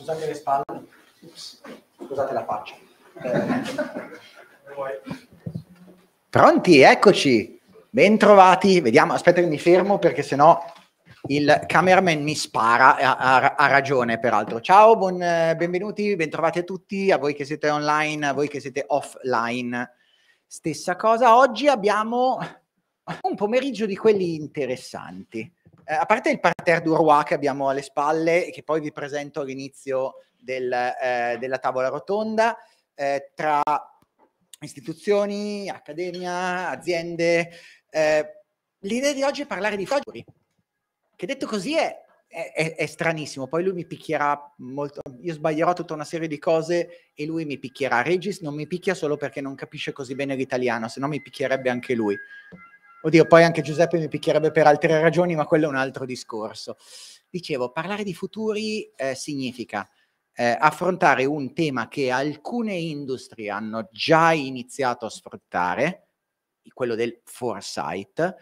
Scusate le spalle. Ups. Scusate la faccia. Eh. Pronti, eccoci. Bentrovati. Vediamo, aspetta che mi fermo perché sennò il cameraman mi spara, ha, ha, ragione peraltro. Ciao, buon, benvenuti, bentrovati a tutti, a voi che siete online, a voi che siete offline. Stessa cosa, oggi abbiamo un pomeriggio di quelli interessanti. Eh, a parte il parterre d'Urwa che abbiamo alle spalle e che poi vi presento all'inizio del, eh, della tavola rotonda, eh, tra istituzioni, accademia, aziende. Eh, l'idea di oggi è parlare di faggioli, che detto così è, è, è, stranissimo. Poi lui mi picchierà molto, io sbaglierò tutta una serie di cose e lui mi picchierà. Regis non mi picchia solo perché non capisce così bene l'italiano, se no mi picchierebbe anche lui. Oddio, poi anche Giuseppe mi picchierebbe per altre ragioni, ma quello è un altro discorso. Dicevo, parlare di futuri eh, significa eh, affrontare un tema che alcune industrie hanno già iniziato a sfruttare, quello del foresight,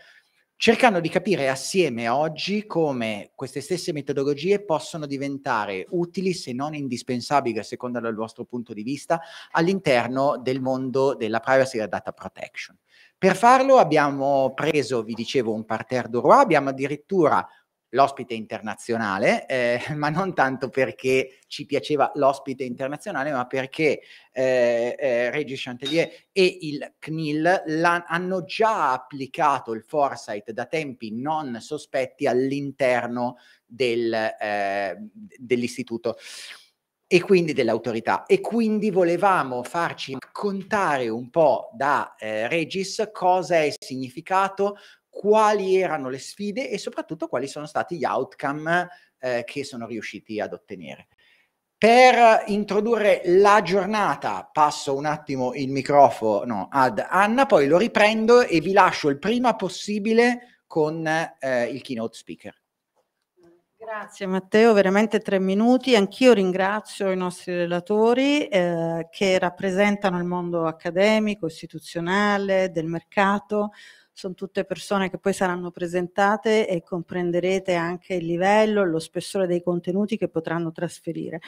cercando di capire assieme oggi come queste stesse metodologie possono diventare utili, se non indispensabili, a seconda del vostro punto di vista, all'interno del mondo della privacy e della data protection. Per farlo abbiamo preso, vi dicevo, un parterre d'Oroa, abbiamo addirittura l'ospite internazionale, eh, ma non tanto perché ci piaceva l'ospite internazionale, ma perché eh, eh, Regis Chantelier e il CNIL hanno già applicato il foresight da tempi non sospetti all'interno del, eh, dell'istituto e quindi dell'autorità e quindi volevamo farci raccontare un po' da eh, Regis cosa è il significato, quali erano le sfide e soprattutto quali sono stati gli outcome eh, che sono riusciti ad ottenere. Per introdurre la giornata passo un attimo il microfono ad Anna, poi lo riprendo e vi lascio il prima possibile con eh, il keynote speaker. Grazie Matteo, veramente tre minuti. Anch'io ringrazio i nostri relatori eh, che rappresentano il mondo accademico, istituzionale, del mercato, sono tutte persone che poi saranno presentate e comprenderete anche il livello, lo spessore dei contenuti che potranno trasferire.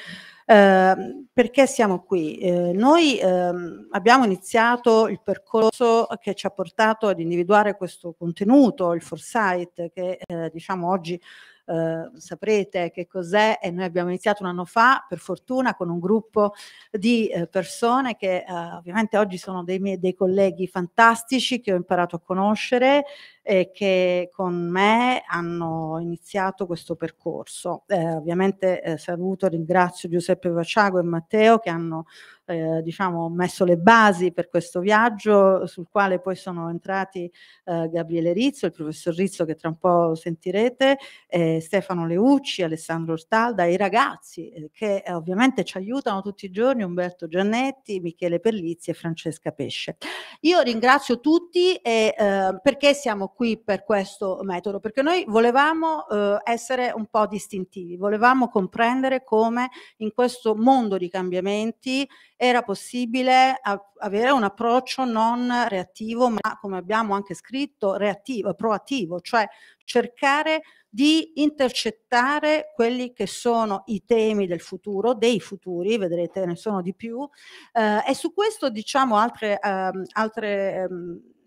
Eh, perché siamo qui? Eh, noi eh, abbiamo iniziato il percorso che ci ha portato ad individuare questo contenuto, il foresight, che eh, diciamo oggi eh, saprete che cos'è e noi abbiamo iniziato un anno fa, per fortuna, con un gruppo di eh, persone che eh, ovviamente oggi sono dei miei dei colleghi fantastici che ho imparato a conoscere e che con me hanno iniziato questo percorso. Eh, ovviamente eh, saluto, ringrazio Giuseppe Vaciago e Matteo che hanno eh, diciamo, messo le basi per questo viaggio sul quale poi sono entrati eh, Gabriele Rizzo, il professor Rizzo che tra un po' sentirete, eh, Stefano Leucci, Alessandro Ortalda, i ragazzi eh, che eh, ovviamente ci aiutano tutti i giorni, Umberto Giannetti, Michele Perlizzi e Francesca Pesce. Io ringrazio tutti eh, perché siamo qui per questo metodo, perché noi volevamo essere un po' distintivi, volevamo comprendere come in questo mondo di cambiamenti era possibile avere un approccio non reattivo, ma come abbiamo anche scritto, reattivo, proattivo, cioè cercare di intercettare quelli che sono i temi del futuro, dei futuri, vedrete ne sono di più, eh, e su questo diciamo altre, eh, altre eh,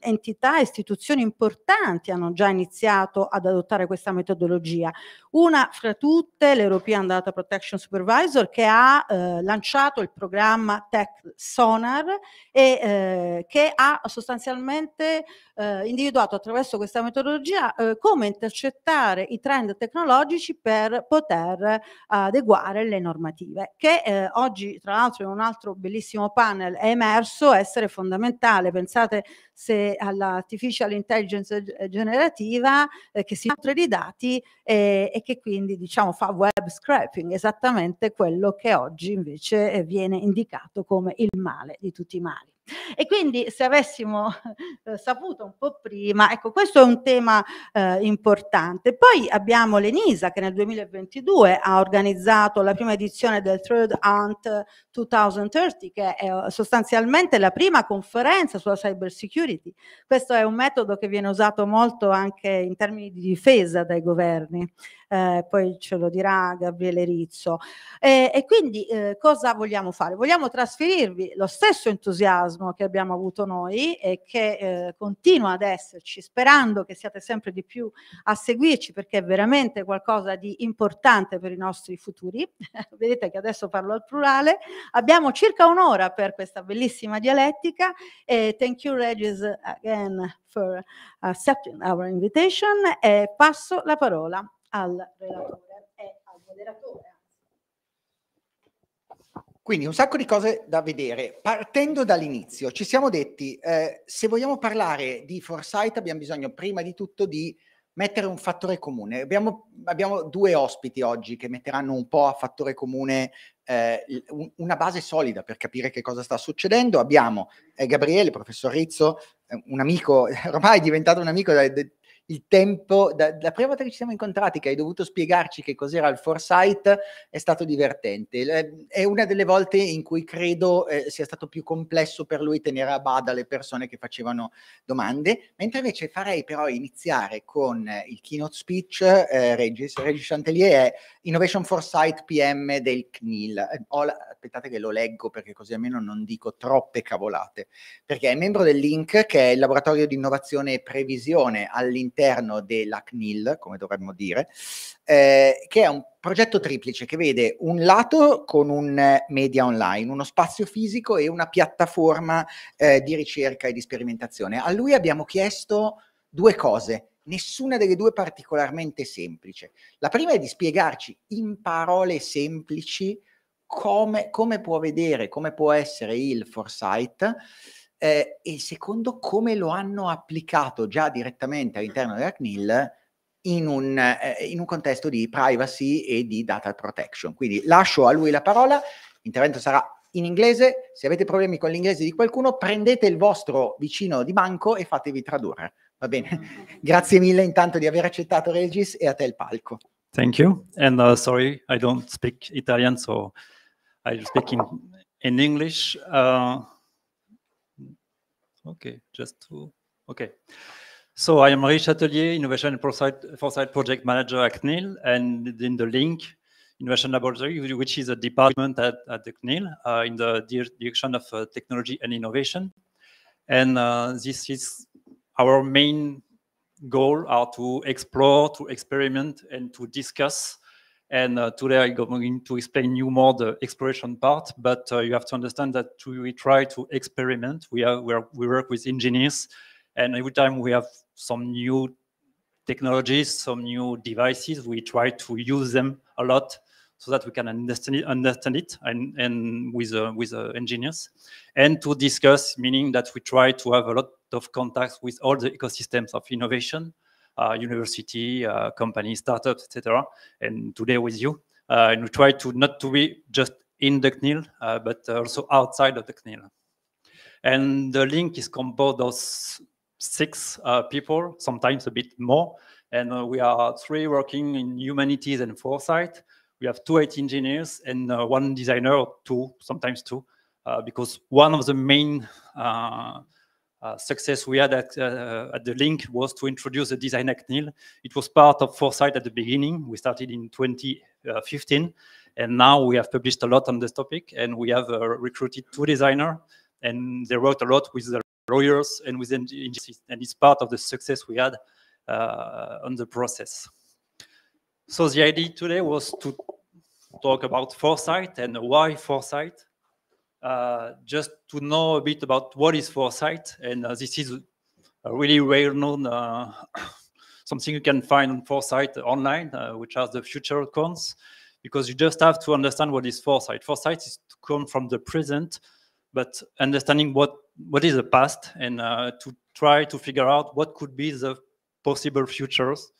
entità e istituzioni importanti hanno già iniziato ad adottare questa metodologia. Una fra tutte, l'European Data Protection Supervisor, che ha eh, lanciato il programma Tech Sonar e eh, che ha sostanzialmente eh, individuato attraverso questa metodologia eh, come intercettare i trend tecnologici per poter adeguare le normative, che eh, oggi tra l'altro in un altro bellissimo panel è emerso essere fondamentale. Pensate se all'artificial intelligence generativa eh, che si nutre di dati eh, e che quindi diciamo fa web scraping, esattamente quello che oggi invece eh, viene indicato come il male di tutti i mali. E quindi se avessimo eh, saputo un po' prima, ecco, questo è un tema eh, importante. Poi abbiamo l'ENISA che nel 2022 ha organizzato la prima edizione del Third Hunt 2030, che è eh, sostanzialmente la prima conferenza sulla cyber security. Questo è un metodo che viene usato molto anche in termini di difesa dai governi eh, poi ce lo dirà Gabriele Rizzo. Eh, e quindi eh, cosa vogliamo fare? Vogliamo trasferirvi lo stesso entusiasmo che abbiamo avuto noi e che eh, continua ad esserci, sperando che siate sempre di più a seguirci perché è veramente qualcosa di importante per i nostri futuri. Vedete che adesso parlo al plurale. Abbiamo circa un'ora per questa bellissima dialettica e thank you Regis again for accepting our invitation e passo la parola al relatore e al moderatore. Quindi un sacco di cose da vedere. Partendo dall'inizio, ci siamo detti, eh, se vogliamo parlare di foresight abbiamo bisogno prima di tutto di mettere un fattore comune. Abbiamo, abbiamo due ospiti oggi che metteranno un po' a fattore comune eh, una base solida per capire che cosa sta succedendo. Abbiamo eh, Gabriele, professor Rizzo, eh, un amico, ormai è diventato un amico da, da, il tempo, da, la prima volta che ci siamo incontrati, che hai dovuto spiegarci che cos'era il foresight, è stato divertente. È una delle volte in cui credo eh, sia stato più complesso per lui tenere a bada le persone che facevano domande, mentre invece farei però iniziare con il keynote speech, eh, Regis, Regis Chantelier è Innovation Foresight PM del CNIL. Eh, la, aspettate che lo leggo perché così almeno non dico troppe cavolate, perché è membro del LINC, che è il laboratorio di innovazione e previsione all'interno della CNIL, come dovremmo dire, eh, che è un progetto triplice che vede un lato con un media online, uno spazio fisico e una piattaforma eh, di ricerca e di sperimentazione. A lui abbiamo chiesto due cose, nessuna delle due particolarmente semplice. La prima è di spiegarci in parole semplici come, come può vedere, come può essere il foresight eh, e secondo come lo hanno applicato già direttamente all'interno della CNIL in un, eh, in un contesto di privacy e di data protection. Quindi lascio a lui la parola, l'intervento sarà in inglese, se avete problemi con l'inglese di qualcuno prendete il vostro vicino di banco e fatevi tradurre. Va bene? Grazie mille intanto di aver accettato Regis e a te il palco. Thank you. And uh, sorry, I don't speak Italian, so I speak in, in English. Uh, Okay, just to, okay. So I am Marie Chatelier, Innovation and Foresight, Foresight Project Manager at CNIL, and in the link, Innovation Laboratory, which is a department at, at the CNIL uh, in the direction of uh, technology and innovation. And uh, this is our main goal are to explore, to experiment, and to discuss and uh, today I'm going to explain you more the exploration part, but uh, you have to understand that we try to experiment. We, are, we, are, we work with engineers, and every time we have some new technologies, some new devices, we try to use them a lot so that we can understand it, understand it and, and with, uh, with uh, engineers. And to discuss, meaning that we try to have a lot of contacts with all the ecosystems of innovation, uh, university, uh, companies, startups, etc. And today with you, uh, and we try to not to be just in the CNIL, but also outside of the CNIL. And the link is composed of six people, sometimes a bit more. And we are three working in humanities and foresight. We have two IT engineers and one designer, two, sometimes two, because one of the main uh, uh, success we had at, uh, at the link was to introduce the design at CNIL. It was part of Foresight at the beginning. We started in 2015, and now we have published a lot on this topic, and we have uh, recruited two designers, and they worked a lot with the lawyers and with engineers, and it's part of the success we had uh, on the process. So the idea today was to talk about foresight and why foresight uh, just to know a bit about what is foresight. And uh, this is a really well-known uh, something you can find on foresight online, which are the future cons, because you just have to understand what is foresight. Foresight is to come from the present, but understanding what what is the past and uh, to try to figure out what could be the possible futures,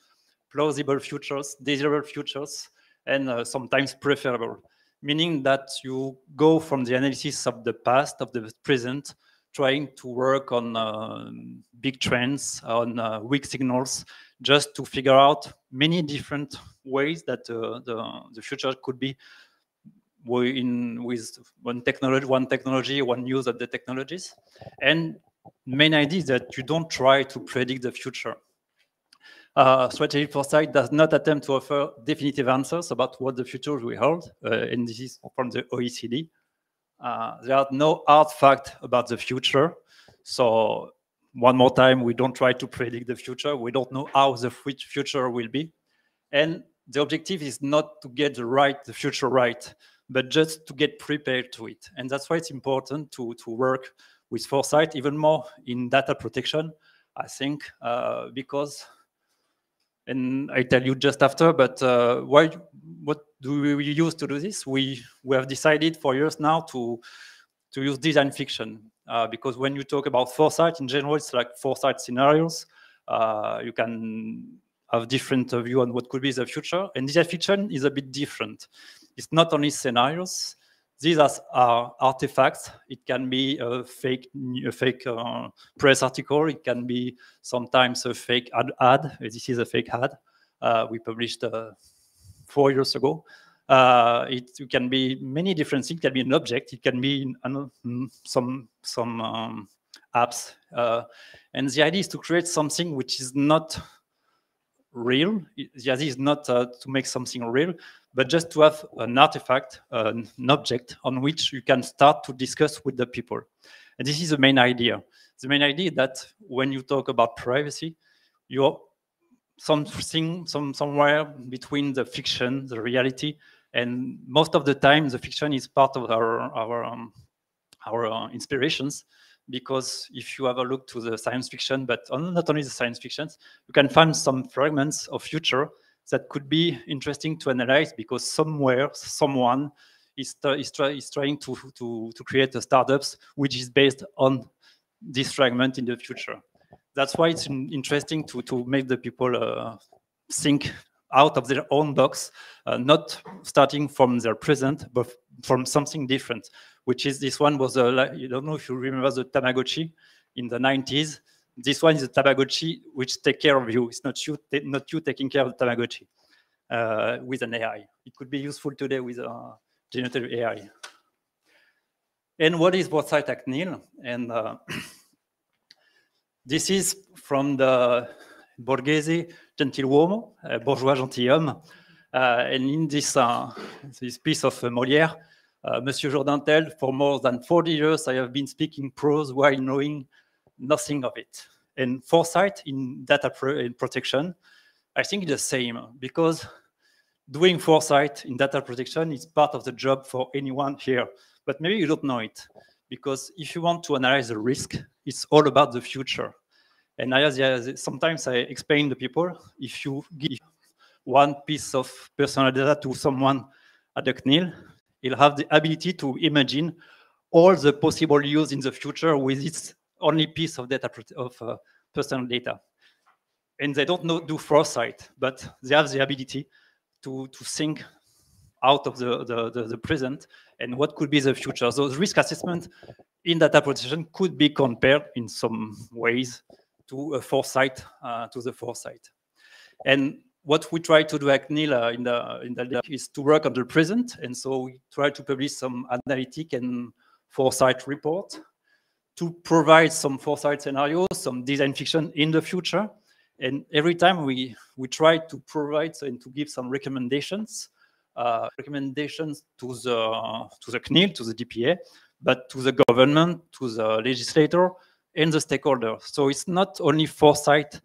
plausible futures, desirable futures, and uh, sometimes preferable meaning that you go from the analysis of the past, of the present, trying to work on uh, big trends, on uh, weak signals, just to figure out many different ways that uh, the, the future could be in, with one technology, one technology, one use of the technologies. And main idea is that you don't try to predict the future. Uh, strategic foresight does not attempt to offer definitive answers about what the future will hold, uh, and this is from the OECD. Uh, there are no hard facts about the future. So one more time, we don't try to predict the future. We don't know how the future will be. And the objective is not to get the right, the future right, but just to get prepared to it. And that's why it's important to, to work with foresight, even more in data protection, I think, uh, because, and I tell you just after, but uh, why, what do we use to do this? We, we have decided for years now to, to use design fiction, uh, because when you talk about foresight, in general, it's like foresight scenarios. Uh, you can have different view on what could be the future, and design fiction is a bit different it's not only scenarios. These are, artifacts. It can be a fake, a fake uh, press article. It can be sometimes a fake ad. ad. This is a fake ad uh, we published uh, four years ago. Uh, it, it, can be many different things. It can be an object. It can be mm, some some um, apps. Uh, and the idea is to create something which is not real. The idea is not uh, to make something real, but just to have an artifact, an object on which you can start to discuss with the people. And this is the main idea. The main idea that when you talk about privacy, you're something some, somewhere between the fiction, the reality, and most of the time the fiction is part of our our um, our uh, inspirations because if you have a look to the science fiction, but not only the science fictions, you can find some fragments of future that could be interesting to analyze because somewhere someone is, is, is trying to, to, to create a startups which is based on this fragment in the future. That's why it's interesting to, to make the people uh, think out of their own box, uh, not starting from their present, but from something different, which is this one was, a, you don't know if you remember the Tamagotchi in the 90s. This one is a Tamagotchi which take care of you. It's not you, not you taking care of the Tamagotchi uh, with an AI. It could be useful today with a generative AI. And what is Foresight at CNIL? And uh, this is from the Borghese Gentiluomo, uh, bourgeois gentilhomme. Uh, and in this, uh, this piece of Molière, uh, Monsieur Jourdain tells, for more than 40 years, I have been speaking prose while knowing nothing of it. And foresight in data in protection, I think the same because doing foresight in data protection is part of the job for anyone here. But maybe you don't know it because if you want to analyze the risk, it's all about the future. And I, sometimes I explain to people if you give one piece of personal data to someone at the CNIL, he'll have the ability to imagine all the possible use in the future with its only piece of data of uh, personal data. And they don't know, do foresight, but they have the ability to, to think out of the, the, the, the present and what could be the future. So the risk assessment in data protection could be compared in some ways to a foresight, uh, to the foresight. And what we try to do at CNIL uh, in the in the is to work on the present, and so we try to publish some analytic and foresight report to provide some foresight scenarios, some design fiction in the future. And every time we, we try to provide and to give some recommendations, uh, recommendations to the, to the CNIL, to the DPA, but to the government, to the legislator, and the stakeholder. So it's not only foresight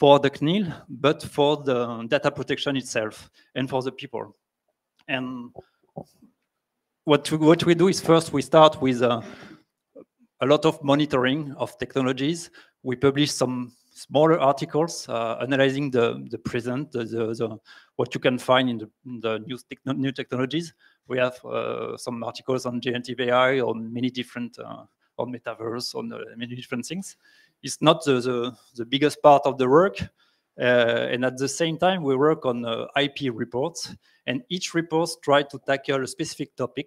for the CNIL, but for the data protection itself and for the people. And what we, what we do is first we start with uh, a lot of monitoring of technologies. We publish some smaller articles uh, analyzing the, the present, the, the, the, what you can find in the, in the new, new technologies. We have uh, some articles on generative AI, on many different, uh, on metaverse, on uh, many different things. It's not the, the, the biggest part of the work. Uh, and at the same time, we work on uh, IP reports, and each report tries to tackle a specific topic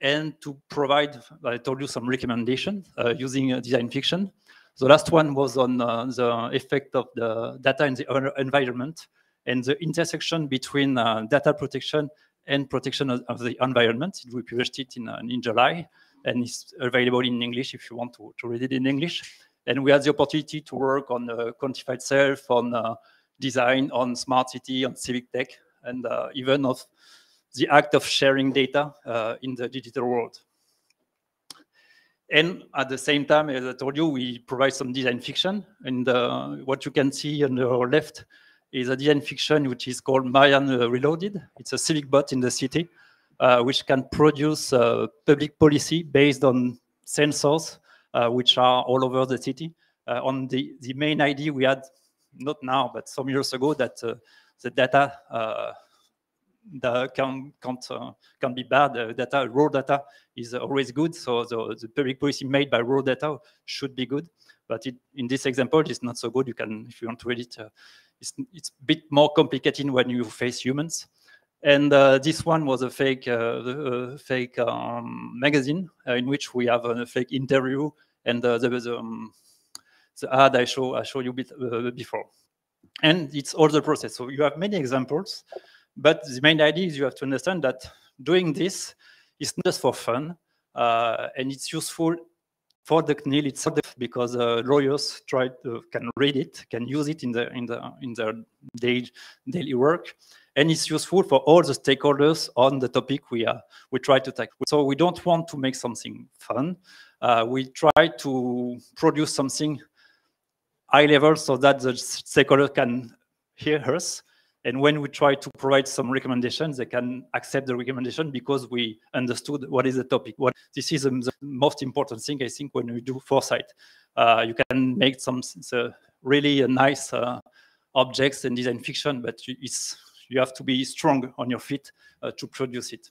and to provide, I told you, some recommendations uh, using uh, design fiction. The last one was on uh, the effect of the data in the environment and the intersection between uh, data protection and protection of, of, the environment. We published it in, in July, and it's available in English if you want to, to read it in English. And we had the opportunity to work on uh, quantified self, on uh, design, on smart city, on civic tech, and uh, even of the act of sharing data in the digital world. And at the same time, as I told you, we provide some design fiction. And uh, what you can see on the left is a design fiction which is called Marianne Reloaded. It's a civic bot in the city, uh, which can produce uh, public policy based on sensors, which are all over the city. Uh, on the, the main idea we had, not now, but some years ago, that uh, the data uh, that can can't, can be bad. data, raw data is always good. So the, the public policy made by raw data should be good. But it, in this example, it's not so good. You can, if you want to read it, it's, it's a bit more complicated when you face humans. And uh, this one was a fake, uh, uh, fake um, magazine uh, in which we have a fake interview, and uh, there was um, the ad I show I showed you bit, uh, before. And it's all the process. So you have many examples, but the main idea is you have to understand that doing this is not just for fun, and it's useful for the CNIL itself because uh, lawyers try to, can read it, can use it in the in the in their day, daily work, and it's useful for all the stakeholders on the topic we are we try to tackle. So we don't want to make something fun. Uh, we try to produce something high level so that the stakeholder can hear us and when we try to provide some recommendations, they can accept the recommendation because we understood what is the topic. What this is the most important thing I think when we do foresight. Uh, you can make some really nice uh, objects and design fiction, but it's you have to be strong on your feet uh, to produce it.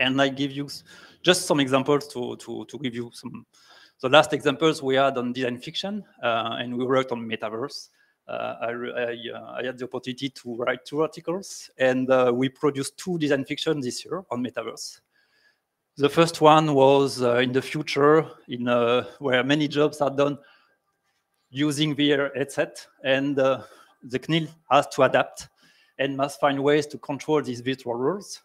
And I give you just some examples to to to give you some. The last examples we had on design fiction, uh, and we worked on metaverse. Uh, I, I, uh, I, had the opportunity to write two articles, and uh, we produced two design fiction this year on metaverse. The first one was in the future, in where many jobs are done using VR headset, and the CNIL has to adapt and must find ways to control these virtual worlds.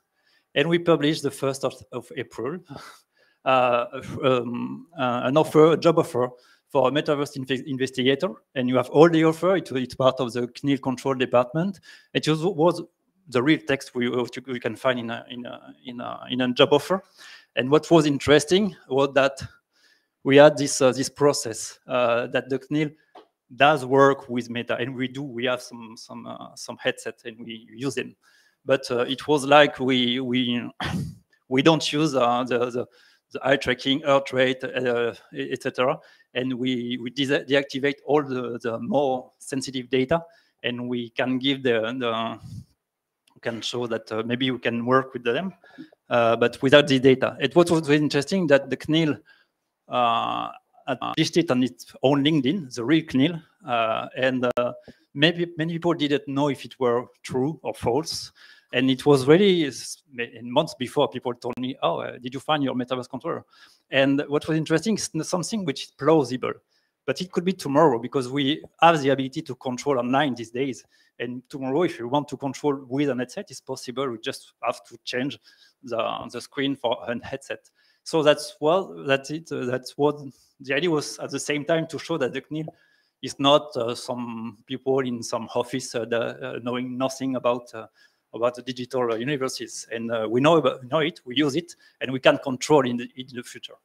And we published the 1st of, of April uh, um, uh, an offer, a job offer for a metaverse inv investigator, and you have all the offer. It, it's part of the CNIL control department. It was, the real text we, we can find in a, in, a, in, a, in a job offer. And what was interesting was that we had this uh, this process uh, that the CNIL does work with Meta, and we do. We have some some uh, some headsets and we use them, but uh, it was like we we we don't use uh, the, the the eye tracking, heart rate, uh, etc and we, we de deactivate all the, the more sensitive data and we can give the, the can show that uh, maybe we can work with them, uh, but without the data. It was very interesting that the CNIL uh, it on its own LinkedIn, the real CNIL, uh, and uh, maybe many people didn't know if it were true or false. And it was really months before people told me, "Oh, uh, did you find your metaverse controller?" And what was interesting is something which is plausible, but it could be tomorrow because we have the ability to control online these days. And tomorrow, if you want to control with an headset, it's possible. We just have to change the, the screen for a headset. So that's well, that's it. Uh, that's what the idea was at the same time to show that the CNIL is not uh, some people in some office uh, uh knowing nothing about uh, about the digital universes. And uh, we know, about, know it, we use it, and we can control in the, in the future.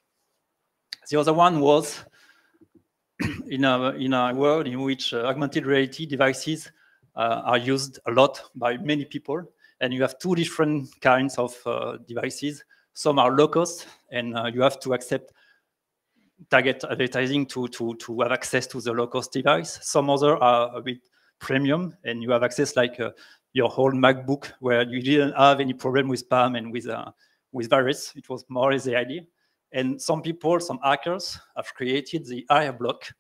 The other one was in a, in a world in which uh, augmented reality devices uh, are used a lot by many people. And you have two different kinds of uh, devices. Some are low cost, and uh, you have to accept target advertising to, to, to have access to the low cost device. Some other are a bit premium, and you have access like uh, your whole MacBook where you didn't have any problem with spam and with uh, with virus. It was more or the idea. And some people, some hackers, have created the AR block.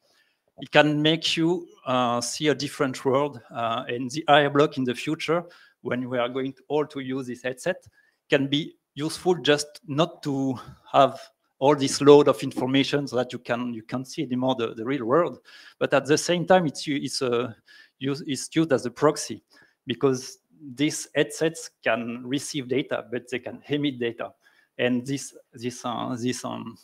It can make you uh, see a different world. Uh, and the AR block in the future, when we are going to all to use this headset, can be useful just not to have all this load of information so that you can you can see anymore the, the real world. But at the same time, it's it's a use it's used as a proxy because these headsets can receive data, but they can emit data, and this this uh, this um,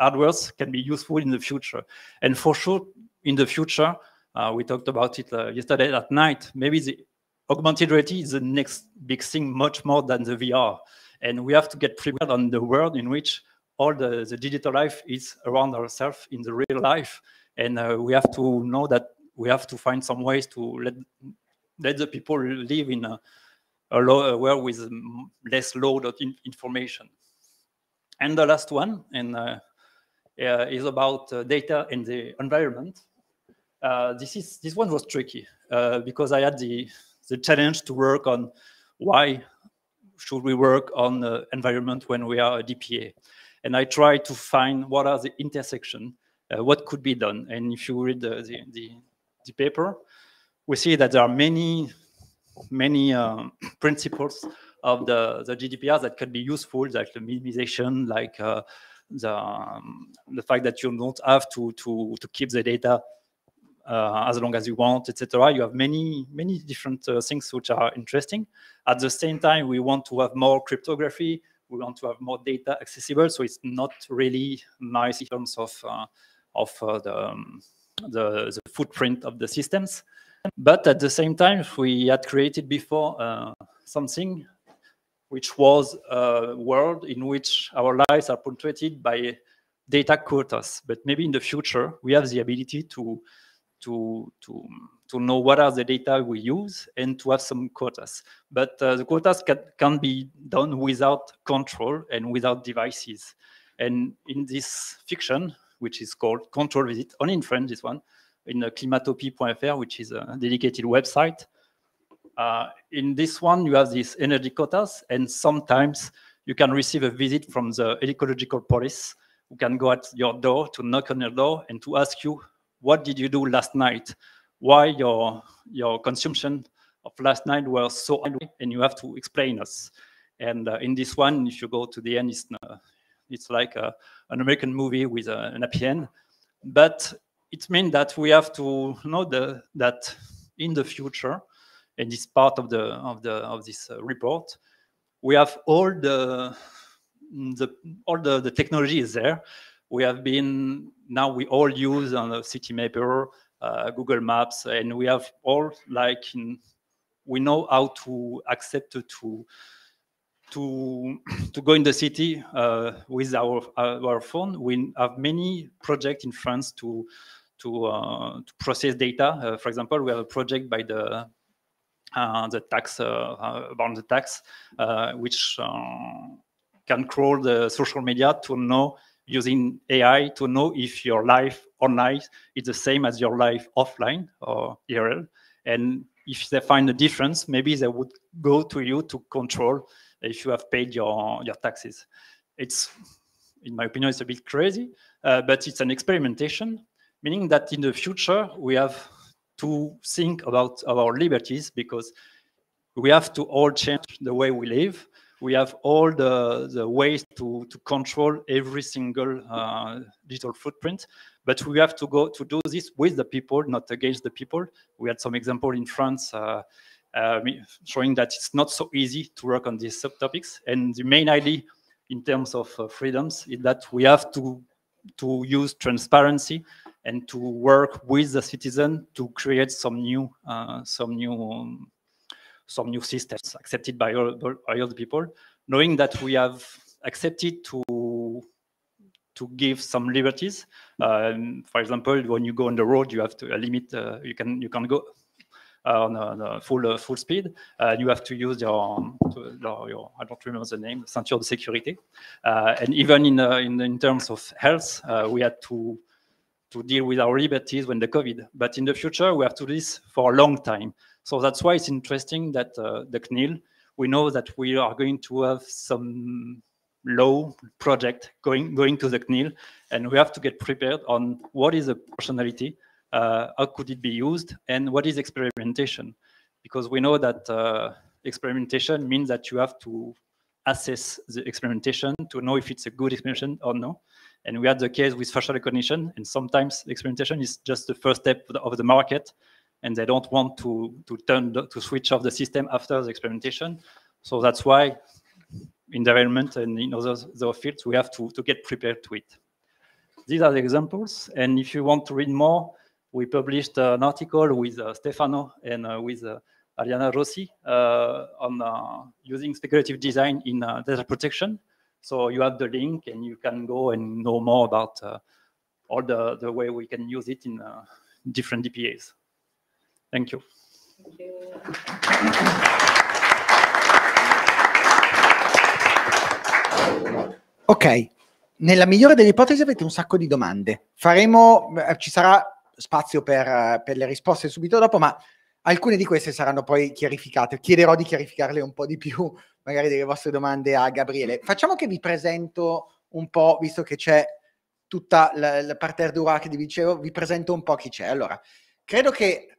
hardwares can be useful in the future. And for sure, in the future, uh, we talked about it uh, yesterday at night. Maybe the augmented reality is the next big thing, much more than the VR. And we have to get prepared on the world in which all the, the digital life is around ourselves in the real life. And uh, we have to know that we have to find some ways to let, let the people live in a, a world with less load of in information. And the last one and, uh, uh, is about uh, data and the environment. Uh, this, is, this one was tricky uh, because I had the, the challenge to work on why should we work on the environment when we are a DPA and I try to find what are the intersection, uh, what could be done. And if you read the, the, the, the paper, we see that there are many, many um, principles of the, the GDPR that can be useful, like the minimization, like uh, the, um, the fact that you don't have to, to, to keep the data uh, as long as you want, etc. You have many, many different uh, things which are interesting. At the same time, we want to have more cryptography, we want to have more data accessible. So it's not really nice in terms of uh, of uh, the, um, the, the footprint of the systems. But at the same time, we had created before uh, something which was a world in which our lives are punctuated by data quotas. But maybe in the future, we have the ability to to to to know what are the data we use and to have some quotas. But uh, the quotas can, can be done without control and without devices. And in this fiction, which is called Control Visit, only in French, this one, in uh, climatopie.fr, which is a dedicated website. Uh, in this one, you have these energy quotas, and sometimes you can receive a visit from the ecological police who can go at your door to knock on your door and to ask you, what did you do last night? why your your consumption of last night was so high, and you have to explain us. And uh, in this one, if you go to the end, it's uh, it's like a, an American movie with a, an happy. But it means that we have to know the, that in the future, and it's part of the of the of this uh, report, we have all the the all the, the technology is there. We have been now we all use on a Citymapper uh, Google Maps, and we have all like in, we know how to accept to to to go in the city uh, with our uh, our phone. We have many projects in France to to uh, to process data. Uh, for example, we have a project by the uh, the tax about the tax, which can crawl the social media to know using AI to know if your life online is the same as your life offline or IRL. And if they find a difference, maybe they would go to you to control if you have paid your, your taxes. It's, in my opinion, it's a bit crazy, uh, but it's an experimentation, meaning that in the future, we have to think about our liberties because we have to all change the way we live we have all the, the ways to, to control every single uh, digital footprint, but we have to go to do this with the people, not against the people. We had some example in France uh, showing that it's not so easy to work on these subtopics. And the main idea in terms of uh, freedoms is that we have to, to use transparency and to work with the citizen to create some new, uh, some new um, some new systems accepted by all, by all the people, knowing that we have accepted to to give some liberties. Um, for example, when you go on the road, you have to uh, limit. Uh, you can you can go uh, on, full uh, full speed. you have to use your, your, your, I don't remember the name, ceinture de sécurité. Uh, and even in in in terms of health, we had to to deal with our liberties when the COVID. But in the future, we have to do this for a long time. So that's why it's interesting that uh, the CNIL, we know that we are going to have some low project going, going to the CNIL, and we have to get prepared on what is the personality, how could it be used, and what is experimentation. Because we know that uh, experimentation means that you have to assess the experimentation to know if it's a good experimentation or no. And we had the case with facial recognition, and sometimes experimentation is just the first step of the, of the market, and they don't want to, to turn the, to switch off the system after the experimentation. So that's why in development and in other, other fields, we have to, to get prepared to it. These are the examples. And if you want to read more, we published an article with uh, Stefano and uh, with uh, Ariana Rossi uh, on uh, using speculative design in uh, data protection. So you have the link and you can go and know more about all the, the way we can use it in different DPAs. Thank you. Thank you. Ok, nella migliore delle ipotesi avete un sacco di domande. Faremo, eh, ci sarà spazio per, per, le risposte subito dopo, ma alcune di queste saranno poi chiarificate. Chiederò di chiarificarle un po' di più, magari delle vostre domande a Gabriele. Facciamo che vi presento un po', visto che c'è tutta la, la parterre d'Ura che vi dicevo, vi presento un po' chi c'è. Allora, credo che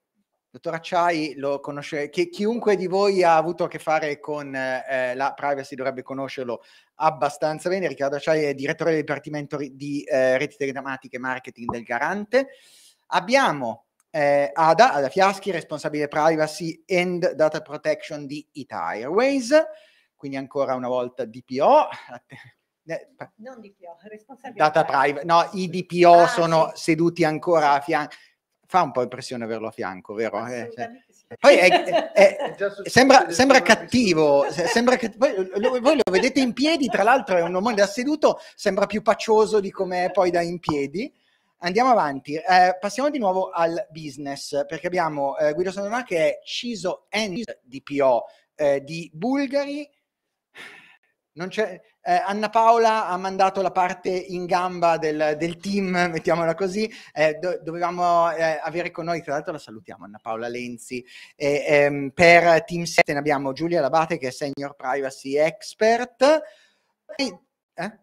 Dottor Acciai lo conosce, che chiunque di voi ha avuto a che fare con eh, la privacy dovrebbe conoscerlo abbastanza bene. Riccardo Acciai è direttore del Dipartimento di eh, Reti Telematiche e Marketing del Garante. Abbiamo eh, Ada, Ada Fiaschi, responsabile privacy and data protection di Ita Airways, quindi ancora una volta DPO. Non DPO, responsabile data privacy. No, i DPO ah, sono sì. seduti ancora a fianco fa un po' impressione averlo a fianco, vero? Eh, cioè. Poi è, è, è, sembra, sembra, cattivo, sembra che, voi, lo, voi, lo, vedete in piedi, tra l'altro è un uomo da seduto, sembra più paccioso di come è poi da in piedi. Andiamo avanti, eh, passiamo di nuovo al business, perché abbiamo eh, Guido Sandona che è CISO and DPO eh, di Bulgari, eh, Anna Paola ha mandato la parte in gamba del, del team, mettiamola così, eh, do, dovevamo eh, avere con noi, tra l'altro la salutiamo, Anna Paola Lenzi, ehm, per Team 7 abbiamo Giulia Labate che è Senior Privacy Expert. E, eh?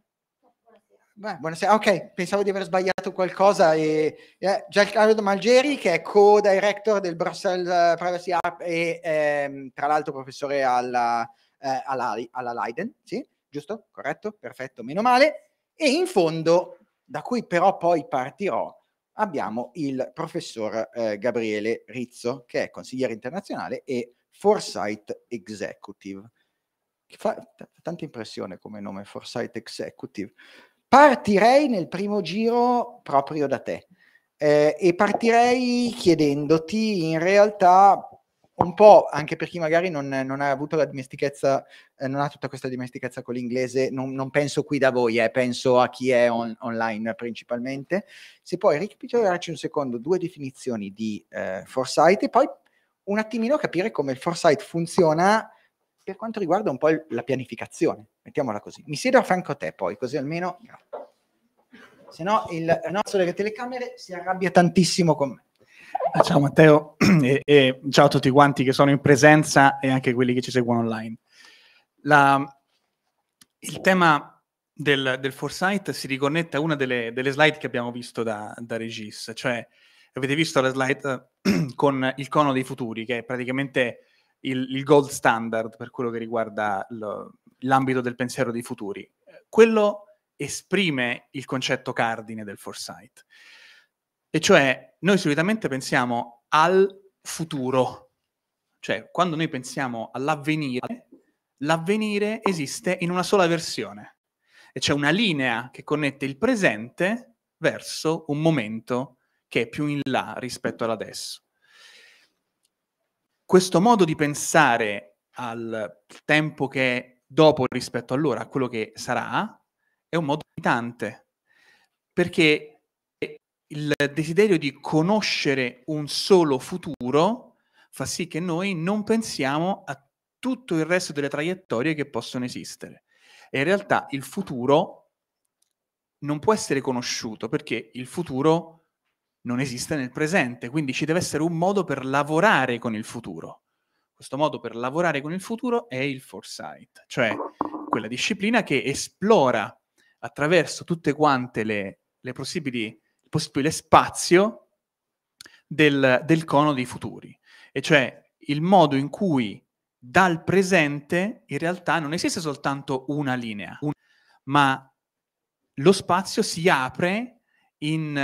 Beh, buonasera, ok, pensavo di aver sbagliato qualcosa. E, eh, Giancarlo Malgeri, che è co-director del Brussels Privacy App e ehm, tra l'altro professore alla, eh, alla, alla Leiden, sì? giusto? Corretto? Perfetto, meno male. E in fondo, da cui però poi partirò, abbiamo il professor eh, Gabriele Rizzo, che è consigliere internazionale e Foresight Executive. Che fa t- tanta impressione come nome Foresight Executive. Partirei nel primo giro proprio da te eh, e partirei chiedendoti in realtà un po' anche per chi magari non, non ha avuto la dimestichezza, eh, non ha tutta questa dimestichezza con l'inglese, non, non penso qui da voi, eh, penso a chi è on, online principalmente. Se puoi ricapitolarci un secondo due definizioni di eh, foresight e poi un attimino capire come il foresight funziona per quanto riguarda un po' il, la pianificazione, mettiamola così. Mi siedo a fianco a te poi, così almeno... Se no il nostro delle telecamere si arrabbia tantissimo con me. Ciao Matteo e, e, ciao a tutti quanti che sono in presenza e anche quelli che ci seguono online. La, il tema del, del, foresight si riconnette a una delle, delle slide che abbiamo visto da, da, Regis, cioè avete visto la slide con il cono dei futuri, che è praticamente il, il gold standard per quello che riguarda lo, l'ambito del pensiero dei futuri. Quello esprime il concetto cardine del foresight. E cioè, noi solitamente pensiamo al futuro, cioè quando noi pensiamo all'avvenire, l'avvenire esiste in una sola versione e c'è una linea che connette il presente verso un momento che è più in là rispetto all'adesso. Questo modo di pensare al tempo che è dopo rispetto all'ora, a quello che sarà, è un modo limitante, perché il desiderio di conoscere un solo futuro fa sì che noi non pensiamo a tutto il resto delle traiettorie che possono esistere. E in realtà il futuro non può essere conosciuto perché il futuro non esiste nel presente, quindi ci deve essere un modo per lavorare con il futuro. Questo modo per lavorare con il futuro è il foresight, cioè quella disciplina che esplora attraverso tutte quante le, le possibili possibile spazio del, del cono dei futuri, e cioè il modo in cui dal presente in realtà non esiste soltanto una linea, ma lo spazio si apre in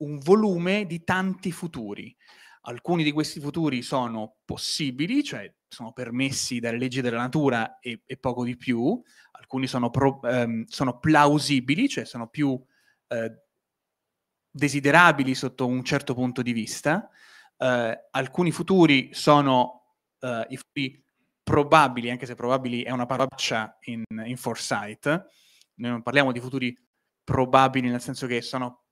un volume di tanti futuri. Alcuni di questi futuri sono possibili, cioè sono permessi dalle leggi della natura e, e poco di più, alcuni sono, pro, ehm, sono plausibili, cioè sono più eh, desiderabili sotto un certo punto di vista, eh, alcuni futuri sono eh, i futuri probabili, anche se probabili è una parolaccia in, in foresight, noi non parliamo di futuri probabili nel senso che sono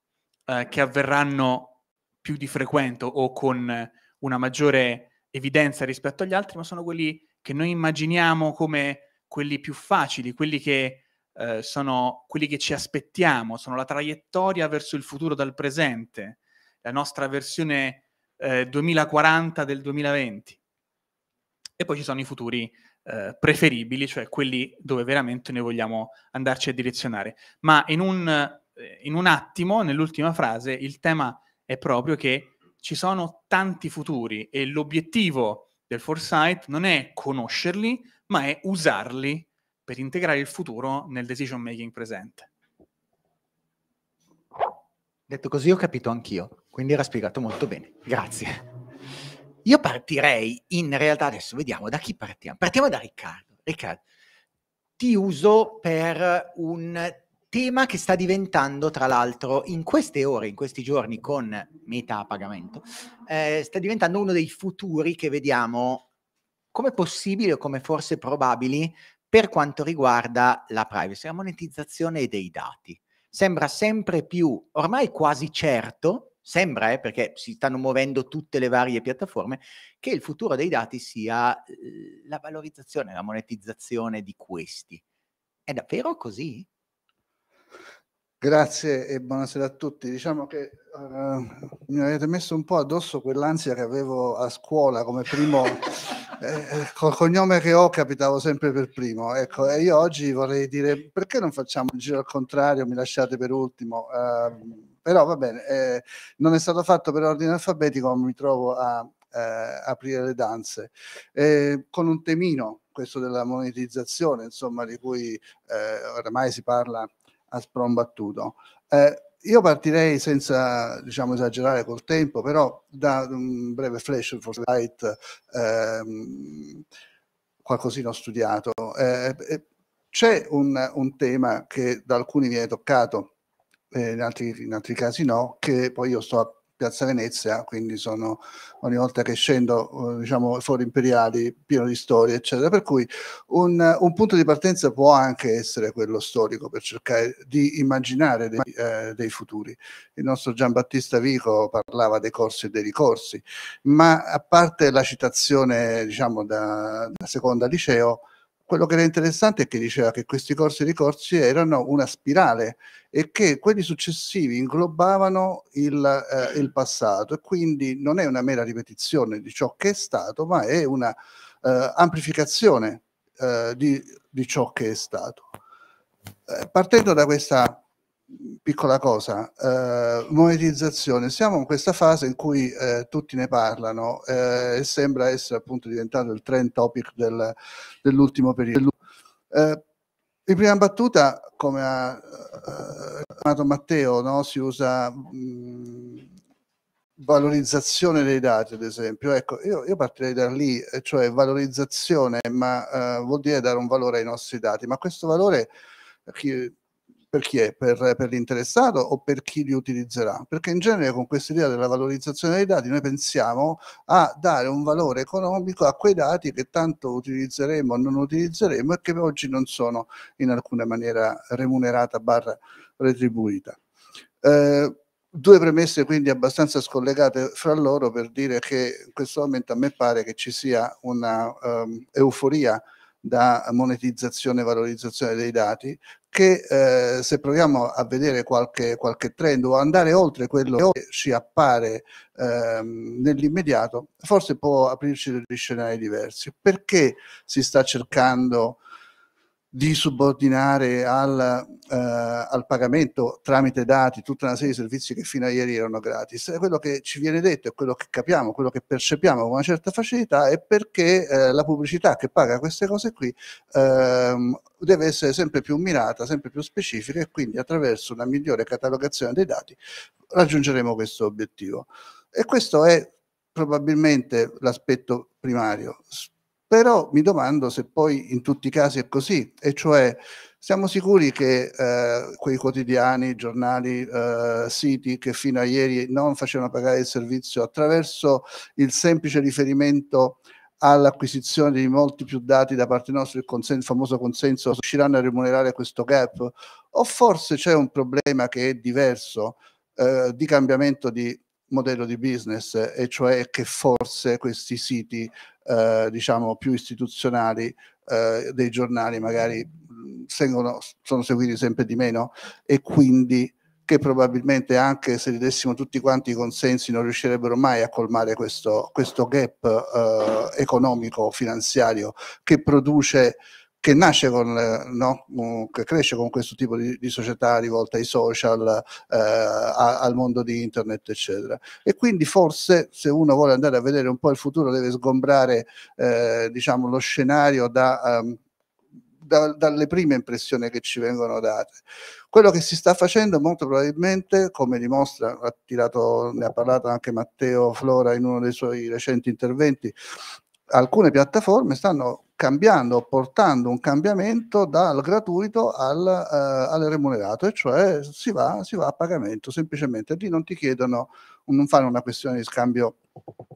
eh, che avverranno più di frequente o con una maggiore evidenza rispetto agli altri, ma sono quelli che noi immaginiamo come quelli più facili, quelli che eh, sono quelli che ci aspettiamo, sono la traiettoria verso il futuro dal presente, la nostra versione eh, 2040 del 2020 e poi ci sono i futuri eh, preferibili, cioè quelli dove veramente noi vogliamo andarci a direzionare. Ma in un, in un attimo, nell'ultima frase, il tema è proprio che ci sono tanti futuri e l'obiettivo del foresight non è conoscerli, ma è usarli per integrare il futuro nel decision making presente. Detto così ho capito anch'io, quindi era spiegato molto bene. Grazie. Io partirei in realtà adesso vediamo da chi partiamo. Partiamo da Riccardo. Riccardo, ti uso per un tema che sta diventando, tra l'altro, in queste ore, in questi giorni con meta a pagamento, eh, sta diventando uno dei futuri che vediamo come possibili o come forse probabili per quanto riguarda la privacy, la monetizzazione dei dati. Sembra sempre più, ormai quasi certo, sembra, eh, perché si stanno muovendo tutte le varie piattaforme, che il futuro dei dati sia la valorizzazione, la monetizzazione di questi. È davvero così? Grazie e buonasera a tutti. Diciamo che uh, mi avete messo un po' addosso quell'ansia che avevo a scuola come primo, eh, col cognome che ho capitavo sempre per primo. Ecco, e io oggi vorrei dire perché non facciamo il giro al contrario, mi lasciate per ultimo. Uh, però va bene, eh, non è stato fatto per ordine alfabetico, ma mi trovo a eh, aprire le danze eh, con un temino, questo della monetizzazione, insomma, di cui eh, oramai si parla a sprombattuto. Eh, io partirei senza diciamo, esagerare col tempo, però da un breve flash for light, ehm, qualcosina ho studiato. Eh, eh, c'è un, un, tema che da alcuni viene toccato eh, in, altri, in, altri, casi no, che poi io sto Piazza Venezia, quindi sono ogni volta che scendo, eh, diciamo, fuori imperiali, pieno di storie, eccetera. Per cui un, un, punto di partenza può anche essere quello storico per cercare di immaginare dei, eh, dei futuri. Il nostro Giambattista Vico parlava dei corsi e dei ricorsi, ma a parte la citazione, diciamo, da, da seconda liceo, quello che era interessante è che diceva che questi corsi e ricorsi erano una spirale e che quelli successivi inglobavano il, eh, il, passato e quindi non è una mera ripetizione di ciò che è stato, ma è una eh, amplificazione eh, di, di, ciò che è stato. Eh, partendo da questa piccola cosa, eh, monetizzazione, siamo in questa fase in cui eh, tutti ne parlano e sembra essere appunto diventato il trend topic del, dell'ultimo periodo. In prima battuta, come ha chiamato uh, Matteo, no? si usa mh, valorizzazione dei dati, ad esempio. Ecco, io, io partirei da lì, cioè valorizzazione, ma vuol dire dare un valore ai nostri dati, ma questo valore chi, per chi è? Per, per, l'interessato o per chi li utilizzerà? Perché in genere con questa idea della valorizzazione dei dati noi pensiamo a dare un valore economico a quei dati che tanto utilizzeremo o non utilizzeremo e che oggi non sono in alcuna maniera remunerata barra retribuita. Eh, due premesse quindi abbastanza scollegate fra loro per dire che in questo momento a me pare che ci sia una um, euforia da monetizzazione e valorizzazione dei dati, che eh, se proviamo a vedere qualche, qualche, trend o andare oltre quello che ci appare ehm, nell'immediato, forse può aprirci degli scenari diversi. Perché si sta cercando di subordinare al, eh, al, pagamento tramite dati tutta una serie di servizi che fino a ieri erano gratis. Quello che ci viene detto e quello che capiamo, quello che percepiamo con una certa facilità è perché eh, la pubblicità che paga queste cose qui ehm, deve essere sempre più mirata, sempre più specifica e quindi attraverso una migliore catalogazione dei dati raggiungeremo questo obiettivo. E questo è probabilmente l'aspetto primario. Però mi domando se poi in tutti i casi è così, e cioè siamo sicuri che eh, quei quotidiani, giornali, eh, siti che fino a ieri non facevano pagare il servizio attraverso il semplice riferimento all'acquisizione di molti più dati da parte nostra, il, consenso, il famoso consenso, riusciranno a remunerare questo gap? O forse c'è un problema che è diverso eh, di cambiamento di modello di business, e cioè che forse questi siti, eh, diciamo, più istituzionali eh, dei giornali magari seguono, sono seguiti sempre di meno e quindi che probabilmente anche se li dessimo tutti quanti i consensi non riuscirebbero mai a colmare questo, questo gap eh, economico finanziario che produce che nasce con, no, che cresce con questo tipo di, di società rivolta ai social, eh, al mondo di internet, eccetera. E quindi forse se uno vuole andare a vedere un po' il futuro deve sgombrare eh, diciamo, lo scenario da, um, da, dalle prime impressioni che ci vengono date. Quello che si sta facendo molto probabilmente, come dimostra, ha tirato, ne ha parlato anche Matteo Flora in uno dei suoi recenti interventi, alcune piattaforme stanno cambiando, portando un cambiamento dal gratuito al, uh, al remunerato, e cioè si va, si va, a pagamento, semplicemente lì non ti chiedono, non fanno una questione di scambio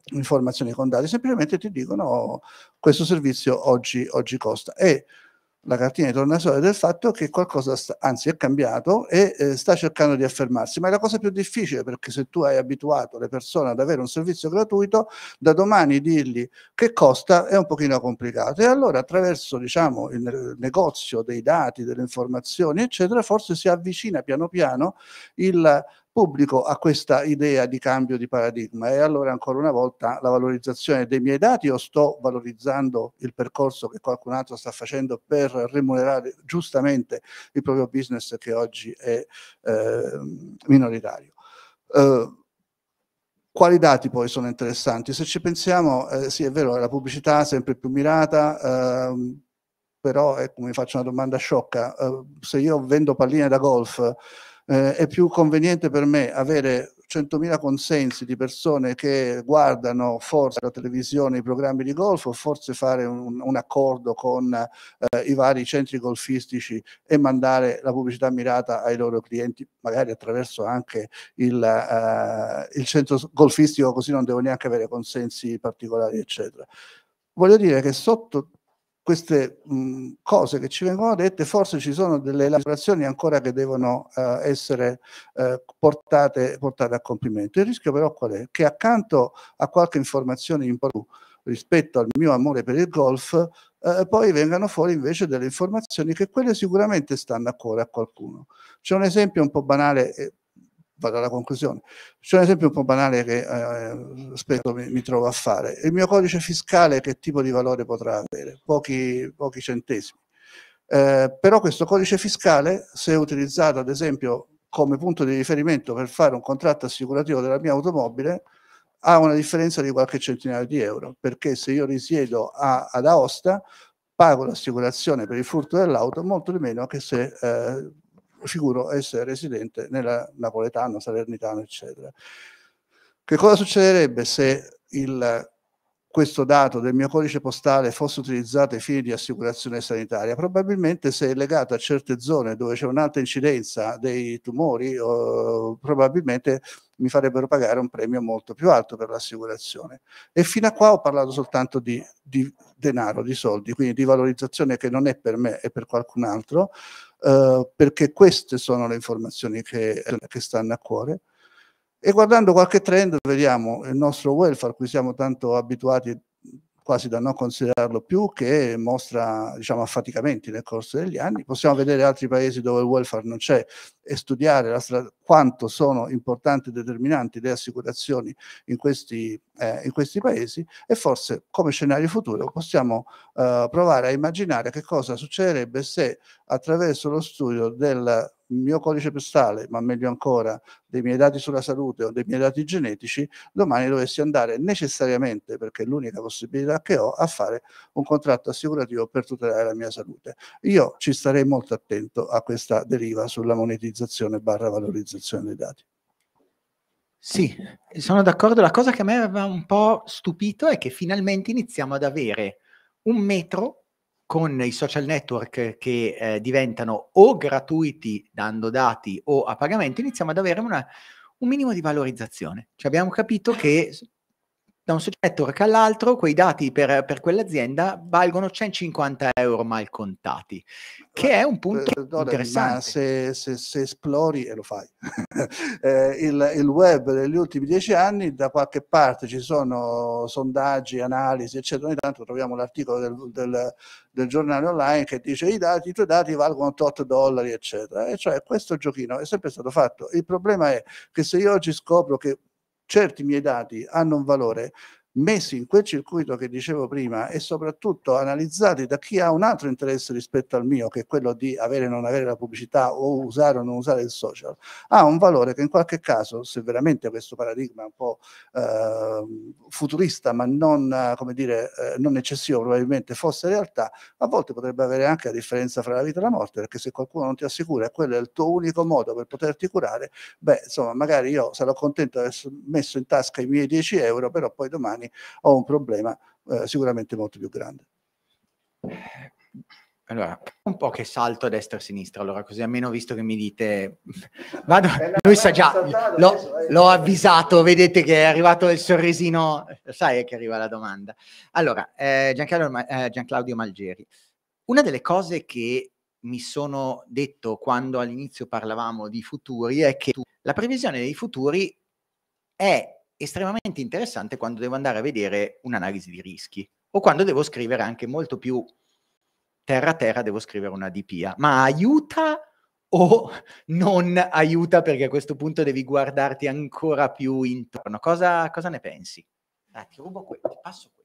informazioni con dati, semplicemente ti dicono oh, questo servizio oggi, oggi costa. E la cartina di tornasole del fatto che qualcosa, sta, anzi è cambiato e eh, sta cercando di affermarsi, ma è la cosa più difficile perché se tu hai abituato le persone ad avere un servizio gratuito, da domani dirgli che costa è un pochino complicato. E allora attraverso diciamo, il negozio dei dati, delle informazioni eccetera, forse si avvicina piano piano il pubblico a questa idea di cambio di paradigma e allora ancora una volta la valorizzazione dei miei dati o sto valorizzando il percorso che qualcun altro sta facendo per remunerare giustamente il proprio business che oggi è eh, minoritario. Eh, quali dati poi sono interessanti? Se ci pensiamo, eh, sì è vero, la pubblicità è sempre più mirata, ehm, però ecco, mi faccio una domanda sciocca, eh, se io vendo palline da golf eh, è più conveniente per me avere 100.000 consensi di persone che guardano forse la televisione i programmi di golf o forse fare un, un accordo con eh, i vari centri golfistici e mandare la pubblicità mirata ai loro clienti, magari attraverso anche il, eh, il centro golfistico, così non devo neanche avere consensi particolari, eccetera. Voglio dire che sotto queste mh, cose che ci vengono dette, forse ci sono delle elaborazioni ancora che devono uh, essere uh, portate, portate, a compimento. Il rischio però qual è? Che accanto a qualche informazione in più rispetto al mio amore per il golf, uh, poi vengano fuori invece delle informazioni che quelle sicuramente stanno a cuore a qualcuno. C'è un esempio un po' banale, eh, vado alla conclusione. C'è un esempio un po' banale che eh, spesso mi, mi, trovo a fare. Il mio codice fiscale che tipo di valore potrà avere? Pochi, pochi centesimi. Eh, però questo codice fiscale, se utilizzato ad esempio come punto di riferimento per fare un contratto assicurativo della mia automobile, ha una differenza di qualche centinaio di euro, perché se io risiedo a, ad Aosta, pago l'assicurazione per il furto dell'auto molto di meno che se eh, figuro essere residente nella napoletano, salernitano, eccetera. Che cosa succederebbe se il, questo dato del mio codice postale fosse utilizzato ai fini di assicurazione sanitaria? Probabilmente se è legato a certe zone dove c'è un'alta incidenza dei tumori, oh, probabilmente mi farebbero pagare un premio molto più alto per l'assicurazione. E fino a qua ho parlato soltanto di, di denaro, di soldi, quindi di valorizzazione che non è per me, è per qualcun altro, eh, perché queste sono le informazioni che, che stanno a cuore. E guardando qualche trend vediamo il nostro welfare, a cui siamo tanto abituati quasi da non considerarlo più, che mostra diciamo, affaticamenti nel corso degli anni. Possiamo vedere altri paesi dove il welfare non c'è e studiare quanto sono importanti e determinanti le assicurazioni in questi, eh, in questi paesi e forse come scenario futuro possiamo eh, provare a immaginare che cosa succederebbe se attraverso lo studio del mio codice postale, ma meglio ancora dei miei dati sulla salute o dei miei dati genetici, domani dovessi andare necessariamente, perché è l'unica possibilità che ho, a fare un contratto assicurativo per tutelare la mia salute. Io ci starei molto attento a questa deriva sulla monetizzazione barra valorizzazione dei dati. Sì, sono d'accordo. La cosa che a me aveva un po' stupito è che finalmente iniziamo ad avere un metro con i social network che eh, diventano o gratuiti dando dati o a pagamento, iniziamo ad avere una, un minimo di valorizzazione. Cioè abbiamo capito che da un network all'altro quei dati per, per quell'azienda valgono 150 euro mal contati, che è un punto Perdone, interessante. Se, se, se, esplori, e lo fai, eh, il, il, web negli ultimi dieci anni, da qualche parte ci sono sondaggi, analisi, eccetera, ogni tanto troviamo l'articolo del, del, del giornale online che dice i, dati, i tuoi dati valgono 8 dollari, eccetera. E cioè questo giochino è sempre stato fatto. Il problema è che se io oggi scopro che certi miei dati hanno un valore, messi in quel circuito che dicevo prima e soprattutto analizzati da chi ha un altro interesse rispetto al mio, che è quello di avere o non avere la pubblicità o usare o non usare il social, ha un valore che in qualche caso, se veramente questo paradigma un po' eh, futurista ma non, come dire, eh, non eccessivo probabilmente fosse realtà, a volte potrebbe avere anche la differenza fra la vita e la morte, perché se qualcuno non ti assicura e quello è il tuo unico modo per poterti curare, beh, insomma, magari io sarò contento di aver messo in tasca i miei 10 euro, però poi domani anni ho un problema eh, sicuramente molto più grande. Allora, un po' che salto a destra e a sinistra, allora così almeno visto che mi dite... Vado, lui sa già, l'ho, l'ho, avvisato, vedete che è arrivato il sorrisino, sai che arriva la domanda. Allora, eh, Giancarlo, eh, Gianclaudio Malgeri, una delle cose che mi sono detto quando all'inizio parlavamo di futuri è che la previsione dei futuri è estremamente interessante quando devo andare a vedere un'analisi di rischi o quando devo scrivere anche molto più terra terra, devo scrivere una DPA. Ma aiuta o non aiuta perché a questo punto devi guardarti ancora più intorno? Cosa, cosa ne pensi? Ah, ti rubo questo, ti passo questo.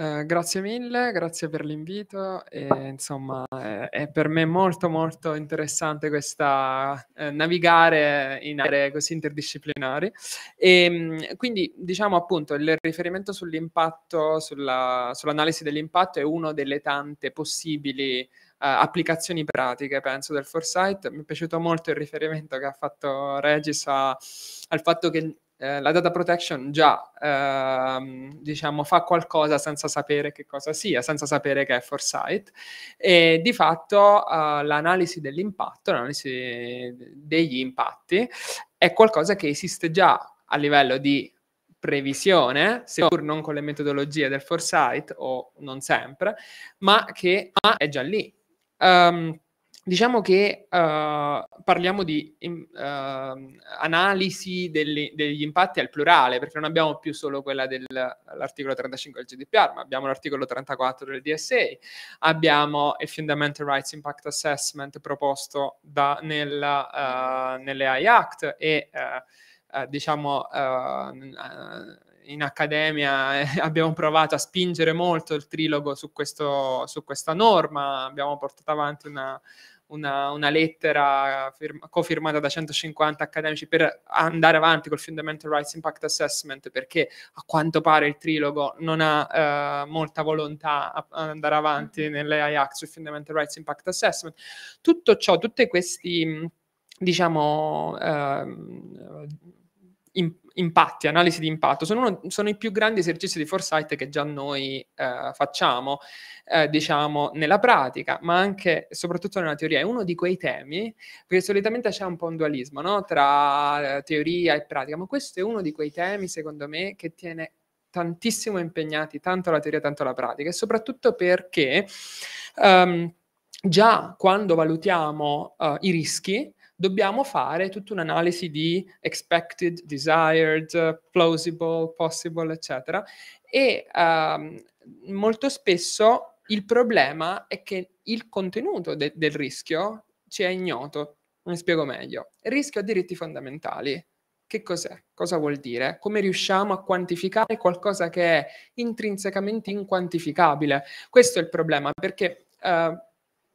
Eh, grazie mille, grazie per l'invito e insomma è, è per me molto molto interessante questa eh, navigare in aree così interdisciplinari. E ehm, quindi diciamo appunto il riferimento sull'impatto, sulla, sull'analisi dell'impatto è una delle tante possibili uh, applicazioni pratiche penso del foresight, mi è piaciuto molto il riferimento che ha fatto Regis a, al fatto che eh, la data protection già ehm, diciamo, fa qualcosa senza sapere che cosa sia, senza sapere che è foresight e di fatto eh, l'analisi dell'impatto, l'analisi degli impatti è qualcosa che esiste già a livello di previsione, seppur non con le metodologie del foresight o non sempre, ma che è già lì. Um, Diciamo che uh, parliamo di uh, analisi degli, degli, impatti al plurale, perché non abbiamo più solo quella dell'articolo 35 del GDPR, ma abbiamo l'articolo 34 del DSA, abbiamo il Fundamental Rights Impact Assessment proposto da, nella, uh, nelle AI Act e diciamo in accademia eh, abbiamo provato a spingere molto il trilogo su, questo, su questa norma, abbiamo portato avanti una, una, una lettera firma, cofirmata da 150 accademici per andare avanti col Fundamental Rights Impact Assessment perché a quanto pare il trilogo non ha eh, molta volontà a, andare avanti nelle IAC sul Fundamental Rights Impact Assessment. Tutto ciò, tutti questi diciamo eh, impatti, analisi di impatto, sono, uno, sono, i più grandi esercizi di foresight che già noi eh, facciamo, eh, diciamo, nella pratica, ma anche e soprattutto nella teoria. È uno di quei temi, perché solitamente c'è un po' un dualismo no? tra eh, teoria e pratica, ma questo è uno di quei temi, secondo me, che tiene tantissimo impegnati, tanto la teoria, tanto la pratica, e soprattutto perché um, già quando valutiamo uh, i rischi, dobbiamo fare tutta un'analisi di expected, desired, plausible, possible, eccetera. e ehm, molto spesso il problema è che il contenuto de- del rischio ci è ignoto. Mi spiego meglio. Rischio ha diritti fondamentali. Che cos'è? Cosa vuol dire? Come riusciamo a quantificare qualcosa che è intrinsecamente inquantificabile? Questo è il problema, perché eh,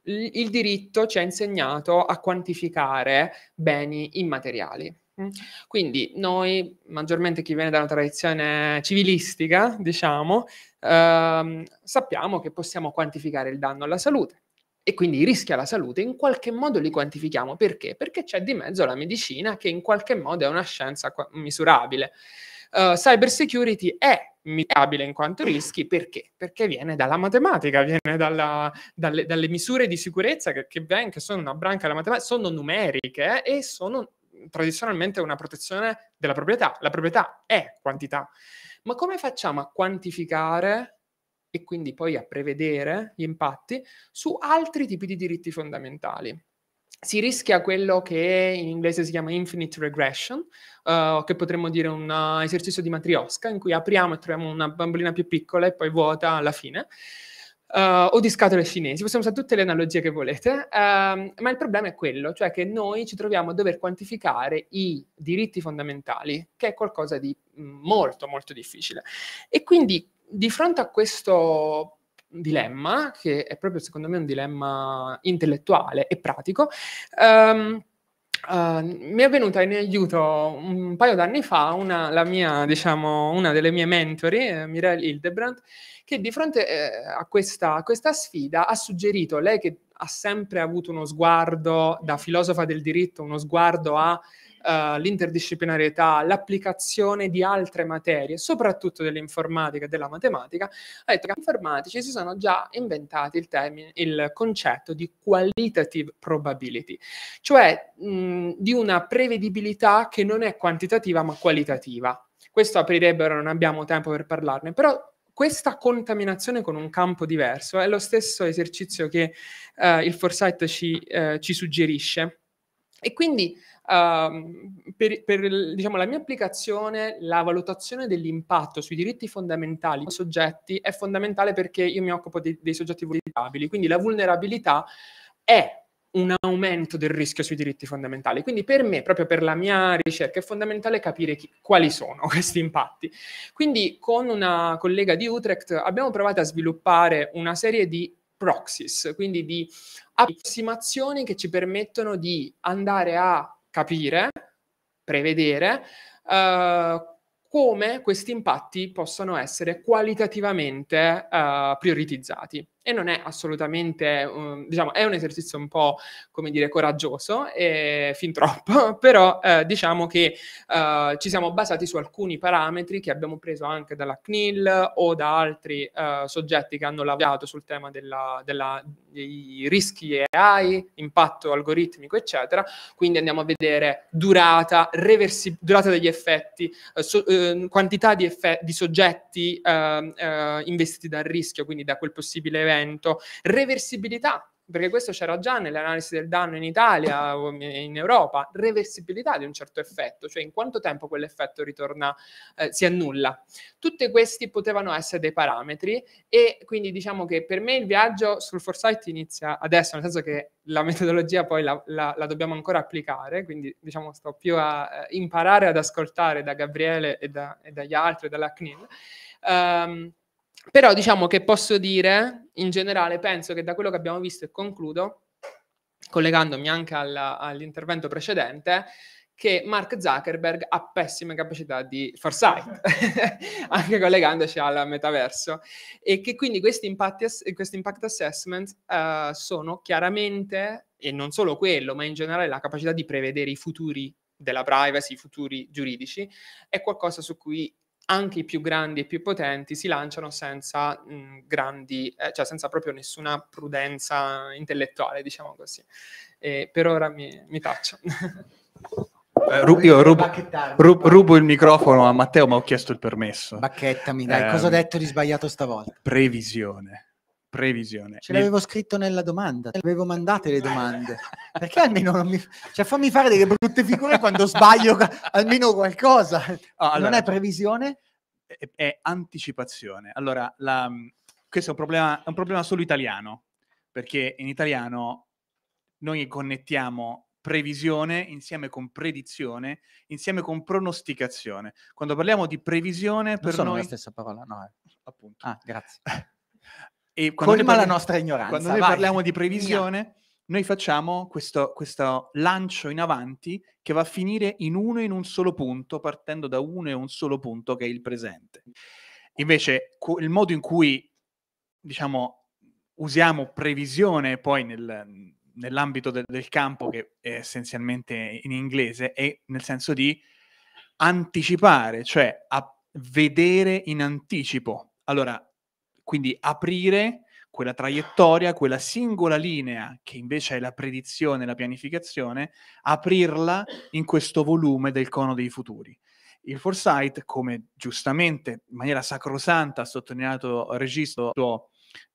il diritto ci ha insegnato a quantificare beni immateriali. Mm. Quindi noi, maggiormente chi viene da una tradizione civilistica, diciamo, ehm, sappiamo che possiamo quantificare il danno alla salute e quindi i rischi alla salute in qualche modo li quantifichiamo. Perché? Perché c'è di mezzo la medicina che in qualche modo è una scienza misurabile. Uh, cyber security è misurabile in quanto rischi perché? Perché viene dalla matematica, viene dalla, dalle, dalle, misure di sicurezza che, che, che sono una branca della matematica, sono numeriche e sono tradizionalmente una protezione della proprietà. La proprietà è quantità. Ma come facciamo a quantificare e quindi poi a prevedere gli impatti su altri tipi di diritti fondamentali? Si rischia quello che in inglese si chiama infinite regression, uh, che potremmo dire un uh, esercizio di matriosca, in cui apriamo e troviamo una bambolina più piccola e poi vuota alla fine uh, o di scatole cinesi, possiamo usare tutte le analogie che volete, uh, ma il problema è quello, cioè che noi ci troviamo a dover quantificare i diritti fondamentali, che è qualcosa di mm, molto, molto difficile. E quindi di fronte a questo dilemma, che è proprio secondo me un dilemma intellettuale e pratico, um, Uh, mi è venuta in aiuto un paio d'anni fa una, mia, diciamo, una delle mie mentori, eh, Mirelle Hildebrandt, che di fronte eh, a, questa, a questa sfida ha suggerito, lei che ha sempre avuto uno sguardo da filosofa del diritto, uno sguardo a Uh, l'interdisciplinarietà, l'applicazione di altre materie, soprattutto dell'informatica e della matematica, ha detto che gli informatici si sono già inventati il, termine, il concetto di qualitative probability, cioè mh, di una prevedibilità che non è quantitativa ma qualitativa. Questo aprirebbero, non abbiamo tempo per parlarne, però questa contaminazione con un campo diverso è lo stesso esercizio che uh, il Foresight ci, uh, ci, suggerisce. E quindi uh, per, per diciamo, la mia applicazione, la valutazione dell'impatto sui diritti fondamentali dei soggetti è fondamentale perché io mi occupo di, dei soggetti vulnerabili, quindi la vulnerabilità è un aumento del rischio sui diritti fondamentali. Quindi per me, proprio per la mia ricerca, è fondamentale capire chi, quali sono questi impatti. Quindi con una collega di Utrecht abbiamo provato a sviluppare una serie di proxies, quindi di approssimazioni che ci permettono di andare a capire, prevedere uh, come questi impatti possono essere qualitativamente uh, prioritizzati e non è assolutamente, um, diciamo, è un esercizio un po', come dire, coraggioso, e fin troppo, però eh, diciamo che eh, ci siamo basati su alcuni parametri che abbiamo preso anche dalla CNIL o da altri eh, soggetti che hanno lavorato sul tema della, della, dei rischi AI, impatto algoritmico, eccetera. Quindi andiamo a vedere durata, reversi- durata degli effetti, eh, so, eh, quantità di, effe- di soggetti ehm, eh, investiti dal rischio, quindi da quel possibile evento evento, reversibilità, perché questo c'era già nell'analisi del danno in Italia o in Europa, reversibilità di un certo effetto, cioè in quanto tempo quell'effetto ritorna, eh, si annulla. Tutti questi potevano essere dei parametri e quindi diciamo che per me il viaggio sul foresight inizia adesso, nel senso che la metodologia poi la, la, la dobbiamo ancora applicare, quindi diciamo sto più a eh, imparare ad ascoltare da Gabriele e, da, e dagli altri, dalla CNIL. Um, però diciamo che posso dire, in generale, penso che da quello che abbiamo visto e concludo, collegandomi anche alla, all'intervento precedente, che Mark Zuckerberg ha pessime capacità di foresight, anche collegandoci al metaverso, e che quindi questi impact, ass- questi impact assessment uh, sono chiaramente, e non solo quello, ma in generale la capacità di prevedere i futuri della privacy, i futuri giuridici, è qualcosa su cui anche i più grandi e più potenti si lanciano senza mh, grandi, eh, cioè senza proprio nessuna prudenza intellettuale, diciamo così. E per ora mi, mi taccio. Eh, ru- io rubo, rub- rubo, il microfono a Matteo, ma ho chiesto il permesso. Bacchettami, dai, eh, cosa ho ehm, detto di sbagliato stavolta? Previsione previsione. Ce l'avevo scritto nella domanda, te avevo mandate le domande. Perché almeno non mi... Cioè fammi fare delle brutte figure quando sbaglio almeno qualcosa. Oh, allora, non è previsione? è, è anticipazione. Allora, la, questo è un, problema, è un problema solo italiano, perché in italiano noi connettiamo previsione insieme con predizione, insieme con pronosticazione. Quando parliamo di previsione, non per sono noi... la stessa parola, no. eh. Appunto. Ah, grazie. E quando Colma noi la nostra ignoranza. Quando noi vai. parliamo di previsione, noi facciamo questo, questo lancio in avanti che va a finire in uno e in un solo punto, partendo da uno e un solo punto che è il presente. Invece, cu- il modo in cui, diciamo, usiamo previsione poi nel- nell'ambito del, del campo, che è essenzialmente in inglese, è nel senso di anticipare, cioè a vedere in anticipo. Allora, quindi aprire quella traiettoria, quella singola linea che invece è la predizione, la pianificazione, aprirla in questo volume del cono dei futuri. Il foresight, come giustamente in maniera sacrosanta ha sottolineato il registro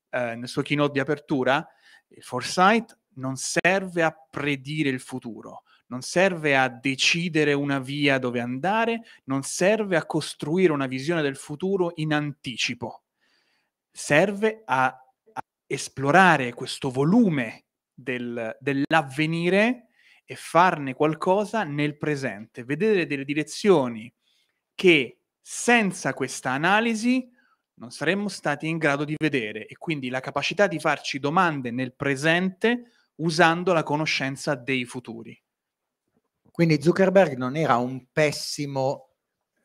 eh, nel suo keynote di apertura, il foresight non serve a predire il futuro, non serve a decidere una via dove andare, non serve a costruire una visione del futuro in anticipo, serve a, a esplorare questo volume del, dell'avvenire e farne qualcosa nel presente, vedere delle direzioni che senza questa analisi non saremmo stati in grado di vedere e quindi la capacità di farci domande nel presente usando la conoscenza dei futuri. Quindi Zuckerberg non era un pessimo,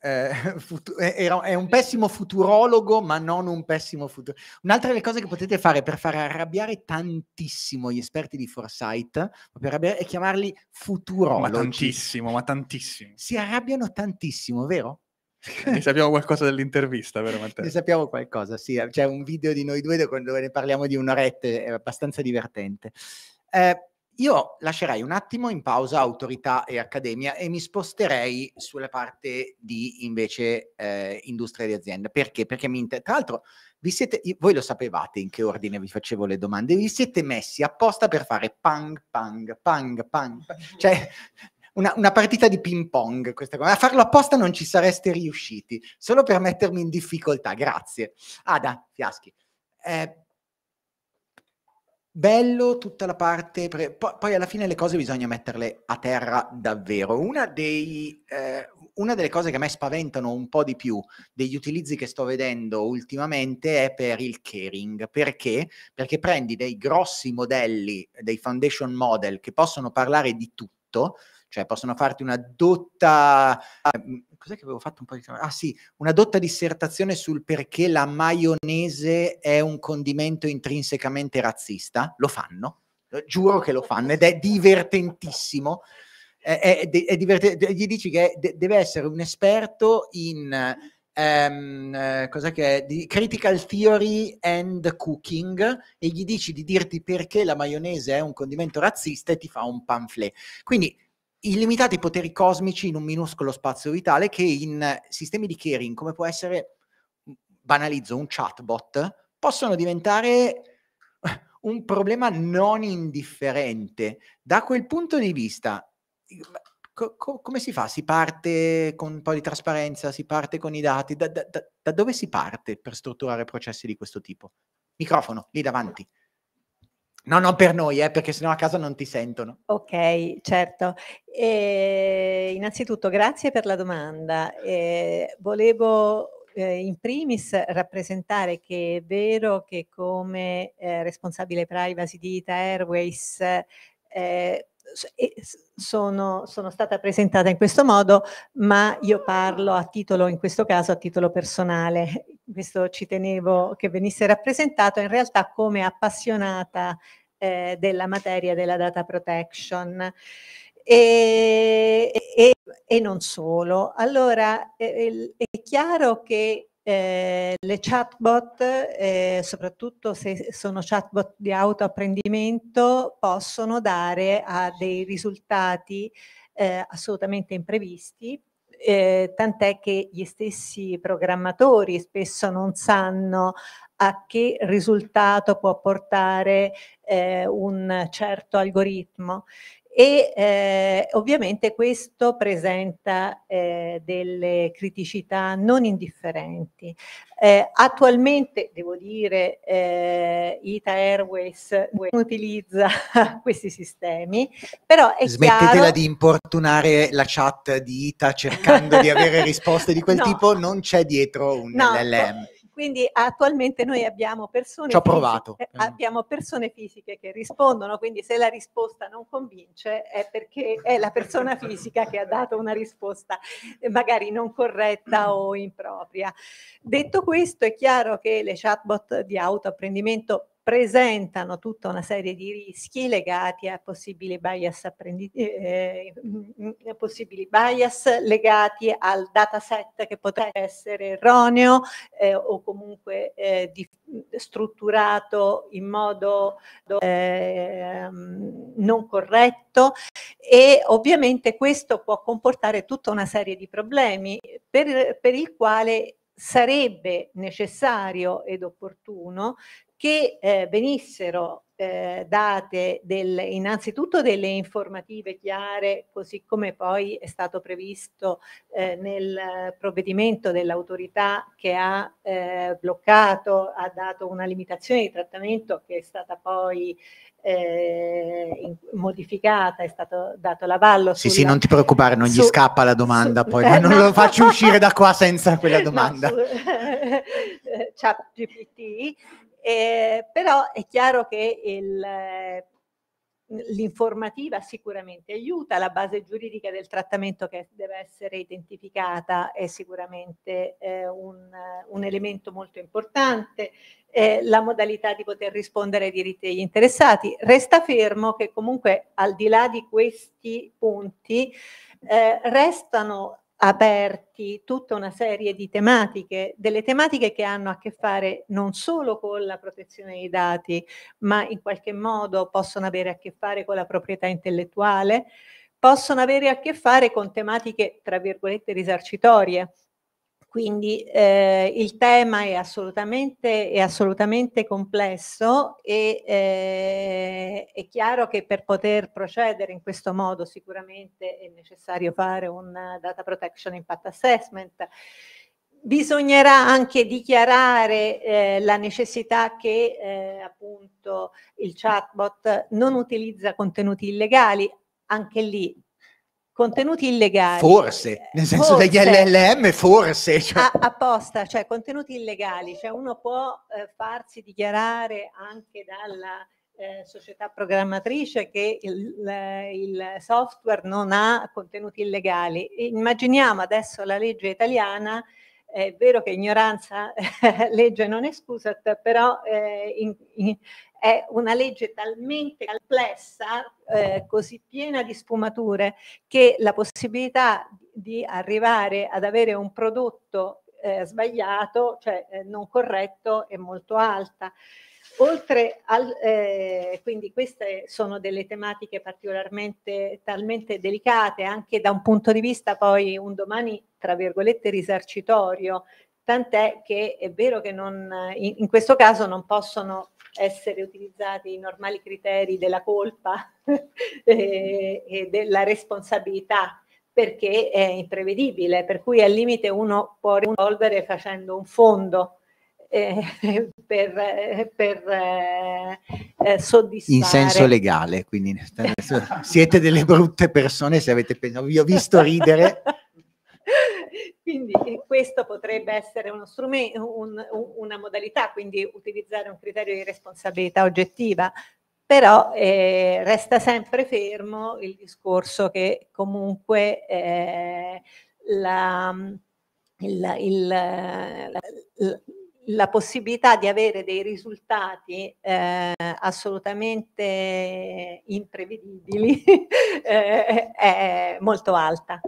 eh, futu- era, è un pessimo futurologo, ma non un pessimo futuro. Un'altra delle cose che potete fare per far arrabbiare tantissimo gli esperti di foresight è chiamarli Ma futurologi. tantissimo, ma tantissimo. Si arrabbiano tantissimo, vero? Ne sappiamo qualcosa dell'intervista, vero Matteo? Ne sappiamo qualcosa, sì. C'è un video di noi due dove ne parliamo di un'oretta, è abbastanza divertente. Eh, io lascerei un attimo in pausa autorità e accademia e mi sposterei sulla parte di invece eh, industria di azienda. Perché? Perché mi inter- tra l'altro vi siete, voi lo sapevate in che ordine vi facevo le domande, vi siete messi apposta per fare pang, pang, pang, pang, pang. cioè una, una partita di ping pong, questa cosa. A farlo apposta non ci sareste riusciti, solo per mettermi in difficoltà, grazie. Ada, Fiaschi. Eh, bello tutta la parte, pre- po- poi alla fine le cose bisogna metterle a terra davvero. Una, dei, eh, una delle cose che a me spaventano un po' di più degli utilizzi che sto vedendo ultimamente è per il caring. Perché? Perché prendi dei grossi modelli, dei foundation model che possono parlare di tutto, cioè possono farti una dotta... eh, Cos'è che avevo fatto un po' di... Ah sì, una dotta dissertazione sul perché la maionese è un condimento intrinsecamente razzista. Lo fanno, giuro che lo fanno ed è divertentissimo. È, è- è divertente. Gli dici che de- deve essere un esperto in ehm, eh, che è? Di critical theory and cooking e gli dici di dirti perché la maionese è un condimento razzista e ti fa un pamphlet. Quindi illimitati poteri cosmici in un minuscolo spazio vitale che in eh, sistemi di caring, come può essere, banalizzo, un chatbot, possono diventare un problema non indifferente. Da quel punto di vista, co- co- come si fa? Si parte con un po' di trasparenza, si parte con i dati, da, da- da- da dove si parte per strutturare processi di questo tipo? Microfono, lì davanti. No, non per noi, eh, perché sennò a casa non ti sentono. Ok, certo. Eh, innanzitutto grazie per la domanda. Eh, volevo eh, in primis rappresentare che è vero che come eh, responsabile privacy di Ita Airways eh, e sono, sono stata presentata in questo modo, ma io parlo a titolo, in questo caso a titolo personale. Questo ci tenevo che venisse rappresentato in realtà come appassionata eh, della materia della data protection. E, e- e non solo. Allora, eh, è chiaro che eh, le chatbot, eh, soprattutto se sono chatbot di autoapprendimento, possono dare a dei risultati eh, assolutamente imprevisti, eh, tant'è che gli stessi programmatori spesso non sanno a che risultato può portare eh, un certo algoritmo. E eh, ovviamente questo presenta eh, delle criticità non indifferenti. Eh, attualmente, devo dire, eh, Ita Airways utilizza questi sistemi, però è Smettetela chiaro... di importunare la chat di Ita cercando di avere risposte di quel No. tipo, non c'è dietro un No, LLM. Quindi attualmente noi abbiamo persone, Ci ho fisiche- provato. eh, abbiamo persone fisiche che rispondono, quindi se la risposta non convince è perché è la persona fisica che ha dato una risposta eh, magari non corretta o impropria. Detto questo, è chiaro che le chatbot di autoapprendimento presentano tutta una serie di rischi legati a possibili bias, apprendi- eh, mm, eh, possibili bias legati al dataset che potrebbe essere erroneo eh, o comunque eh, di- strutturato in modo ehm, non corretto. E ovviamente questo può comportare tutta una serie di problemi per, per il quale sarebbe necessario ed opportuno che eh, venissero eh, date del, innanzitutto delle informative chiare, così come poi è stato previsto eh, nel provvedimento dell'autorità che ha eh, bloccato, ha dato una limitazione di trattamento che è stata poi eh, modificata, è stato dato l'avallo. Sì, sulla- sì, non ti preoccupare, non gli su- scappa la domanda, su- poi eh, non no. lo faccio uscire da qua senza quella No, domanda. su- chat GPT, eh, però è chiaro che il, l'informativa sicuramente aiuta, la base giuridica del trattamento che deve essere identificata è sicuramente eh, un, un elemento molto importante, eh, la modalità di poter rispondere ai diritti degli interessati. Resta fermo che comunque al di là di questi punti eh, restano aperti tutta una serie di tematiche, delle tematiche che hanno a che fare non solo con la protezione dei dati, ma in qualche modo possono avere a che fare con la proprietà intellettuale, possono avere a che fare con tematiche, tra virgolette, risarcitorie. Quindi eh, il tema è assolutamente, è assolutamente complesso e eh, è chiaro che per poter procedere in questo modo sicuramente è necessario fare un data protection impact assessment. Bisognerà anche dichiarare eh, la necessità che eh, appunto il chatbot non utilizza contenuti illegali, anche lì contenuti illegali. Forse, nel senso degli Forse. LLM, forse. cioè- A- apposta, cioè contenuti illegali, cioè uno può eh, farsi dichiarare anche dalla eh, società programmatrice che il, il software non ha contenuti illegali. Immaginiamo adesso la legge italiana, è vero che ignoranza legge non excusat, però eh, in- in- è una legge talmente complessa, eh, così piena di sfumature, che la possibilità di arrivare ad avere un prodotto eh, sbagliato, cioè eh, non corretto, è molto alta. Oltre al, eh, quindi queste sono delle tematiche particolarmente talmente delicate anche da un punto di vista poi un domani tra virgolette risarcitorio, tant'è che è vero che non, in, in questo caso non possono essere utilizzati i normali criteri della colpa e, e della responsabilità perché è imprevedibile, per cui al limite uno può risolvere facendo un fondo eh, per, per eh, eh, soddisfare. in senso legale, quindi siete delle brutte persone se avete pensato, vi ho visto ridere. quindi eh, questo potrebbe essere uno strumento, un- un- una modalità, quindi utilizzare un criterio di responsabilità oggettiva, però eh, resta sempre fermo il discorso che comunque eh, la, il- il- la- la possibilità di avere dei risultati eh, assolutamente imprevedibili eh, è molto alta.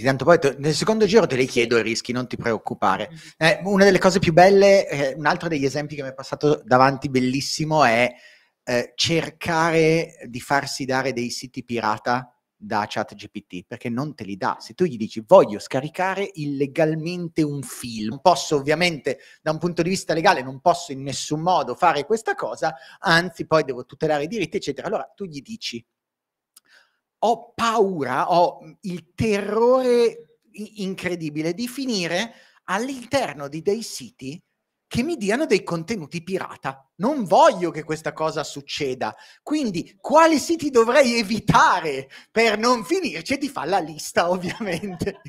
Tanto poi te- nel secondo giro te li chiedo i rischi, non ti preoccupare. Eh, una delle cose più belle, eh, un altro degli esempi che mi è passato davanti bellissimo è eh, cercare di farsi dare dei siti pirata da ChatGPT, perché non te li dà. Se tu gli dici voglio scaricare illegalmente un film, posso ovviamente da un punto di vista legale, non posso in nessun modo fare questa cosa, anzi poi devo tutelare i diritti, eccetera. Allora tu gli dici ho paura, ho il terrore incredibile di finire all'interno di dei siti che mi diano dei contenuti pirata. Non voglio che questa cosa succeda. Quindi, quali siti dovrei evitare per non finirci? Ti fa la lista, ovviamente.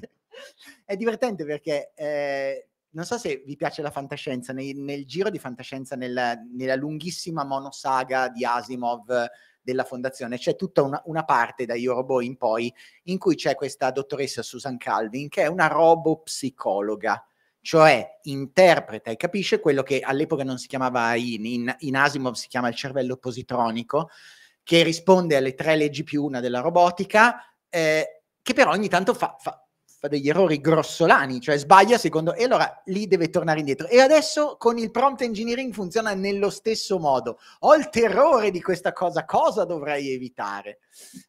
È divertente perché eh, non so se vi piace la fantascienza, nel, nel giro di fantascienza, nella, nella lunghissima monosaga di Asimov della fondazione, c'è tutta una, una parte da Yorobo in poi in cui c'è questa dottoressa Susan Calvin che è una robopsicologa cioè interpreta e capisce quello che all'epoca non si chiamava in, in, in Asimov si chiama il cervello positronico, che risponde alle tre leggi più una della robotica, eh, che però ogni tanto fa, fa, fa, degli errori grossolani, cioè sbaglia secondo... E allora lì deve tornare indietro. E adesso con il prompt engineering funziona nello stesso modo. Ho il terrore di questa cosa, cosa dovrei evitare?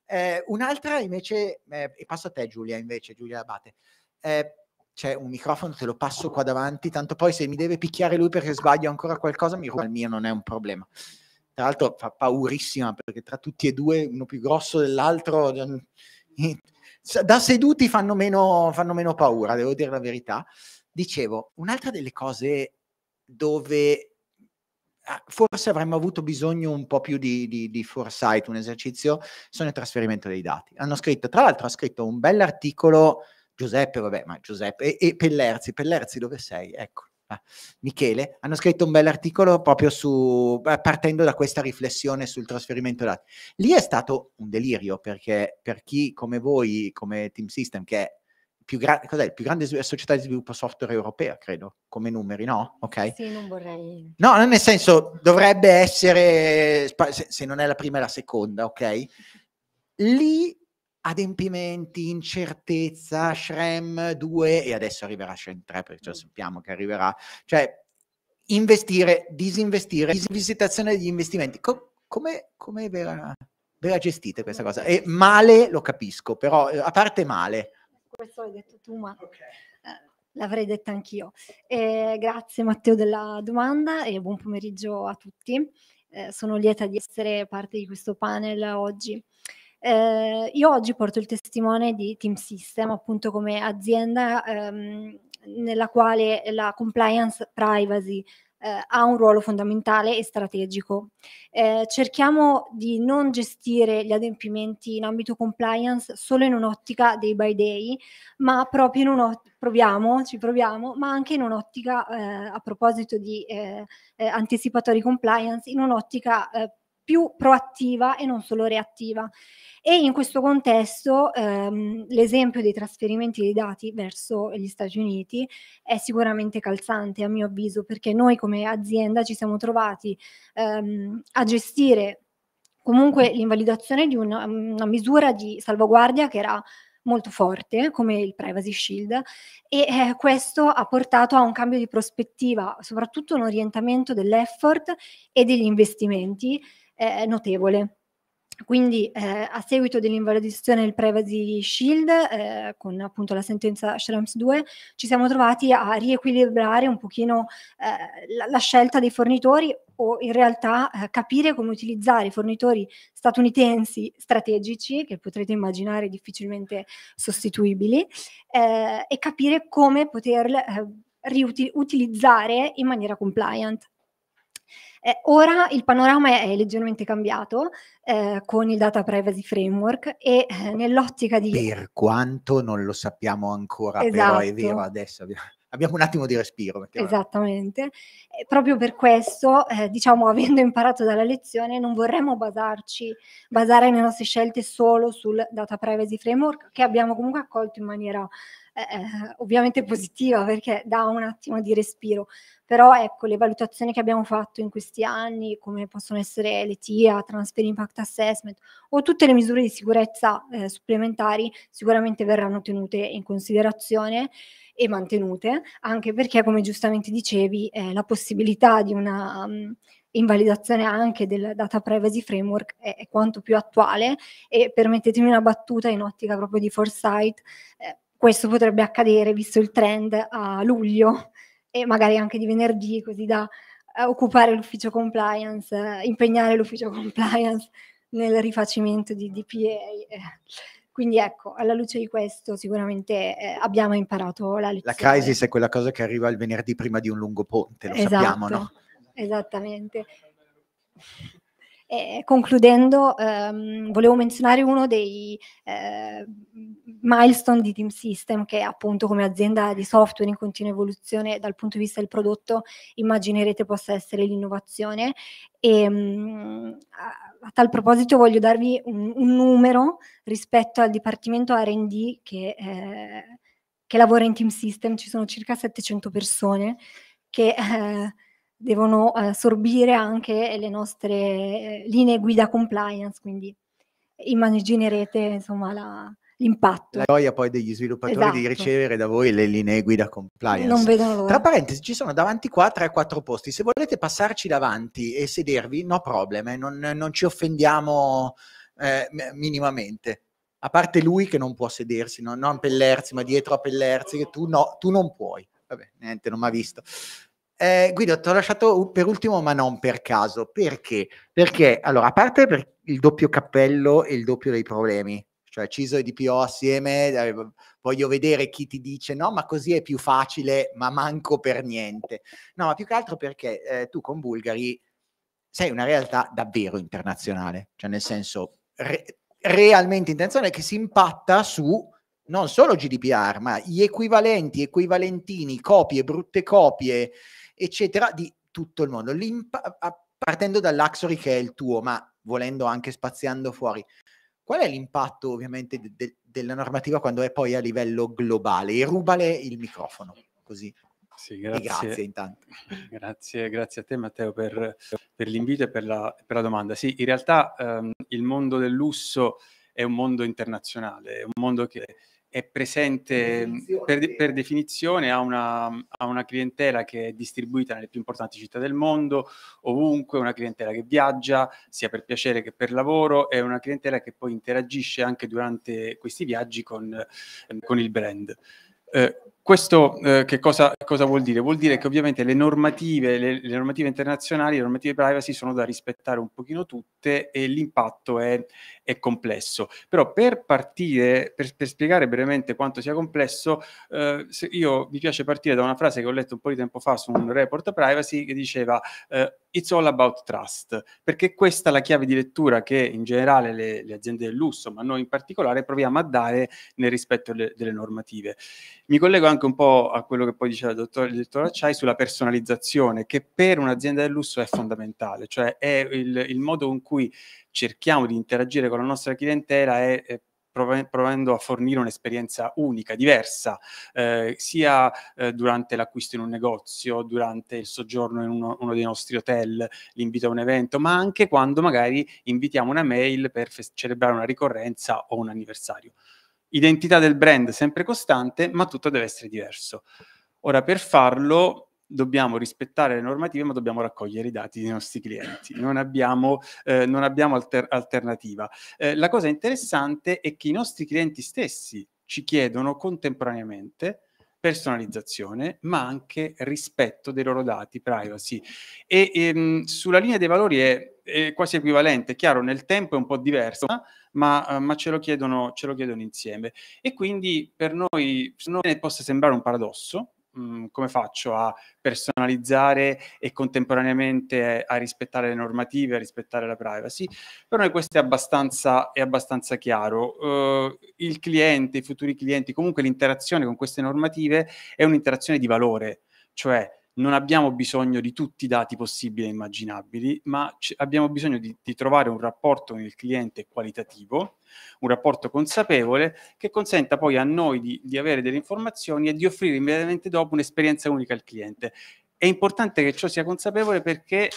Eh, un'altra invece, eh, e passo a te Giulia invece, Giulia Abate. Eh, c'è un microfono, te lo passo qua davanti, tanto poi se mi deve picchiare lui perché sbaglio ancora qualcosa, mi ruba il mio, non è un problema. Tra l'altro fa paurissima perché tra tutti e due, uno più grosso dell'altro, da seduti fanno meno, fanno meno paura, devo dire la verità. Dicevo, un'altra delle cose dove ah, forse avremmo avuto bisogno un po' più di, di, di, foresight, un esercizio, sono il trasferimento dei dati. Hanno scritto, tra l'altro ha scritto un bell'articolo Giuseppe, vabbè, ma Giuseppe e, e Pellerzi, Pellerzi dove sei? Ecco. Ah, Michele, hanno scritto un bell'articolo proprio su, partendo da questa riflessione sul trasferimento dati. Lì è stato un delirio perché per chi come voi, come Team System, che è più gra- cos'è, più grande società di sviluppo software europea, credo, come numeri, no? Ok. Sì, non vorrei. No, nel senso, dovrebbe essere, se, se non è la prima, è la seconda, ok? Lì adempimenti, incertezza, Shrem 2 e adesso arriverà Shrem 3 perché già sappiamo che arriverà. Cioè, investire, disinvestire, disinvisitazione degli investimenti. Co- come, come vera, vera gestite questa cosa? E male lo capisco, però eh, a parte male. Questo l'hai detto tu, ma okay. eh, l'avrei detta anch'io. Eh, grazie Matteo della domanda e buon pomeriggio a tutti. Eh, sono lieta di essere parte di questo panel oggi. Eh, io oggi porto il testimone di Team System, appunto come azienda ehm, nella quale la compliance privacy eh, ha un ruolo fondamentale e strategico. Eh, cerchiamo di non gestire gli adempimenti in ambito compliance solo in un'ottica day by day, ma proprio in un'ottica, proviamo, ci proviamo, ma anche in un'ottica, eh, a proposito di eh, eh, anticipatori compliance, in un'ottica più proattiva e non solo reattiva. E in questo contesto ehm, l'esempio dei trasferimenti dei dati verso gli Stati Uniti è sicuramente calzante a mio avviso perché noi come azienda ci siamo trovati ehm, a gestire comunque l'invalidazione di una, una misura di salvaguardia che era molto forte come il Privacy Shield e eh, questo ha portato a un cambio di prospettiva, soprattutto un orientamento dell'effort e degli investimenti eh, notevole. Quindi eh, a seguito dell'invalidazione del Privacy Shield, eh, con appunto la sentenza Schrems 2, ci siamo trovati a riequilibrare un pochino eh, la, la, scelta dei fornitori o in realtà eh, capire come utilizzare i fornitori statunitensi strategici, che potrete immaginare difficilmente sostituibili, eh, e capire come poterli eh, riutilizzare in maniera compliant. Eh, ora il panorama è leggermente cambiato eh, con il Data Privacy Framework e eh, nell'ottica di... Per quanto non lo sappiamo ancora, esatto. però è vero esatto. adesso abbiamo abbiamo un attimo di respiro. Esattamente. E proprio per questo, eh, diciamo, avendo imparato dalla lezione, non vorremmo basarci, basare le nostre scelte solo sul Data Privacy Framework, che abbiamo comunque accolto in maniera eh, ovviamente positiva perché dà un attimo di respiro, però ecco le valutazioni che abbiamo fatto in questi anni come possono essere le TIA, Transfer Impact Assessment o tutte le misure di sicurezza eh, supplementari sicuramente verranno tenute in considerazione e mantenute, anche perché come giustamente dicevi eh, la possibilità di una um, invalidazione anche del data privacy framework è, è, quanto più attuale e permettetemi una battuta in ottica proprio di foresight, eh, questo potrebbe accadere visto il trend a luglio e magari anche di venerdì, così da uh, occupare l'ufficio compliance, uh, impegnare l'ufficio compliance nel rifacimento di DPA. Eh. Quindi ecco, alla luce di questo sicuramente eh, abbiamo imparato la lezione. La crisis è quella cosa che arriva il venerdì prima di un lungo ponte, lo esatto, sappiamo, no? Esattamente. E concludendo, ehm, volevo menzionare uno dei eh, milestone di Team System che appunto come azienda di software in continua evoluzione dal punto di vista del prodotto immaginerete possa essere l'innovazione. E mh, mm, a, a, tal proposito voglio darvi un, un, numero rispetto al dipartimento R&D che, eh, che lavora in Team System, ci sono circa 700 persone che eh, devono assorbire anche le nostre eh, linee guida compliance, quindi immaginerete insomma la, l'impatto. La gioia poi degli sviluppatori esatto. di ricevere da voi le linee guida compliance. Non vedono l'ora. Tra parentesi, ci sono davanti qua 3-4 posti. Se volete passarci davanti e sedervi, no problem, eh, non, non, ci offendiamo eh, minimamente. A parte lui che non può sedersi, no? non Pellerzi, ma dietro a Pellerzi, che tu, no, tu non puoi. Vabbè, niente, non mi ha visto. Eh, Guido, ti ho lasciato per ultimo, ma non per caso. Perché? Perché, allora, a parte per il doppio cappello e il doppio dei problemi, cioè CISO e DPO assieme, eh, voglio vedere chi ti dice no, ma così è più facile, ma manco per niente. No, ma più che altro perché eh, tu con Bulgari sei una realtà davvero internazionale, cioè nel senso re- realmente internazionale che si impatta su non solo GDPR, ma gli equivalenti, equivalentini, copie, brutte copie, eccetera, di tutto il mondo. L'impa- partendo dall'Axory che è il tuo, ma volendo anche spaziando fuori, qual è l'impatto ovviamente de- de- della normativa quando è poi a livello globale? E rubale il microfono, così. Sì, grazie. grazie intanto. Grazie, grazie a te Matteo per, per l'invito e per la, per la, domanda. Sì, in realtà um, il mondo del lusso è un mondo internazionale, è un mondo che è presente per, per, definizione, ha una, ha una, clientela che è distribuita nelle più importanti città del mondo, ovunque, una clientela che viaggia sia per piacere che per lavoro, è una clientela che poi interagisce anche durante questi viaggi con, con il brand. Eh, questo eh, che cosa, cosa, vuol dire? Vuol dire che ovviamente le normative, le, le, normative internazionali, le normative privacy sono da rispettare un pochino tutte e l'impatto è, è complesso. Però per partire, per, per, spiegare brevemente quanto sia complesso, eh, io mi piace partire da una frase che ho letto un po' di tempo fa su un report privacy che diceva eh, It's all about trust, perché questa è la chiave di lettura che in generale le, le aziende del lusso, ma noi in particolare, proviamo a dare nel rispetto delle, delle normative. Mi collego un po' a quello che poi diceva il dottor, il dottor Acciai sulla personalizzazione, che per un'azienda del lusso è fondamentale, cioè è il, il modo in cui cerchiamo di interagire con la nostra clientela è, è provando a fornire un'esperienza unica, diversa, eh, sia eh, durante l'acquisto in un negozio, durante il soggiorno in uno, uno, dei nostri hotel, l'invito a un evento, ma anche quando magari invitiamo una mail per celebrare una ricorrenza o un anniversario identità del brand sempre costante, ma tutto deve essere diverso. Ora, per farlo dobbiamo rispettare le normative, ma dobbiamo raccogliere i dati dei nostri clienti. Non abbiamo, eh, non abbiamo alter- alternativa. Eh, la cosa interessante è che i nostri clienti stessi ci chiedono contemporaneamente personalizzazione, ma anche rispetto dei loro dati, privacy. E ehm, sulla linea dei valori è, è, quasi equivalente, chiaro, nel tempo è un po' diverso, ma ma, uh, ma ce, lo chiedono, ce, lo chiedono, insieme. E quindi per noi, se non possa sembrare un paradosso, mm, come faccio a personalizzare e contemporaneamente a rispettare le normative, a rispettare la privacy? Per noi questo è abbastanza, è abbastanza chiaro. Uh, il cliente, i futuri clienti, comunque l'interazione con queste normative è un'interazione di valore, cioè non abbiamo bisogno di tutti i dati possibili e immaginabili, ma c- abbiamo bisogno di, di, trovare un rapporto con il cliente qualitativo, un rapporto consapevole che consenta poi a noi di, di avere delle informazioni e di offrire immediatamente dopo un'esperienza unica al cliente. È importante che ciò sia consapevole perché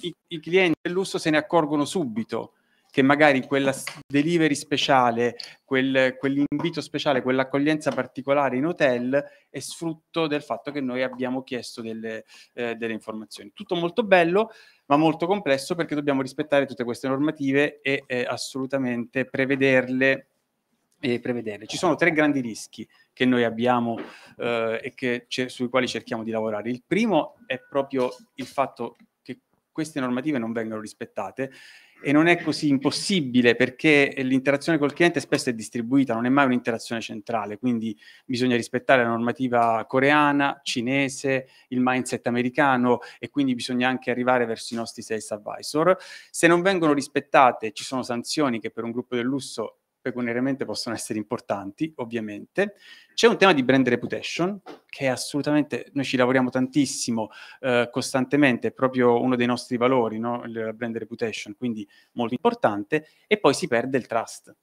i, i clienti del lusso se ne accorgono subito che magari quella delivery speciale, quel, quell'invito speciale, quell'accoglienza particolare in hotel è sfrutto del fatto che noi abbiamo chiesto delle, eh, delle informazioni. Tutto molto bello, ma molto complesso perché dobbiamo rispettare tutte queste normative e eh, assolutamente prevederle e prevederle. Ci sono tre grandi rischi che noi abbiamo eh, e che, sui quali cerchiamo di lavorare. Il primo è proprio il fatto queste normative non vengono rispettate e non è così impossibile perché l'interazione col cliente spesso è distribuita, non è mai un'interazione centrale, quindi bisogna rispettare la normativa coreana, cinese, il mindset americano e quindi bisogna anche arrivare verso i nostri sales advisor. Se non vengono rispettate ci sono sanzioni che per un gruppo del lusso pecuniariamente possono essere importanti, ovviamente. C'è un tema di brand reputation, che è assolutamente, noi ci lavoriamo tantissimo, eh, costantemente, è proprio uno dei nostri valori, no? la brand reputation, quindi molto importante, e poi si perde il trust.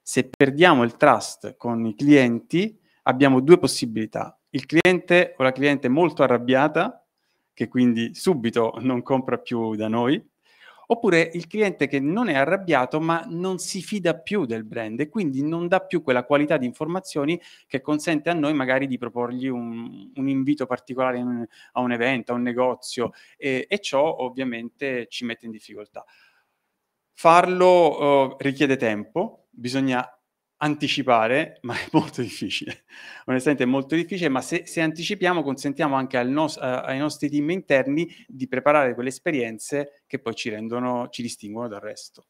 Se perdiamo il trust con i clienti, abbiamo due possibilità. Il cliente o la cliente molto arrabbiata, che quindi subito non compra più da noi, oppure il cliente che non è arrabbiato ma non si fida più del brand e quindi non dà più quella qualità di informazioni che consente a noi magari di proporgli un, un invito particolare in, a un evento, a un negozio e, e, ciò ovviamente ci mette in difficoltà. Farlo uh, richiede tempo, bisogna anticipare, ma è molto difficile. Onestamente è molto difficile, ma se, se anticipiamo consentiamo anche nos- ai nostri team interni di preparare quelle esperienze che poi ci rendono, ci distinguono dal resto.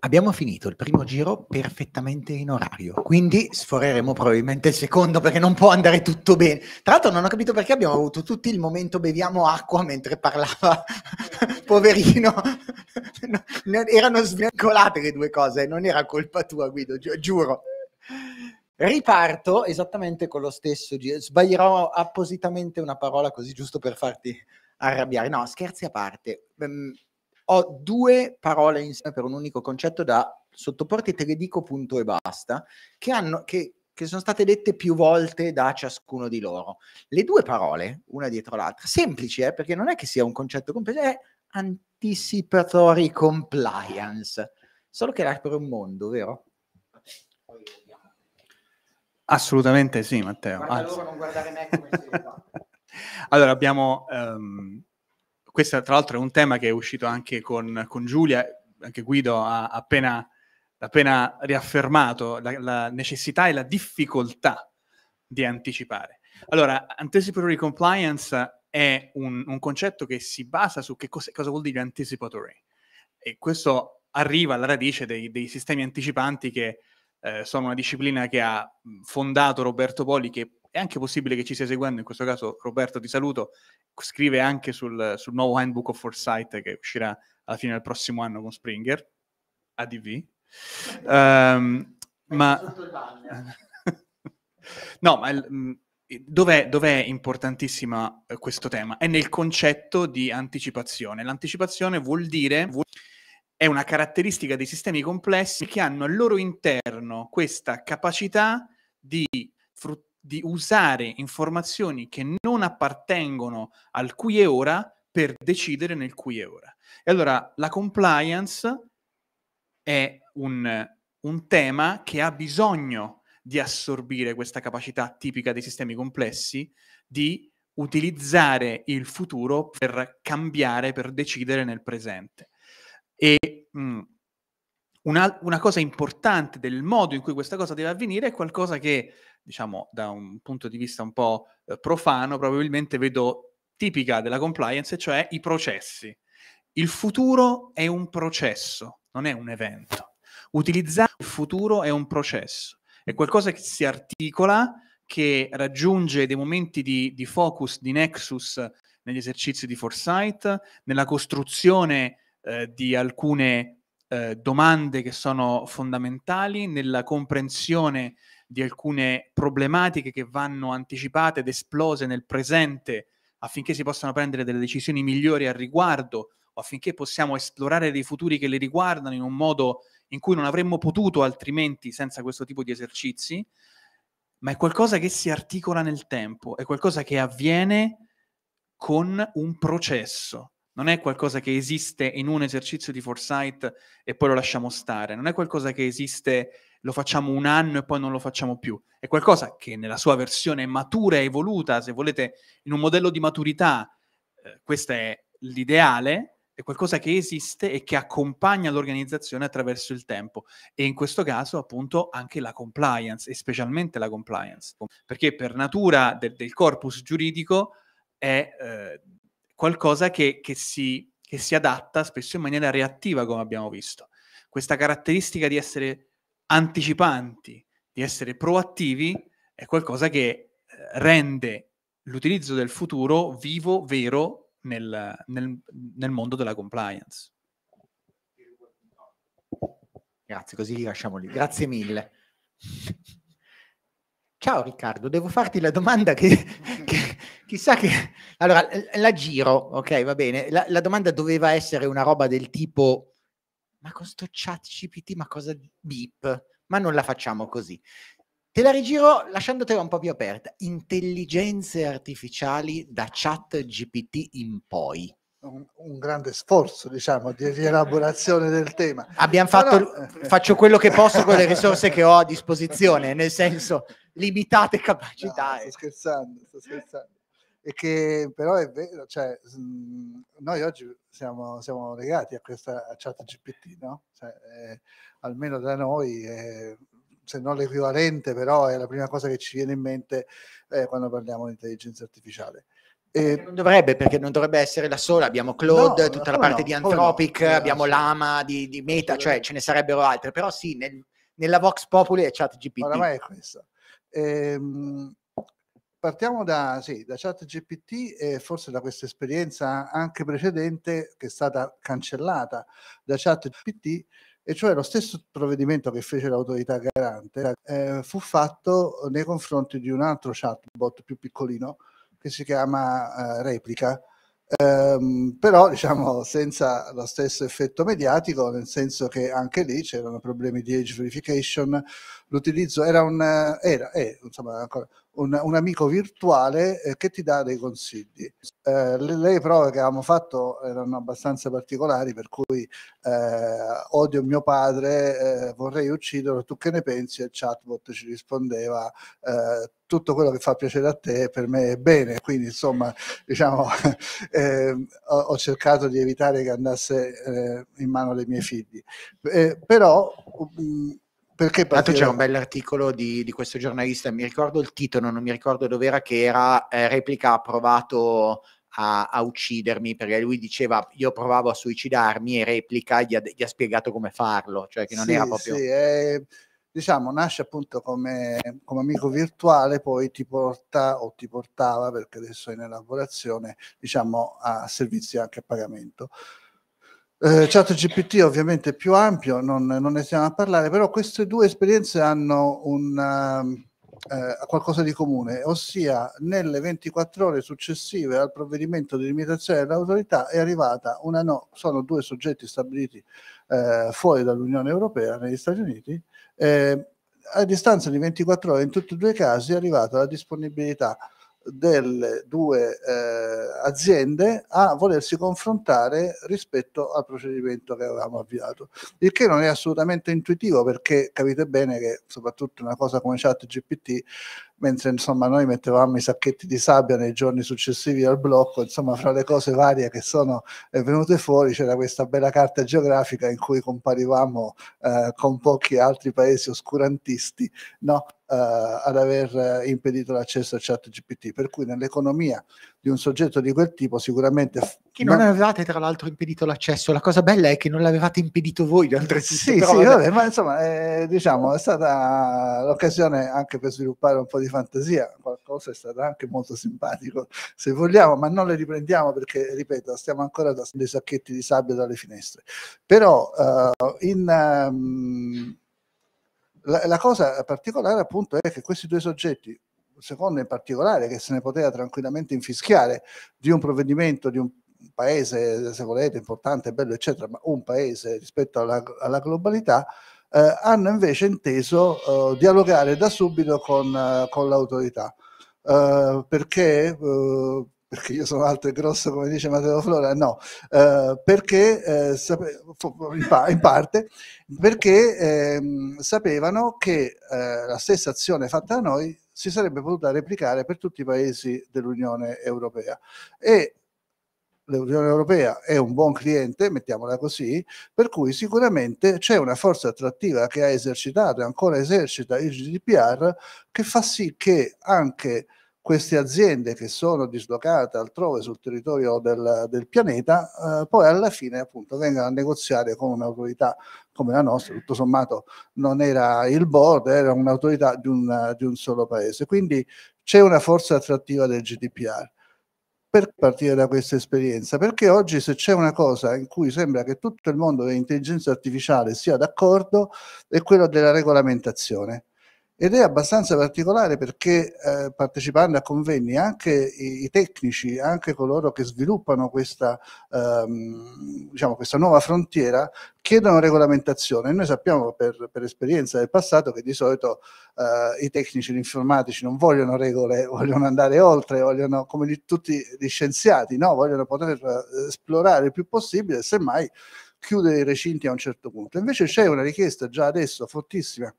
Abbiamo finito il primo giro perfettamente in orario, quindi sforeremo probabilmente il secondo perché non può andare tutto bene. Tra l'altro non ho capito perché abbiamo avuto tutti il momento beviamo acqua mentre parlava, poverino. No, erano svincolate le due cose, non era colpa tua Guido, gi- giuro. Riparto esattamente con lo stesso giro, sbaglierò appositamente una parola così giusto per farti arrabbiare. No, scherzi a parte. Um, ho due parole insieme per un unico concetto da sottoporti, te le dico punto e basta, che, hanno, che, che sono state dette più volte da ciascuno di loro. Le due parole, una dietro l'altra, semplici, eh, perché non è che sia un concetto complesso, è anticipatory compliance, solo che era per un mondo, vero? Assolutamente sì, Matteo. Guarda loro, non guardare me come allora, abbiamo um, questo tra l'altro è un tema che è uscito anche con, con Giulia, anche Guido ha appena, appena riaffermato la, la, necessità e la difficoltà di anticipare. Allora, anticipatory compliance è un, un concetto che si basa su che cosa, cosa vuol dire anticipatory e questo arriva alla radice dei, dei sistemi anticipanti che eh, sono una disciplina che ha fondato Roberto Poli, che è anche possibile che ci stia seguendo, in questo caso Roberto ti saluto, scrive anche sul, sul nuovo Handbook of Foresight che uscirà alla fine del prossimo anno con Springer, ADV. Um, ehm, ma... no, ma il, dov'è, dov'è importantissima eh, questo tema? È nel concetto di anticipazione. L'anticipazione vuol dire... Vuol è una caratteristica dei sistemi complessi che hanno al loro interno questa capacità di fruttare di usare informazioni che non appartengono al qui e ora per decidere nel qui e ora. E allora la compliance è un, un tema che ha bisogno di assorbire questa capacità tipica dei sistemi complessi di utilizzare il futuro per cambiare, per decidere nel presente. E mh, mm, una, una, cosa importante del modo in cui questa cosa deve avvenire è qualcosa che diciamo, da un punto di vista un po' eh, profano, probabilmente vedo tipica della compliance, cioè i processi. Il futuro è un processo, non è un evento. Utilizzare il futuro è un processo, è qualcosa che si articola, che raggiunge dei momenti di, di focus, di nexus negli esercizi di foresight, nella costruzione eh, di alcune eh, domande che sono fondamentali, nella comprensione di alcune problematiche che vanno anticipate ed esplose nel presente affinché si possano prendere delle decisioni migliori al riguardo o affinché possiamo esplorare dei futuri che le riguardano in un modo in cui non avremmo potuto altrimenti senza questo tipo di esercizi, ma è qualcosa che si articola nel tempo, è qualcosa che avviene con un processo. Non è qualcosa che esiste in un esercizio di foresight e poi lo lasciamo stare, non è qualcosa che esiste lo facciamo un anno e poi non lo facciamo più. È qualcosa che nella sua versione matura e evoluta, se volete, in un modello di maturità, eh, questo è l'ideale, è qualcosa che esiste e che accompagna l'organizzazione attraverso il tempo e in questo caso appunto anche la compliance e specialmente la compliance, perché per natura de- del corpus giuridico è... Eh, qualcosa che, che, si, che si adatta spesso in maniera reattiva, come abbiamo visto. Questa caratteristica di essere anticipanti, di essere proattivi, è qualcosa che eh, rende l'utilizzo del futuro vivo, vero nel, nel, nel mondo della compliance. Grazie, così li lasciamo lì. Grazie mille. Ciao Riccardo, devo farti la domanda che, che chissà che... Allora, la giro, ok, va bene. La, la, domanda doveva essere una roba del tipo, ma con sto chat GPT, ma cosa beep? Ma non la facciamo così. Te la rigiro lasciandotela un po' più aperta. Intelligenze artificiali da chat GPT in poi un, un, grande sforzo, diciamo, di rielaborazione del tema. Abbiamo fatto, eh, faccio quello che posso con le risorse che ho a disposizione, nel senso limitate capacità. No, sto scherzando, sto scherzando. E che però è vero, cioè, noi oggi siamo, siamo, legati a questa chat GPT, no? Cioè, eh, almeno da noi, eh, se non l'equivalente, però è la prima cosa che ci viene in mente eh, quando parliamo di intelligenza artificiale. Eh, non dovrebbe, perché non dovrebbe essere la sola. Abbiamo Claude, no, tutta la parte no, di Anthropic, no, abbiamo Lama di, di, Meta, cioè ce ne sarebbero altre. Però sì, nel, nella Vox Populi è chat GPT. Oramai è questo. Ehm, partiamo da, sì, da chat GPT e forse da questa esperienza anche precedente che è stata cancellata da chat GPT e cioè lo stesso provvedimento che fece l'autorità garante eh, fu fatto nei confronti di un altro chatbot più piccolino che si chiama eh, Replica, ehm, però diciamo senza lo stesso effetto mediatico, nel senso che anche lì c'erano problemi di age verification, l'utilizzo era un, era, è, insomma, un, un amico virtuale eh, che ti dà dei consigli. Eh, le, le, prove che avevamo fatto erano abbastanza particolari, per cui eh, odio mio padre, eh, vorrei ucciderlo, tu che ne pensi? E il chatbot ci rispondeva eh, tutto quello che fa piacere a te per me è bene, quindi insomma diciamo eh, ho, ho, cercato di evitare che andasse eh, in mano dei miei figli. Eh, però mh, perché Tanto c'era un bell'articolo di, di, questo giornalista, mi ricordo il titolo, non mi ricordo dove era, che era eh, replica ha provato a, a, uccidermi, perché lui diceva io provavo a suicidarmi e replica gli ha, gli ha spiegato come farlo, cioè che non sì, era proprio... Sì, eh, diciamo, nasce appunto come, come, amico virtuale, poi ti porta o ti portava, perché adesso è in elaborazione, diciamo, a servizi anche a pagamento. Eh, chat GPT ovviamente è più ampio, non, non, ne stiamo a parlare, però queste due esperienze hanno un, uh, eh, qualcosa di comune, ossia nelle 24 ore successive al provvedimento di limitazione dell'autorità è arrivata una no, sono due soggetti stabiliti eh, fuori dall'Unione Europea, negli Stati Uniti, eh, a distanza di 24 ore in tutti e due i casi è arrivata la disponibilità delle due eh, aziende a volersi confrontare rispetto al procedimento che avevamo avviato. Il che non è assolutamente intuitivo perché capite bene che soprattutto una cosa come chat GPT mentre insomma noi mettevamo i sacchetti di sabbia nei giorni successivi al blocco, insomma fra le cose varie che sono eh, venute fuori c'era questa bella carta geografica in cui comparivamo eh, con pochi altri paesi oscurantisti no? eh, ad aver impedito l'accesso a chat GPT, per cui nell'economia di un soggetto di quel tipo sicuramente... Che non, non avevate tra l'altro impedito l'accesso, la cosa bella è che non l'avevate impedito voi oltretutto. Sì, sì, vabbè, ma insomma eh, diciamo è stata l'occasione anche per sviluppare un po' di fantasia, qualcosa è stato anche molto simpatico se vogliamo, ma non le riprendiamo perché, ripeto, stiamo ancora da dei sacchetti di sabbia dalle finestre. Però uh, in... Um, la, la, cosa particolare appunto è che questi due soggetti, secondo in particolare, che se ne poteva tranquillamente infischiare di un provvedimento di un paese, se volete, importante, bello, eccetera, ma un paese rispetto alla, alla globalità, eh, hanno invece inteso eh, dialogare da subito con, eh, con l'autorità. Eh, perché eh, perché io sono alto e grosso come dice Matteo Flora, no, eh, perché eh, in, pa- in, parte perché eh, sapevano che eh, la stessa azione fatta da noi si sarebbe potuta replicare per tutti i paesi dell'Unione Europea. E l'Unione Europea è un buon cliente, mettiamola così, per cui sicuramente c'è una forza attrattiva che ha esercitato e ancora esercita il GDPR che fa sì che anche queste aziende che sono dislocate altrove sul territorio del, del pianeta, eh, poi alla fine appunto vengano a negoziare con un'autorità come la nostra, tutto sommato non era il board, era un'autorità di un, di un solo paese. Quindi c'è una forza attrattiva del GDPR per partire da questa esperienza? Perché oggi se c'è una cosa in cui sembra che tutto il mondo dell'intelligenza artificiale sia d'accordo è quello della regolamentazione. Ed è abbastanza particolare perché eh, partecipando a convegni anche i, i, tecnici, anche coloro che sviluppano questa, ehm, diciamo, questa nuova frontiera, chiedono regolamentazione. Noi sappiamo per, per esperienza del passato che di solito eh, i tecnici, gli informatici non vogliono regole, vogliono andare oltre, vogliono, come di, tutti gli scienziati, no? vogliono poter eh, esplorare il più possibile, semmai chiudere i recinti a un certo punto. Invece c'è una richiesta già adesso fortissima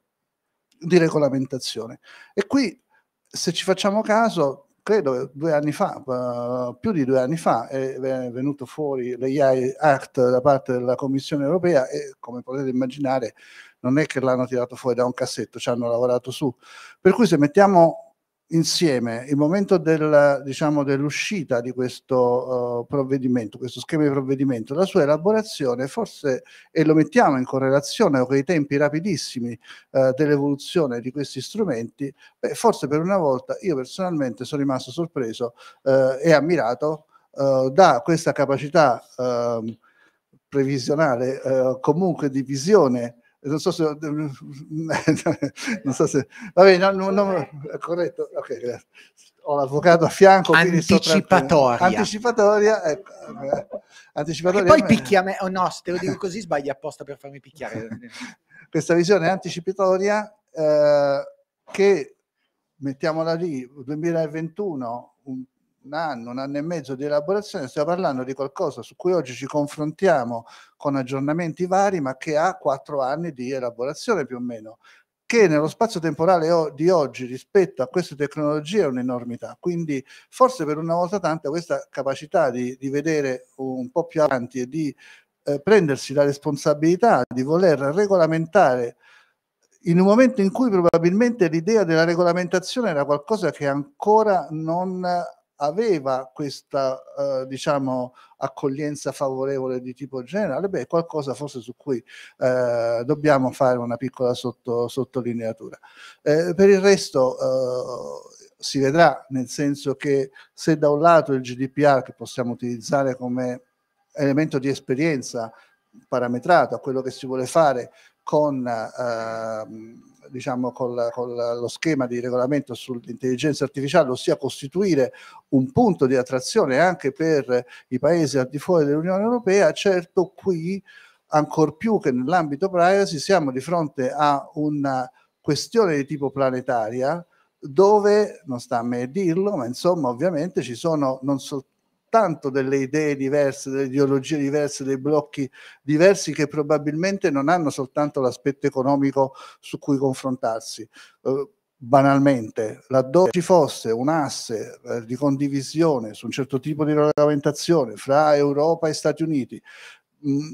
di regolamentazione. E qui, se ci facciamo caso, credo due anni fa, uh, più di due anni fa, è venuto fuori l'AI Act da parte della Commissione europea e, come potete immaginare, non è che l'hanno tirato fuori da un cassetto, ci hanno lavorato su. Per cui se mettiamo insieme. Il momento del, diciamo, dell'uscita di questo uh, provvedimento, questo schema di provvedimento, la sua elaborazione, forse, e lo mettiamo in correlazione con i tempi rapidissimi uh, dell'evoluzione di questi strumenti, beh, forse per una volta io personalmente sono rimasto sorpreso uh, e ammirato da questa capacità ehm, previsionale, comunque di visione non so se non so se vabbè no, no, no, è corretto ok ho l'avvocato a fianco anticipatoria. Anticipatoria ecco, anticipatoria e poi picchia me oh no se te lo dico così sbagli apposta per farmi picchiare. Questa visione anticipatoria eh, che mettiamola lì 2021 un un anno, un anno e mezzo di elaborazione, stiamo parlando di qualcosa su cui oggi ci confrontiamo con aggiornamenti vari, ma che ha quattro anni di elaborazione più o meno, che nello spazio temporale di oggi rispetto a queste tecnologie è un'enormità. Quindi forse per una volta tanta questa capacità di, di vedere un po' più avanti e di eh, prendersi la responsabilità di voler regolamentare in un momento in cui probabilmente l'idea della regolamentazione era qualcosa che ancora non aveva questa eh, diciamo accoglienza favorevole di tipo generale, beh, qualcosa forse su cui eh, dobbiamo fare una piccola sotto, sottolineatura. Eh, per il resto eh, si vedrà, nel senso che se da un lato il GDPR che possiamo utilizzare come elemento di esperienza parametrato a quello che si vuole fare con ehm, diciamo, con lo schema di regolamento sull'intelligenza artificiale, ossia costituire un punto di attrazione anche per i paesi al di fuori dell'Unione Europea, certo qui, ancor più che nell'ambito privacy, siamo di fronte a una questione di tipo planetaria dove, non sta a me dirlo, ma insomma ovviamente ci sono non soltanto tanto delle idee diverse, delle ideologie diverse, dei blocchi diversi che probabilmente non hanno soltanto l'aspetto economico su cui confrontarsi. Uh, banalmente, laddove ci fosse un asse eh, di condivisione su un certo tipo di regolamentazione fra Europa e Stati Uniti,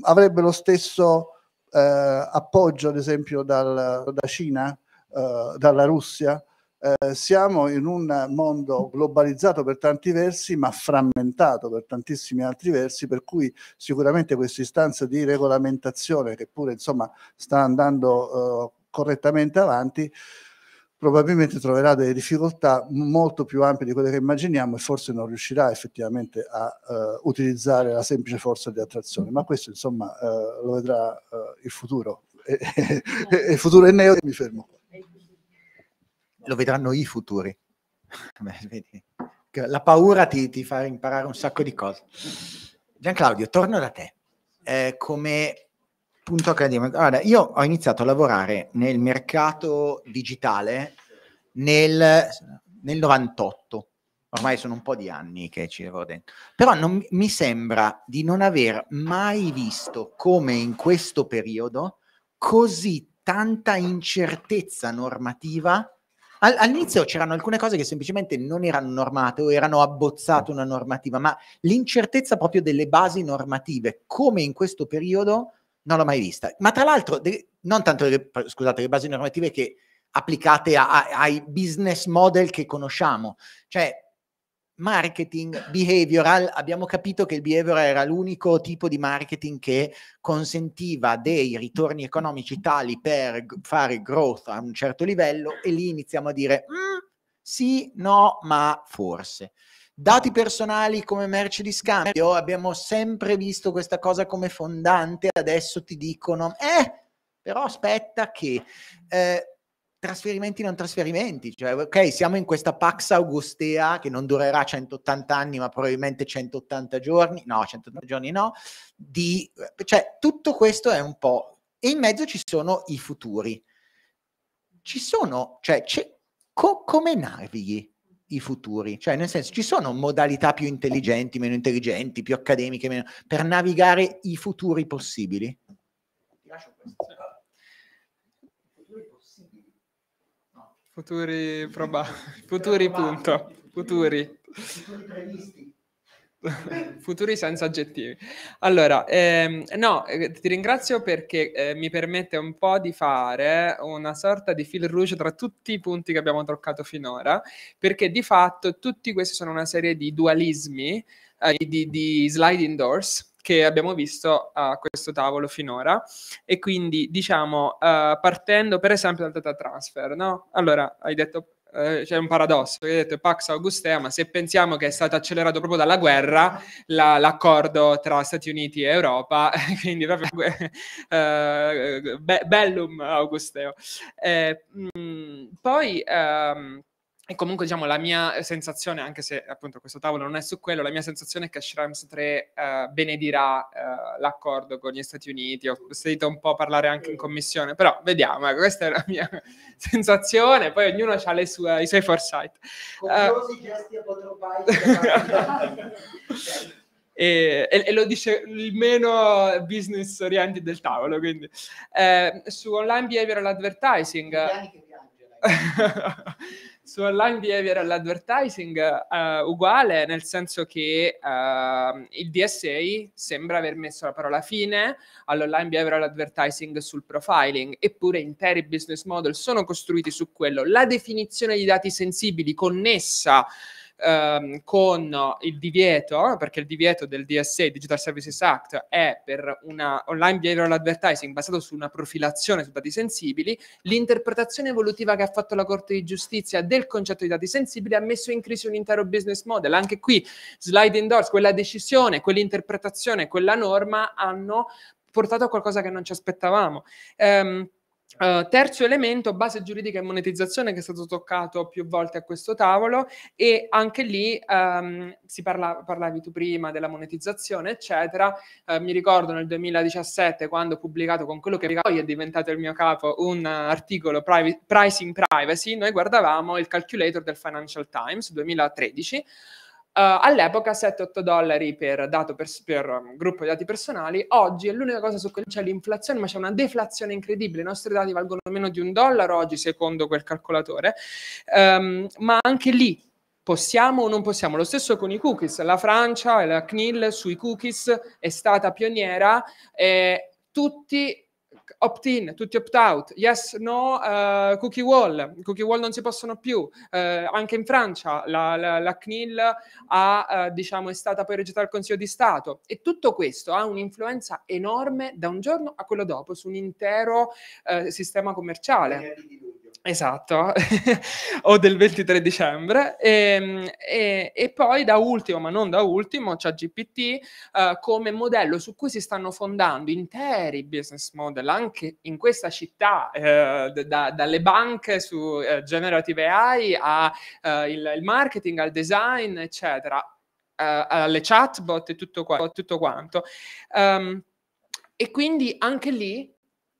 avrebbe lo stesso eh, appoggio, ad esempio, dal, da Cina, eh, dalla Russia, eh, siamo in un mondo globalizzato per tanti versi, ma frammentato per tantissimi altri versi, per cui sicuramente questa istanza di regolamentazione, che pure insomma sta andando eh, correttamente avanti, probabilmente troverà delle difficoltà molto più ampie di quelle che immaginiamo e forse non riuscirà effettivamente a uh, utilizzare la semplice forza di attrazione, ma questo insomma uh, lo vedrà uh, il futuro. E, il futuro è neo, mi fermo lo vedranno i futuri. La paura ti, ti, fa imparare un sacco di cose. Gianclaudio, torno da te. Eh, come punto accademico, guarda, io ho iniziato a lavorare nel mercato digitale nel, nel 98. Ormai sono un po' di anni che ci lavoro dentro. Però non, mi sembra di non aver mai visto come in questo periodo così tanta incertezza normativa all'inizio c'erano alcune cose che semplicemente non erano normate o erano abbozzate una normativa, ma l'incertezza proprio delle basi normative, come in questo periodo, non l'ho mai vista. Ma tra l'altro, non tanto le, scusate, le basi normative che applicate a, a, ai business model che conosciamo. Cioè, marketing behavioral, abbiamo capito che il behavioral era l'unico tipo di marketing che consentiva dei ritorni economici tali per fare growth a un certo livello e lì iniziamo a dire mm, sì, no, ma forse. Dati personali come merce di scambio, abbiamo sempre visto questa cosa come fondante, adesso ti dicono, eh, però aspetta che... Eh, trasferimenti non trasferimenti, cioè ok siamo in questa Pax Augustea che non durerà 180 anni ma probabilmente 180 giorni, no 180 giorni no, di, cioè tutto questo è un po' e in mezzo ci sono i futuri, ci sono, cioè co- come navighi i futuri, cioè nel senso ci sono modalità più intelligenti, meno intelligenti, più accademiche, meno, per navigare i futuri possibili? Ti lascio questo. Futuri probabili, futuri punto, futuri. Futuri senza aggettivi. Allora, ehm, no, eh, ti ringrazio perché eh, mi permette un po' di fare una sorta di fil rouge tra tutti i punti che abbiamo toccato finora, perché di fatto tutti questi sono una serie di dualismi, eh, di, di sliding doors, che abbiamo visto a questo tavolo finora e quindi diciamo uh, partendo per esempio dal data transfer, no? Allora, hai detto uh, c'è un paradosso, hai detto Pax Augustea, ma se pensiamo che è stato accelerato proprio dalla guerra la, l'accordo tra Stati Uniti e Europa, quindi proprio uh, be- bellum Augusteo. Eh, mh, mm, poi um, e comunque, diciamo, la mia sensazione, anche se appunto questo tavolo non è su quello, la mia sensazione è che Schrems 3 uh, benedirà uh, l'accordo con gli Stati Uniti. Ho sentito un po' parlare anche in commissione, però vediamo, ecco, questa è la mia sensazione. Poi ognuno ha i suoi foresight. Uh, gesti e, e, e, lo dice il meno business oriented del tavolo. Quindi, eh, su online behavioral advertising su online behavioral advertising uh, uguale, nel senso che uh, il DSA sembra aver messo la parola fine all'online behavioral advertising sul profiling, eppure interi business model sono costruiti su quello. La definizione di dati sensibili connessa ehm, con il divieto, perché il divieto del DSA, Digital Services Act, è per una online behavioral advertising basato su una profilazione su dati sensibili, l'interpretazione evolutiva che ha fatto la Corte di Giustizia del concetto di dati sensibili ha messo in crisi un intero business model. Anche qui, slide indoors, quella decisione, quell'interpretazione, quella norma hanno portato a qualcosa che non ci aspettavamo. Um, Uh, terzo elemento, base giuridica e monetizzazione, che è stato toccato più volte a questo tavolo, e anche lì um, si parla, parlavi tu prima della monetizzazione, eccetera. Uh, mi ricordo nel 2017, quando ho pubblicato con quello che poi è diventato il mio capo un uh, articolo privi- Pricing Privacy, noi guardavamo il calculator del Financial Times 2013 Uh, all'epoca 7-8 dollari per, dato per, per um, gruppo di dati personali, oggi è l'unica cosa su cui c'è l'inflazione, ma c'è una deflazione incredibile, i nostri dati valgono meno di un dollaro oggi secondo quel calcolatore, um, ma anche lì possiamo o non possiamo, lo stesso con i cookies, la Francia e la CNIL sui cookies è stata pioniera e tutti opt-in, tutti opt-out, yes, no, uh, cookie wall, cookie wall non si possono più, uh, anche in Francia la, la, la CNIL ha, uh, diciamo, è stata poi registrata al Consiglio di Stato. E tutto questo ha un'influenza enorme da un giorno a quello dopo su un intero sistema commerciale. Esatto, o del 23 dicembre. E, ehm, e, e, poi da ultimo, ma non da ultimo, c'è GPT uh, come modello su cui si stanno fondando interi business model anche in questa città, uh, da, dalle banche su uh, generative AI al il marketing, al design, eccetera, alle chatbot e tutto, qua, tutto quanto. Um, e quindi anche lì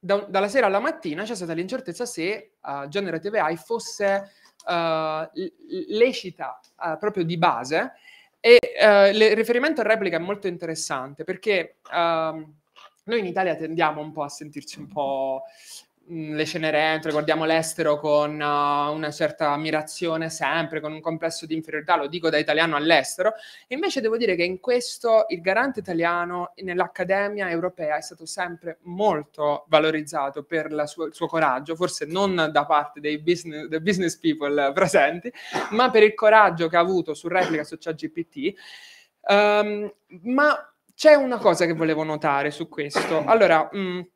da, dalla sera alla mattina c'è stata l'incertezza se uh, Generative AI fosse uh, lecita uh, proprio di base. E il riferimento a replica è molto interessante perché ehm, noi in Italia tendiamo un po' a sentirci un po' mh, le Cenerentola, guardiamo l'estero con uh, una certa ammirazione sempre, con un complesso di inferiorità, lo dico da italiano all'estero, invece devo dire che in questo il garante italiano nell'Accademia europea è stato sempre molto valorizzato per sua, il suo coraggio, forse non da parte dei business, dei business people presenti, ma per il coraggio che ha avuto su replica su ChatGPT. Um, ma c'è una cosa che volevo notare su questo. Allora, mh,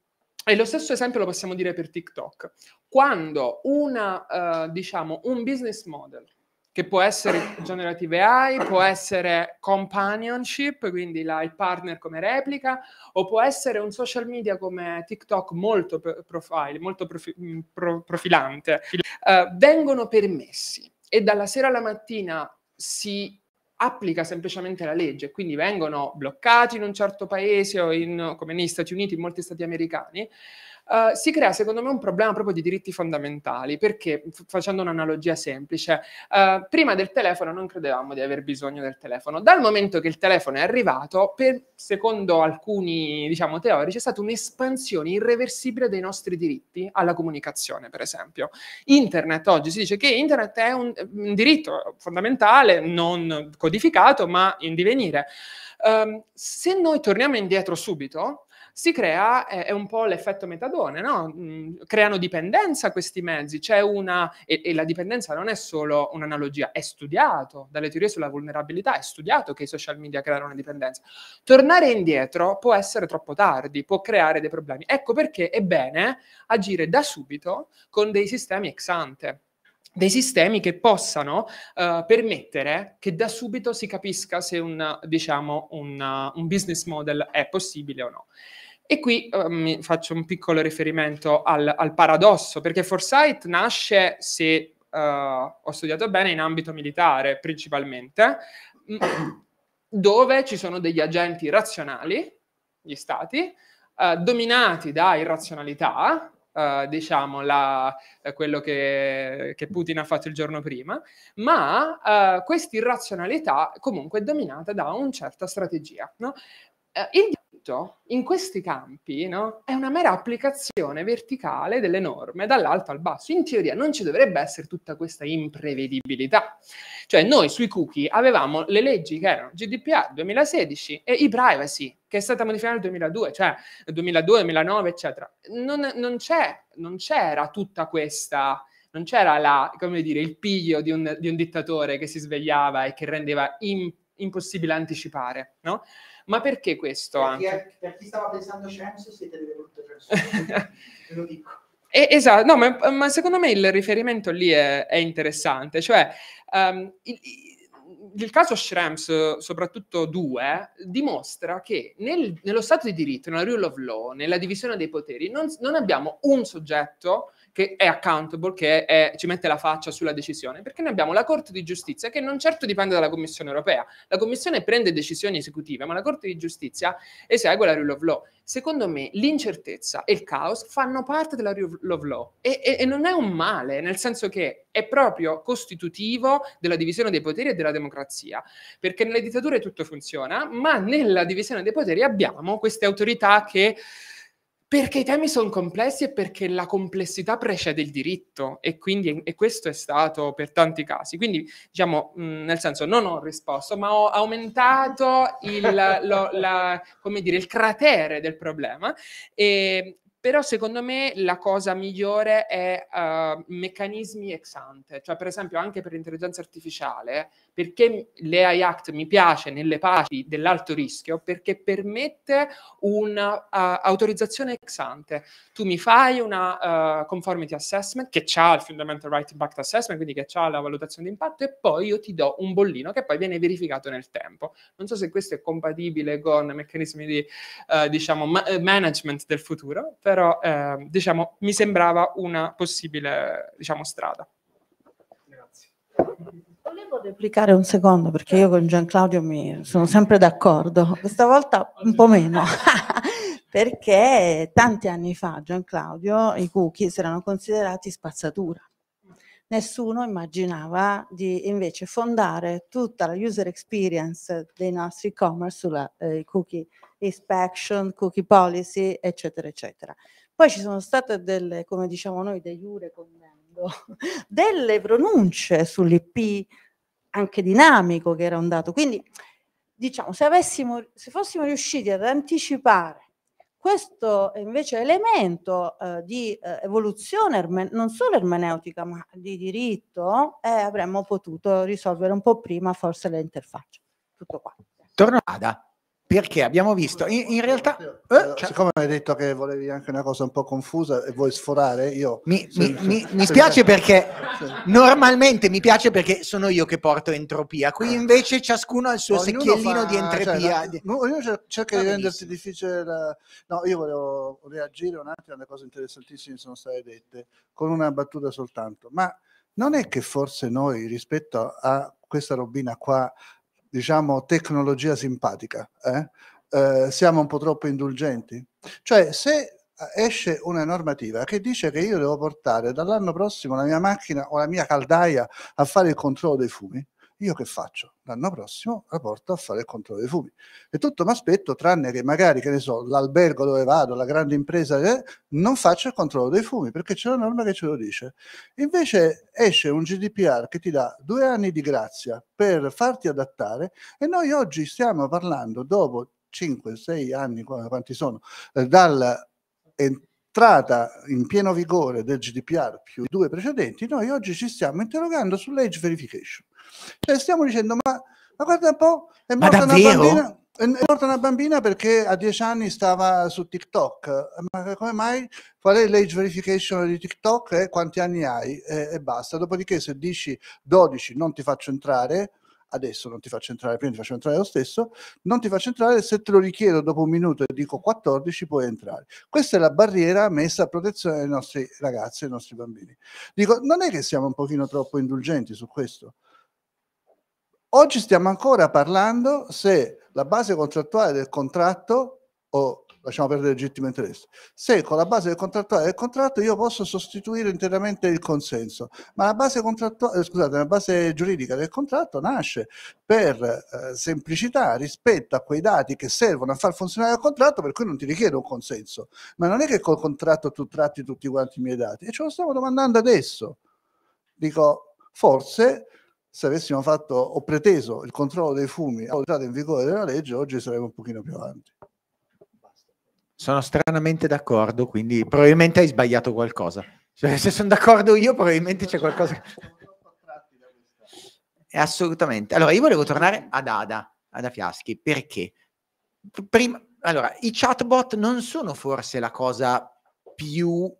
e lo stesso esempio lo possiamo dire per TikTok. Quando una, uh, diciamo, un business model che può essere generative AI, può essere companionship, quindi la, il partner come replica, o può essere un social media come TikTok molto profile, molto profi, mm, pro, profilante, uh, vengono permessi e dalla sera alla mattina si applica semplicemente la legge, quindi vengono bloccati in un certo paese o in, come negli Stati Uniti, in molti stati americani, Uh, si crea secondo me un problema proprio di diritti fondamentali, perché facendo un'analogia semplice, uh, prima del telefono non credevamo di aver bisogno del telefono, dal momento che il telefono è arrivato, per, secondo alcuni diciamo, teorici, è stata un'espansione irreversibile dei nostri diritti alla comunicazione, per esempio. Internet oggi si dice che Internet è un, un diritto fondamentale, non codificato, ma in divenire. Um, se noi torniamo indietro subito, si crea, è, è un po' l'effetto metadone, no? Mm, creano dipendenza questi mezzi, c'è una, e, e, la dipendenza non è solo un'analogia, è studiato, dalle teorie sulla vulnerabilità è studiato che i social media creano una dipendenza. Tornare indietro può essere troppo tardi, può creare dei problemi. Ecco perché è bene agire da subito con dei sistemi ex ante dei sistemi che possano uh, permettere che da subito si capisca se un, diciamo, un, uh, un business model è possibile o no. E qui um, faccio un piccolo riferimento al, al, paradosso, perché Foresight nasce, se uh, ho studiato bene, in ambito militare principalmente, dove ci sono degli agenti razionali, gli stati, uh, dominati da irrazionalità, Uh, diciamo, la, quello che, che, Putin ha fatto il giorno prima, ma uh, questa irrazionalità comunque è dominata da una certa strategia. No? Il diritto in questi campi no, è una mera applicazione verticale delle norme dall'alto al basso. In teoria non ci dovrebbe essere tutta questa imprevedibilità. Cioè noi sui cookie avevamo le leggi che erano GDPR 2016 e i privacy che è stata modificata nel 2002, cioè nel 2002, 2009, eccetera. Non, non, non c'era tutta questa non c'era la, dire, il piglio di un, di un, dittatore che si svegliava e che rendeva in, impossibile anticipare, no? Ma perché questo per anche? Chi è, per chi stava pensando Shams siete delle brutte persone, ve lo dico. Eh, esatto, no, ma, ma, secondo me il riferimento lì è, è interessante, cioè um, il, il, caso Schrems, soprattutto 2, dimostra che nel, nello Stato di diritto, nella rule of law, nella divisione dei poteri, non, non abbiamo un soggetto che è accountable, che è, ci mette la faccia sulla decisione, perché noi abbiamo la Corte di Giustizia che non certo dipende dalla Commissione europea. La Commissione prende decisioni esecutive, ma la Corte di Giustizia esegue la rule of law. Secondo me l'incertezza e il caos fanno parte della rule of law e, e, e non è un male, nel senso che è proprio costitutivo della divisione dei poteri e della democrazia, perché nelle dittature tutto funziona, ma nella divisione dei poteri abbiamo queste autorità che perché i temi sono complessi e perché la complessità precede il diritto e quindi e questo è stato per tanti casi. Quindi, diciamo, mh, nel senso, non ho risposto, ma ho aumentato il, lo, la, dire, il cratere del problema e però secondo me la cosa migliore è uh, meccanismi ex ante, cioè per esempio anche per l'intelligenza artificiale, perché l'AI Act mi piace nelle parti dell'alto rischio, perché permette un'autorizzazione uh, ex ante. Tu mi fai una uh, conformity assessment che ha il Fundamental Right Impact Assessment, quindi che ha la valutazione di impatto, e poi io ti do un bollino che poi viene verificato nel tempo. Non so se questo è compatibile con meccanismi di, uh, diciamo, ma- management del futuro, però eh, diciamo, mi sembrava una possibile diciamo, strada. Grazie. Volevo replicare un secondo perché io con Gian Claudio mi sono sempre d'accordo, questa volta un po' meno, perché tanti anni fa Gian Claudio i cookies erano considerati spazzatura. Nessuno immaginava di invece fondare tutta la user experience dei nostri e-commerce sulla eh, cookie inspection, cookie policy, eccetera, eccetera Poi ci sono state delle, come diciamo noi, dei iure condendo, delle pronunce sull'IP anche dinamico che era un dato. Quindi diciamo, se, avessimo, se fossimo riusciti ad anticipare questo invece elemento eh, di eh, evoluzione non solo ermeneutica ma di diritto eh, avremmo potuto risolvere un po' prima forse le interfacce. Tutto qua. Torno a Ada perché abbiamo visto in, in realtà eh, cioè, siccome hai detto che volevi anche una cosa un po' confusa e vuoi sforare io mi, mi, mi, mi spiace perché normalmente mi piace perché sono io che porto entropia. Qui invece ciascuno ha il suo ognuno secchiellino fa, di entropia. cioè, ognuno cerca di rendersi difficile la... no io volevo reagire un attimo alle cose interessantissime che sono state dette con una battuta soltanto. Ma non è che forse noi rispetto a questa robina qua diciamo, tecnologia simpatica, eh? Eh, siamo un po' troppo indulgenti. Cioè, se esce una normativa che dice che io devo portare dall'anno prossimo la mia macchina o la mia caldaia a fare il controllo dei fumi, io che faccio? L'anno prossimo la porto a fare il controllo dei fumi. E tutto mi aspetto, tranne che magari, che ne so, l'albergo dove vado, la grande impresa, eh, non faccio il controllo dei fumi, perché c'è una norma che ce lo dice. Invece esce un GDPR che ti dà due anni di grazia per farti adattare e noi oggi stiamo parlando, dopo 5-6 anni, quanti sono, eh, dal entrata in pieno vigore del GDPR più i due precedenti, noi oggi ci stiamo interrogando sull'age verification. Cioè stiamo dicendo, ma, ma guarda un po', è morta una bambina. È morta una bambina perché a dieci anni stava su TikTok. Ma come mai? Qual è l'age verification di TikTok? Eh, quanti anni hai? Eh, e basta. Dopodiché, se dici 12 non ti faccio entrare, adesso non ti faccio entrare, prima ti faccio entrare lo stesso, non ti faccio entrare, se te lo richiedo dopo un minuto e dico 14 puoi entrare. Questa è la barriera messa a protezione dei nostri ragazzi, dei nostri bambini. Dico, non è che siamo un pochino troppo indulgenti su questo? Oggi stiamo ancora parlando se la base contrattuale del contratto o lasciamo perdere il legittimo interesse. Se con la base contrattuale del contratto io posso sostituire interamente il consenso, ma la base, eh, scusate, la base giuridica del contratto nasce per eh, semplicità rispetto a quei dati che servono a far funzionare il contratto, per cui non ti richiedo un consenso. Ma non è che col contratto tu tratti tutti quanti i miei dati, e ce lo stiamo domandando adesso. Dico, forse se avessimo fatto o preteso il controllo dei fumi all'entrata in vigore della legge, oggi saremmo un pochino più avanti. Sono stranamente d'accordo, quindi probabilmente hai sbagliato qualcosa. Cioè, se sono d'accordo io, probabilmente c'è qualcosa. Assolutamente. Allora, io volevo tornare ad Ada, Ada Fiaschi, perché prima, allora, i chatbot non sono forse la cosa più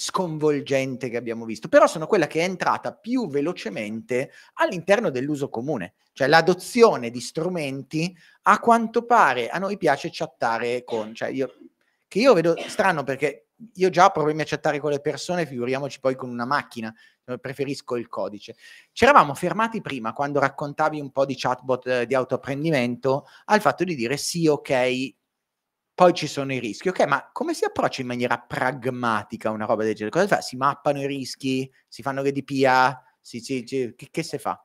sconvolgente che abbiamo visto, però sono quella che è entrata più velocemente all'interno dell'uso comune, cioè l'adozione di strumenti, a quanto pare a noi piace chattare con, cioè io che io vedo strano perché io già ho problemi a chattare con le persone, figuriamoci poi con una macchina, preferisco il codice. Ci eravamo fermati prima, quando raccontavi un po' di chatbot eh, di autoapprendimento, al fatto di dire sì, ok, poi ci sono i rischi. Ok, ma come si approccia in maniera pragmatica una roba del genere? Cosa fa? Si mappano i rischi? Si fanno le DPA? Si, si, si, che, che si fa?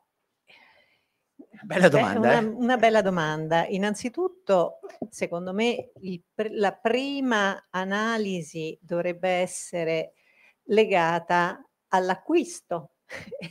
Bella domanda. Beh, una, eh? una, bella domanda. Innanzitutto, secondo me, il, la prima analisi dovrebbe essere legata all'acquisto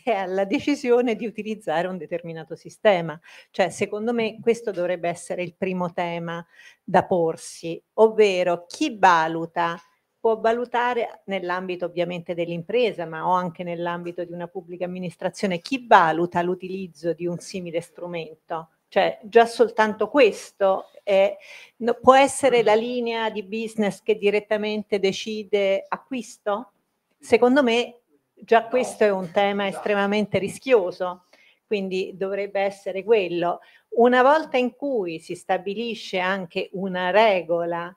e alla decisione di utilizzare un determinato sistema. Cioè, secondo me, questo dovrebbe essere il primo tema da porsi, ovvero chi valuta può valutare nell'ambito ovviamente dell'impresa, ma o anche nell'ambito di una pubblica amministrazione, chi valuta l'utilizzo di un simile strumento? Cioè già soltanto questo è, no, può essere la linea di business che direttamente decide acquisto? Secondo me già questo è un tema estremamente rischioso, quindi dovrebbe essere quello. Una volta in cui si stabilisce anche una regola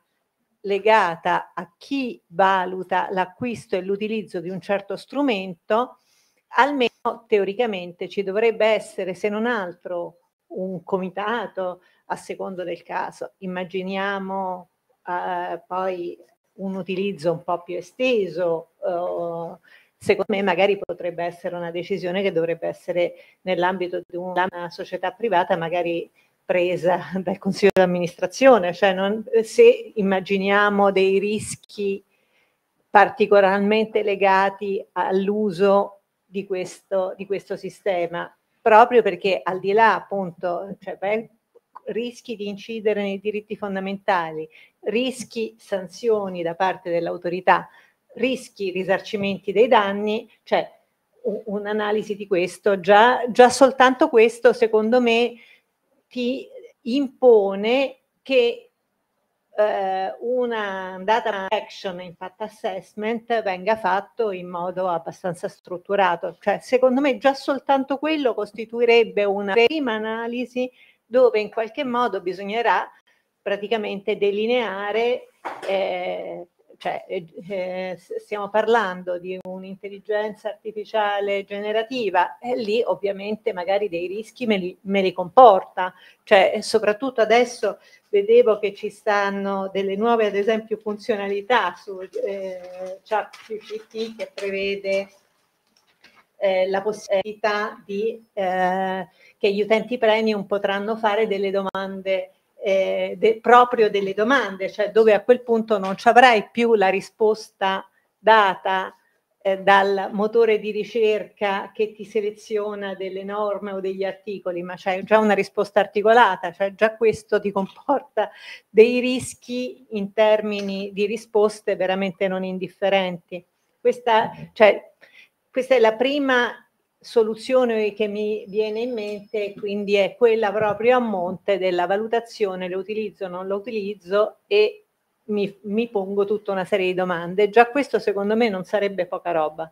legata a chi valuta l'acquisto e l'utilizzo di un certo strumento, almeno teoricamente ci dovrebbe essere, se non altro, un comitato a secondo del caso. Immaginiamo eh, poi un utilizzo un po' più esteso. Eh, secondo me magari potrebbe essere una decisione che dovrebbe essere nell'ambito di una società privata, magari presa dal consiglio di amministrazione, cioè non, se immaginiamo dei rischi particolarmente legati all'uso di questo, di questo sistema, proprio perché al di là appunto, cioè, beh, rischi di incidere nei diritti fondamentali, rischi sanzioni da parte dell'autorità, rischi risarcimenti dei danni, cioè un'analisi di questo, già, già soltanto questo secondo me ti impone che eh, una data action impact assessment venga fatto in modo abbastanza strutturato. Cioè, secondo me già soltanto quello costituirebbe una prima analisi dove in qualche modo bisognerà praticamente delineare eh, cioè, eh, eh stiamo parlando di un'intelligenza artificiale generativa e lì ovviamente magari dei rischi me li, me li comporta, cioè soprattutto adesso vedevo che ci stanno delle nuove ad esempio funzionalità su eh, ChatGPT che prevede eh, la possibilità di, eh, che gli utenti premium potranno fare delle domande eh, de, proprio delle domande, cioè dove a quel punto non ci avrai più la risposta data eh, dal motore di ricerca che ti seleziona delle norme o degli articoli, ma c'è già una risposta articolata, cioè già questo ti comporta dei rischi in termini di risposte veramente non indifferenti. Questa, cioè, questa è la prima soluzione che mi viene in mente quindi è quella proprio a monte della valutazione, lo utilizzo, non lo utilizzo e mi, mi pongo tutta una serie di domande. Già questo secondo me non sarebbe poca roba.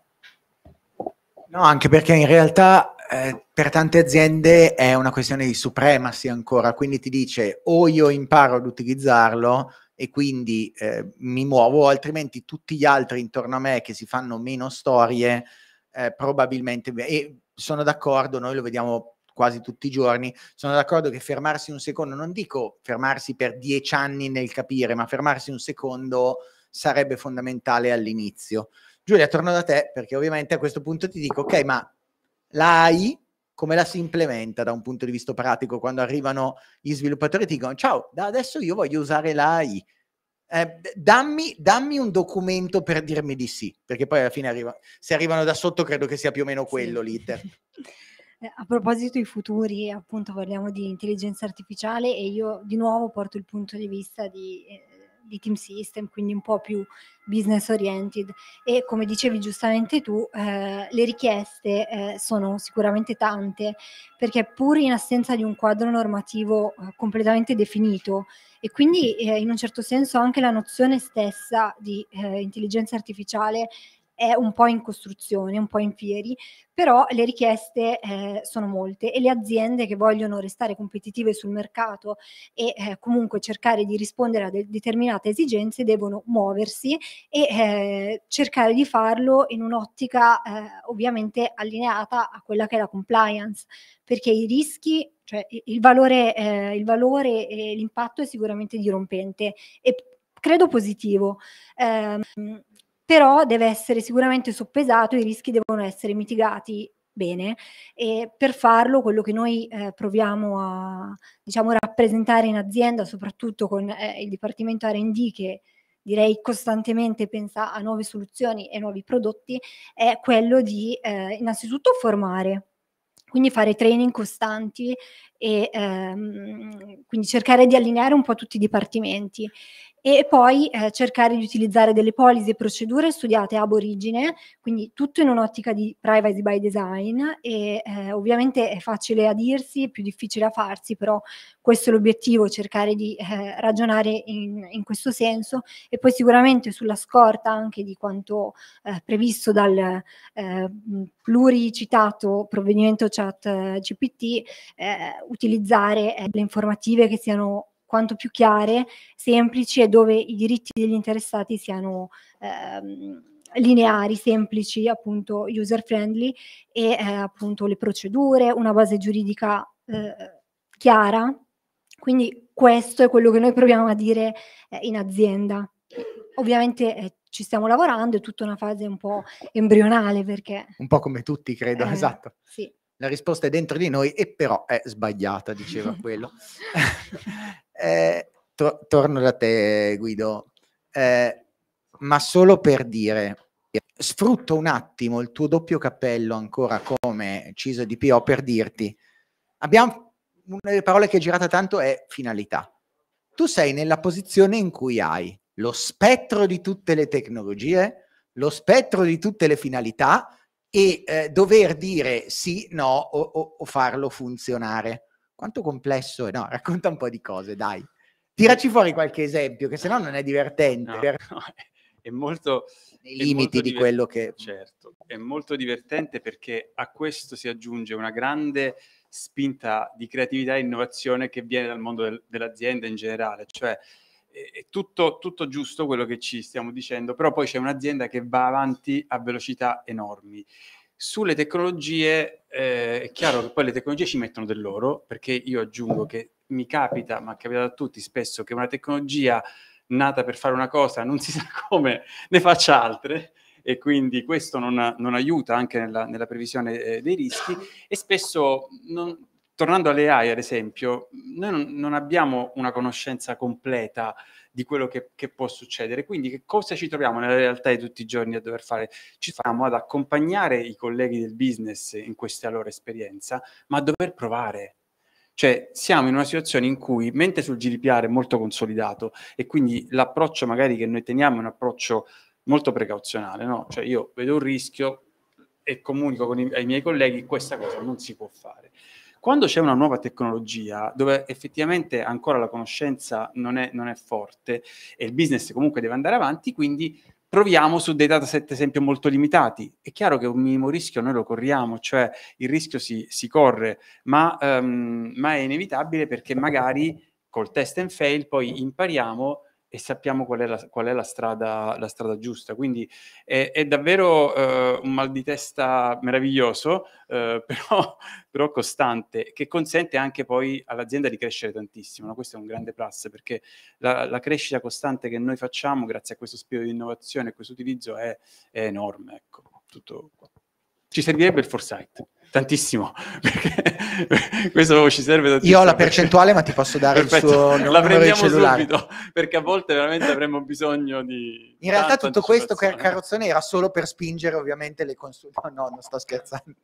No, anche perché in realtà eh, per tante aziende è una questione di supremacy ancora, quindi ti dice o io imparo ad utilizzarlo e quindi eh, mi muovo, altrimenti tutti gli altri intorno a me che si fanno meno storie eh, probabilmente, e sono d'accordo, noi lo vediamo quasi tutti i giorni, sono d'accordo che fermarsi un secondo, non dico fermarsi per dieci anni nel capire, ma fermarsi un secondo sarebbe fondamentale all'inizio. Giulia, torno da te perché ovviamente a questo punto ti dico, ok, ma l'AI come la si implementa da un punto di vista pratico quando arrivano gli sviluppatori e ti dicono ciao, da adesso io voglio usare l'AI eh, dammi, dammi, un documento per dirmi di sì, perché poi alla fine arriva, se arrivano da sotto credo che sia più o meno quello sì. l'iter. Eh, a proposito di futuri, appunto parliamo di intelligenza artificiale e io di nuovo porto il punto di vista di eh, di team system, quindi un po' più business oriented. E come dicevi giustamente tu, eh, le richieste eh, sono sicuramente tante perché pur in assenza di un quadro normativo eh, completamente definito e quindi eh, in un certo senso anche la nozione stessa di eh, intelligenza artificiale è un po' in costruzione, un po' in fieri, però le richieste eh, sono molte e le aziende che vogliono restare competitive sul mercato e eh, comunque cercare di rispondere a de- determinate esigenze devono muoversi e eh, cercare di farlo in un'ottica eh, ovviamente allineata a quella che è la compliance, perché i rischi, cioè il valore, eh, il valore e l'impatto è sicuramente dirompente e credo positivo. Però deve essere sicuramente soppesato, i rischi devono essere mitigati bene e per farlo quello che noi eh, proviamo a diciamo, rappresentare in azienda, soprattutto con eh, il Dipartimento R&D che direi costantemente pensa a nuove soluzioni e nuovi prodotti, è quello di eh, innanzitutto formare, quindi fare training costanti e ehm, quindi cercare di allineare un po' tutti i dipartimenti e poi eh, cercare di utilizzare delle policy e procedure studiate ab origine, quindi tutto in un'ottica di privacy by design e eh, ovviamente è facile a dirsi, è più difficile a farsi, però questo è l'obiettivo, cercare di eh, ragionare in, in, questo senso e poi sicuramente sulla scorta anche di quanto eh, previsto dal eh, pluricitato provvedimento chat eh, GPT, utilizzare le informative che siano quanto più chiare, semplici e dove i diritti degli interessati siano ehm, lineari, semplici, appunto user friendly e eh, appunto le procedure, una base giuridica eh, chiara. Quindi questo è quello che noi proviamo a dire eh, in azienda. Ovviamente eh, ci stiamo lavorando, è tutta una fase un po' embrionale perché... Un po' come tutti, credo, eh, esatto. Sì. La risposta è dentro di noi e però è sbagliata, diceva quello. eh, to- torno da te, Guido. Eh, ma solo per dire, sfrutto un attimo il tuo doppio cappello ancora come CISO DPO per dirti, abbiamo, una delle parole che è girata tanto è finalità. Tu sei nella posizione in cui hai lo spettro di tutte le tecnologie, lo spettro di tutte le finalità e eh, dover dire sì, no o, o, o, farlo funzionare. Quanto complesso è? No, racconta un po' di cose, dai. Tiraci fuori qualche esempio, che se no non è divertente. No, no, è molto... Nei limiti di quello che... Certo, è molto divertente perché a questo si aggiunge una grande spinta di creatività e innovazione che viene dal mondo del, dell'azienda in generale, cioè è tutto, tutto, giusto quello che ci stiamo dicendo, però poi c'è un'azienda che va avanti a velocità enormi. Sulle tecnologie eh, è chiaro che poi le tecnologie ci mettono del loro, perché io aggiungo che mi capita, ma capita a tutti spesso, che una tecnologia nata per fare una cosa non si sa come ne faccia altre e quindi questo non, non aiuta anche nella, nella previsione eh, dei rischi. E spesso non, tornando alle AI, ad esempio, noi non, non, abbiamo una conoscenza completa di quello che, che, può succedere. Quindi, che cosa ci troviamo nella realtà di tutti i giorni a dover fare? Ci troviamo ad accompagnare i colleghi del business in questa loro esperienza, ma a dover provare. Cioè, siamo in una situazione in cui, mentre sul GDPR è molto consolidato e quindi l'approccio magari che noi teniamo è un approccio molto precauzionale, no? Cioè, io vedo un rischio e comunico i, ai miei colleghi questa cosa non si può fare. Quando c'è una nuova tecnologia dove effettivamente ancora la conoscenza non è, non è forte e il business comunque deve andare avanti, quindi proviamo su dei dataset esempio molto limitati. È chiaro che un minimo rischio noi lo corriamo, cioè il rischio si, si corre, ma, um, ma, è inevitabile perché magari col test and fail poi impariamo e sappiamo qual è la, qual è la, strada, la strada, giusta. Quindi è, è davvero uh, un mal di testa meraviglioso, uh, però, però, costante, che consente anche poi all'azienda di crescere tantissimo. No? Questo è un grande plus, perché la, la, crescita costante che noi facciamo grazie a questo spirito di innovazione e questo utilizzo è, è enorme. Ecco, tutto qua. Ci servirebbe il foresight tantissimo, perché questo ci serve tantissimo. Io ho la percentuale, ma ti posso dare Perfetto. il suo la prendiamo subito, perché a volte veramente avremmo bisogno di... In realtà tutto questo carrozzone era solo per spingere ovviamente le consulte. No, no, non sto scherzando.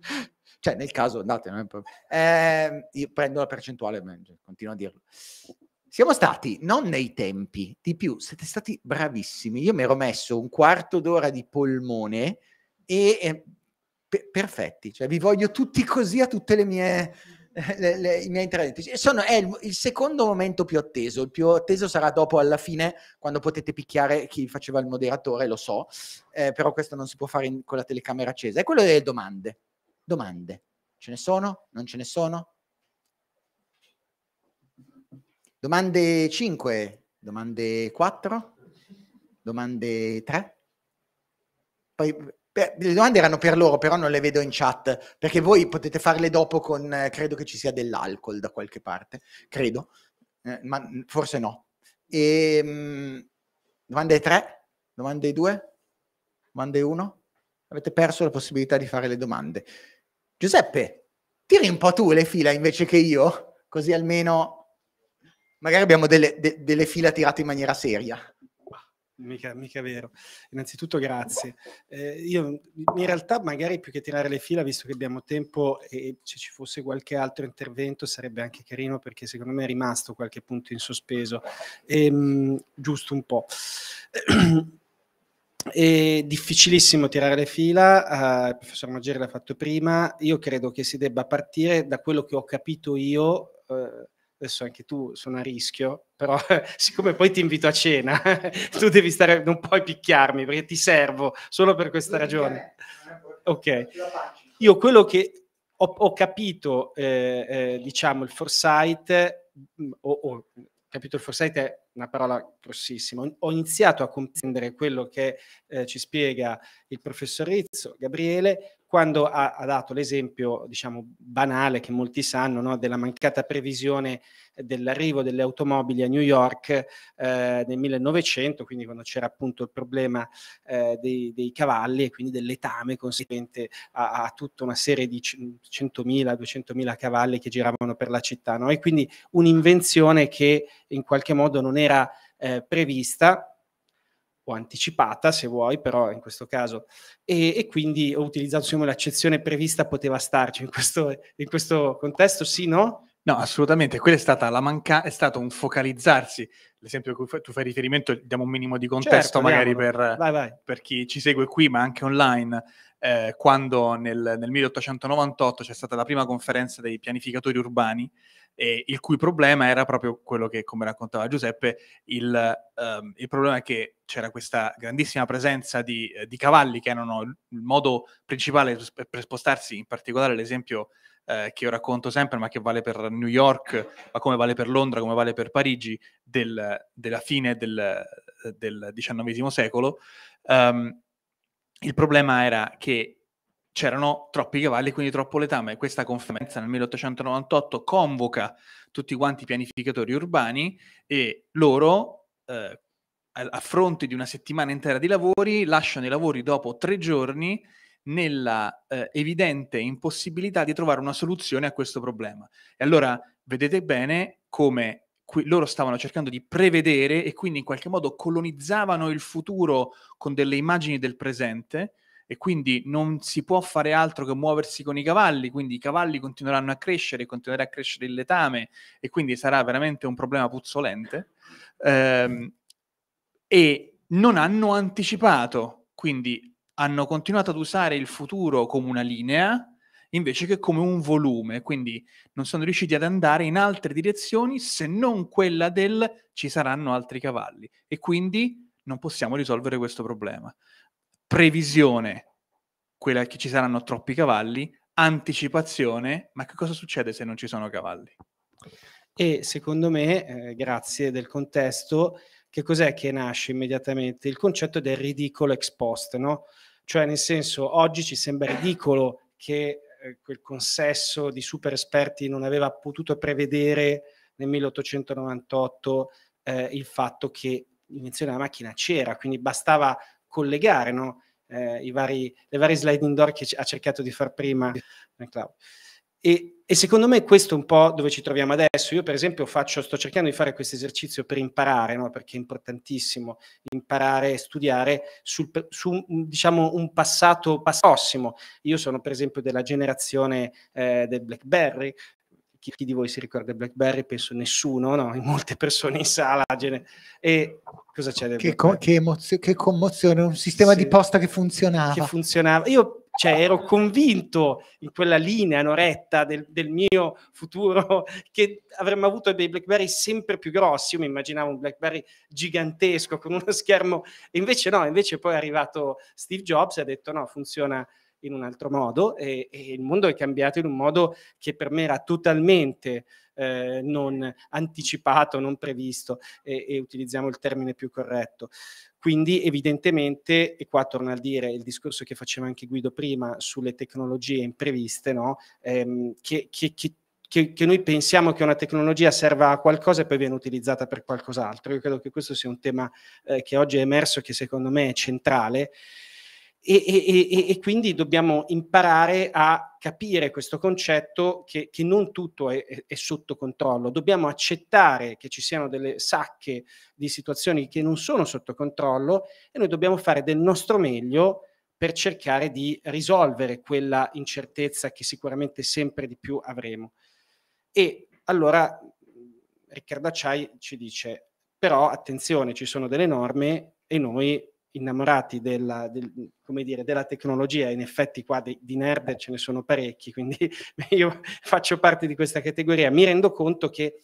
Cioè, nel caso, andate, non è proprio... eh, io prendo la percentuale, continuo a dirlo. Siamo stati non nei tempi, di più, siete stati bravissimi. Io mi ero messo un quarto d'ora di polmone e eh, pe- perfetti, cioè vi voglio tutti così a tutte le mie... Le, le, i miei interventi. Sono, è il, il, secondo momento più atteso. Il più atteso sarà dopo alla fine, quando potete picchiare chi faceva il moderatore, lo so, eh, però questo non si può fare in, con la telecamera accesa. È quello delle domande. Domande. Ce ne sono? Non ce ne sono? Domande 5, domande 4, domande 3. Poi per, le domande erano per loro, però non le vedo in chat, perché voi potete farle dopo con, eh, credo che ci sia dell'alcol da qualche parte, credo, eh, ma forse no. E, ehm, mh, domande 3, domande 2, domande 1. Avete perso la possibilità di fare le domande. Giuseppe, tiri un po' tu le fila invece che io, così almeno magari abbiamo delle, de, delle fila tirate in maniera seria. Mica, mica vero. Innanzitutto grazie. Eh, io in realtà magari più che tirare le fila, visto che abbiamo tempo e se ci fosse qualche altro intervento sarebbe anche carino perché secondo me è rimasto qualche punto in sospeso. E, ehm, mh, giusto un po'. È difficilissimo tirare le fila, uh, il professor Maggiore l'ha fatto prima, io credo che si debba partire da quello che ho capito io, uh, adesso anche tu sono a rischio, però siccome poi ti invito a cena, tu devi stare, non puoi picchiarmi perché ti servo solo per questa ragione. Ok, io quello che ho, ho capito, eh, eh, diciamo, il foresight, mm, ho, ho capito il foresight è una parola grossissima, ho iniziato a comprendere quello che eh, ci spiega il professor Rizzo, Gabriele, quando ha, ha dato l'esempio, diciamo, banale che molti sanno, no, della mancata previsione dell'arrivo delle automobili a New York eh, nel 1900, quindi quando c'era appunto il problema eh, dei, dei, cavalli e quindi del letame conseguente a, a tutta una serie di 100.000, 200.000 cavalli che giravano per la città. No? E quindi un'invenzione che in qualche modo non era eh, prevista o anticipata se vuoi, però in questo caso, e, e quindi ho utilizzato insomma, l'accezione prevista poteva starci in questo, in questo contesto, sì, no? No, assolutamente, quella è stata la mancanza, è stato un focalizzarsi, l'esempio a cui tu fai riferimento, diamo un minimo di contesto Certo, magari per, Vai, vai. per chi ci segue qui, ma anche online, eh, quando nel, nel 1898 c'è stata la prima conferenza dei pianificatori urbani, e il cui problema era proprio quello che, come raccontava Giuseppe, il, ehm, il problema è che c'era questa grandissima presenza di, eh, di cavalli che erano il, modo principale per, spostarsi, in particolare l'esempio eh, che io racconto sempre, ma che vale per New York, ma come vale per Londra, come vale per Parigi, del- della fine del, del XIX secolo. Ehm, il problema era che c'erano troppi cavalli, quindi troppo letame. Questa conferenza nel 1898 convoca tutti quanti i pianificatori urbani e loro, eh, a, a fronte di una settimana intera di lavori, lasciano i lavori dopo tre giorni nella eh, evidente impossibilità di trovare una soluzione a questo problema. E allora vedete bene come qui- loro stavano cercando di prevedere e quindi in qualche modo colonizzavano il futuro con delle immagini del presente e quindi non si può fare altro che muoversi con i cavalli, quindi i cavalli continueranno a crescere, continuerà a crescere il letame e quindi sarà veramente un problema puzzolente. Ehm, e non hanno anticipato, quindi hanno continuato ad usare il futuro come una linea invece che come un volume, quindi non sono riusciti ad andare in altre direzioni se non quella del ci saranno altri cavalli e quindi non possiamo risolvere questo problema. Previsione, quella che ci saranno troppi cavalli, anticipazione, ma che cosa succede se non ci sono cavalli? E secondo me, eh, grazie del contesto, che cos'è che nasce immediatamente? Il concetto del ridicolo ex post, no? Cioè, nel senso, oggi ci sembra ridicolo che eh, quel consesso di super esperti non aveva potuto prevedere nel 1898 eh, il fatto che l'invenzione della macchina c'era, quindi bastava collegare no? Eh, vari, le varie sliding door che ha cercato di far prima McLeod. E, e secondo me questo è un po' dove ci troviamo adesso. Io, per esempio, faccio, sto cercando di fare questo esercizio per imparare, no? perché è importantissimo imparare e studiare sul, su diciamo, un passato pass- prossimo. Io sono, per esempio, della generazione eh, del Blackberry. Chi, chi di voi si ricorda Blackberry? Penso nessuno, no? Molte persone in sala. E cosa c'è del Che, co- che emozio- che commozione, un sistema Sì. di posta che funzionava. che funzionava. Io cioè, ero convinto in quella linea noretta del, del mio futuro che avremmo avuto dei BlackBerry sempre più grossi. Io mi immaginavo un BlackBerry gigantesco con uno schermo, e invece no, invece poi è arrivato Steve Jobs e ha detto no, funziona in un altro modo e, e il mondo è cambiato in un modo che per me era totalmente eh, non anticipato, non previsto e, e utilizziamo il termine più corretto. Quindi evidentemente, e qua torno a dire il discorso che faceva anche Guido prima sulle tecnologie impreviste, no? Ehm, che, che- che- che- che noi pensiamo che una tecnologia serva a qualcosa e poi viene utilizzata per qualcos'altro. Io credo che questo sia un tema eh, che oggi è emerso che secondo me è centrale. E, e- e- quindi dobbiamo imparare a capire questo concetto che, che non tutto è, è- è sotto controllo. Dobbiamo accettare che ci siano delle sacche di situazioni che non sono sotto controllo e noi dobbiamo fare del nostro meglio per cercare di risolvere quella incertezza che sicuramente sempre di più avremo. E allora Riccardo Acciai ci dice, però attenzione, ci sono delle norme e noi innamorati della, del- dire, della tecnologia, in effetti qua di, di nerd ce ne sono parecchi, quindi io faccio parte di questa categoria, mi rendo conto che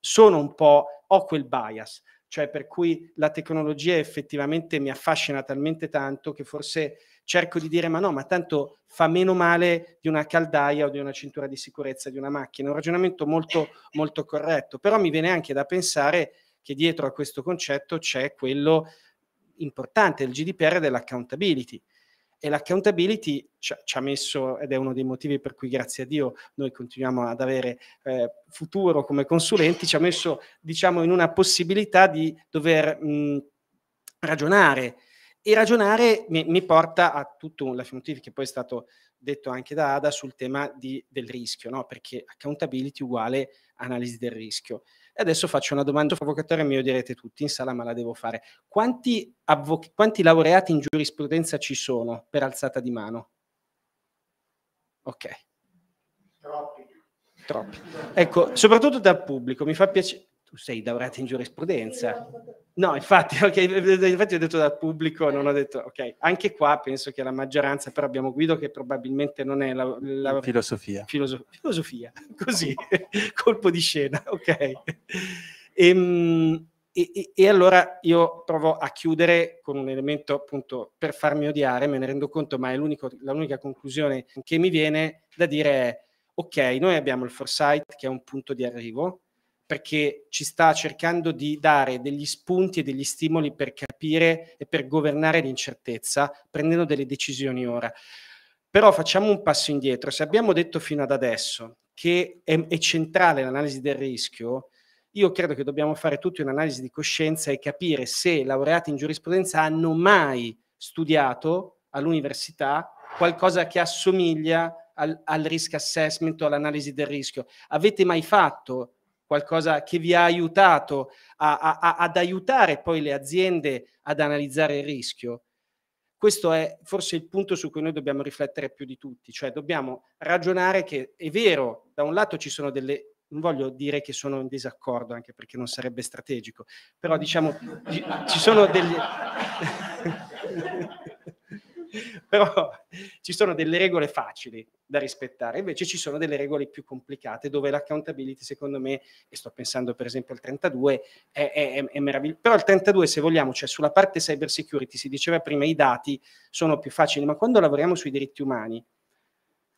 sono un po', ho quel bias, cioè per cui la tecnologia effettivamente mi affascina talmente tanto che forse cerco di dire ma no, ma tanto fa meno male di una caldaia o di una cintura di sicurezza di una macchina, un ragionamento molto, molto corretto, però mi viene anche da pensare che dietro a questo concetto c'è quello importante, il GDPR dell'accountability. E l'accountability ci, ha- ci ha messo, ed è uno dei motivi per cui grazie a Dio noi continuiamo ad avere eh, futuro come consulenti, ci ha messo diciamo in una possibilità di dover mh, ragionare. E ragionare mi, mi porta a tutto un motivi che poi è stato detto anche da Ada sul tema di- del rischio, no? perché accountability uguale analisi del rischio. E adesso faccio una domanda provocatoria, mi direte tutti, in sala ma la devo fare. Quanti, avvoc- quanti laureati in giurisprudenza ci sono per alzata di mano? Ok. Troppi. Troppi. Ecco, soprattutto dal pubblico, mi fa piacere tu sei laureato in giurisprudenza. No, infatti, okay, infatti ho detto dal pubblico, non ho detto, ok, anche qua penso che la maggioranza, però abbiamo Guido che probabilmente non è la... la filosofia. Filoso- filosofia, così, colpo di scena, ok. Ehm, e, e, e, allora io provo a chiudere con un elemento appunto per farmi odiare, me ne rendo conto, ma è l'unica conclusione che mi viene da dire è, ok, noi abbiamo il foresight che è un punto di arrivo, perché ci sta cercando di dare degli spunti e degli stimoli per capire e per governare l'incertezza, prendendo delle decisioni ora. Però facciamo un passo indietro. Se abbiamo detto fino ad adesso che è, è centrale l'analisi del rischio, io credo che dobbiamo fare tutti un'analisi di coscienza e capire se laureati in giurisprudenza hanno mai studiato all'università qualcosa che assomiglia al, al risk assessment o all'analisi del rischio. Avete mai fatto qualcosa che vi ha aiutato a, a, ad aiutare poi le aziende ad analizzare il rischio. Questo è forse il punto su cui noi dobbiamo riflettere più di tutti, cioè dobbiamo ragionare che è vero, da un lato ci sono delle, non voglio dire che sono in disaccordo, anche perché non sarebbe strategico, però diciamo ci sono degli... però ci sono delle regole facili da rispettare, invece ci sono delle regole più complicate dove l'accountability secondo me, e sto pensando per esempio al 32, è, è, è meraviglioso, però il 32 se vogliamo, cioè sulla parte cyber security, si diceva prima i dati sono più facili, ma quando lavoriamo sui diritti umani,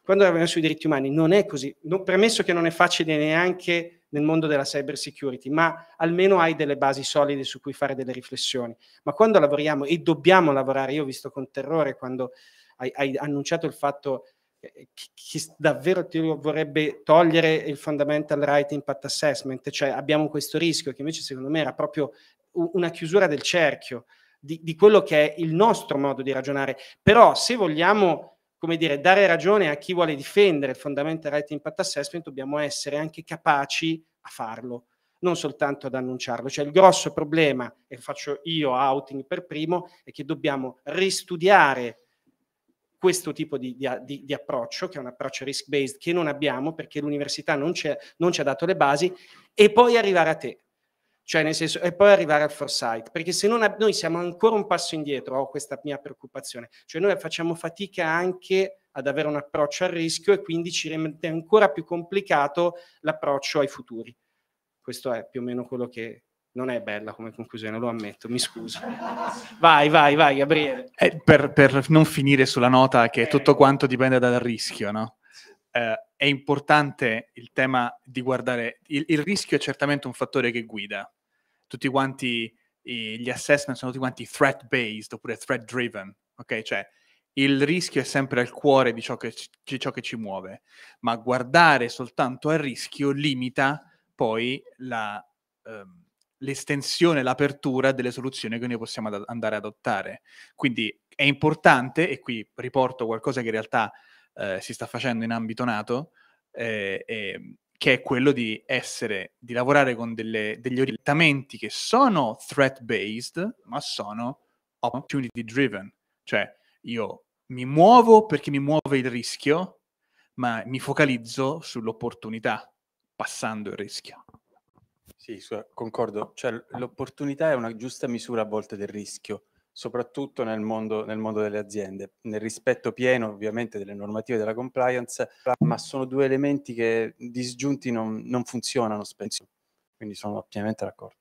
quando lavoriamo sui diritti umani non è così, non, premesso che non è facile neanche nel mondo della cyber security, ma almeno hai delle basi solide su cui fare delle riflessioni. Ma quando lavoriamo e dobbiamo lavorare, io ho visto con terrore quando hai, hai annunciato il fatto che, che davvero ti vorrebbe togliere il fundamental right impact assessment, cioè abbiamo questo rischio che invece secondo me era proprio una chiusura del cerchio di, di quello che è il nostro modo di ragionare. Però se vogliamo come dire, dare ragione a chi vuole difendere il Fundamental Right Impact Assessment, dobbiamo essere anche capaci a farlo, non soltanto ad annunciarlo. Cioè il grosso problema, e faccio io outing per primo, è che dobbiamo ristudiare questo tipo di, di, di, approccio, che è un approccio risk-based che non abbiamo perché l'università non ci ha dato le basi, e poi arrivare a te cioè nel senso, e poi arrivare al foresight, perché se non noi siamo ancora un passo indietro, ho questa mia preoccupazione, cioè noi facciamo fatica anche ad avere un approccio al rischio e quindi ci rende ancora più complicato l'approccio ai futuri. Questo è più o meno quello che non è bella come conclusione, lo ammetto, mi scuso. Vai, vai, vai, Gabriele. Eh, per, per, non finire sulla nota che tutto quanto dipende dal rischio, no? Eh, è importante il tema di guardare, il, il, rischio è certamente un fattore che guida, tutti quanti gli assessment sono tutti quanti threat based oppure threat driven, ok? Cioè il rischio è sempre al cuore di ciò che, di ciò che ci muove, ma guardare soltanto al rischio limita poi la, um, l'estensione, l'apertura delle soluzioni che noi possiamo ad- andare ad adottare. Quindi è importante, e qui riporto qualcosa che in realtà eh, si sta facendo in ambito NATO, eh, eh, che è quello di essere, di lavorare con delle, degli orientamenti che sono threat-based, ma sono opportunity-driven. Cioè, io mi muovo perché mi muove il rischio, ma mi focalizzo sull'opportunità, passando il rischio. Sì, concordo. Cioè, l'opportunità è una giusta misura a volte del rischio soprattutto nel mondo, nel mondo delle aziende, nel rispetto pieno ovviamente delle normative della compliance, ma sono due elementi che disgiunti non, non funzionano spesso, quindi sono pienamente d'accordo.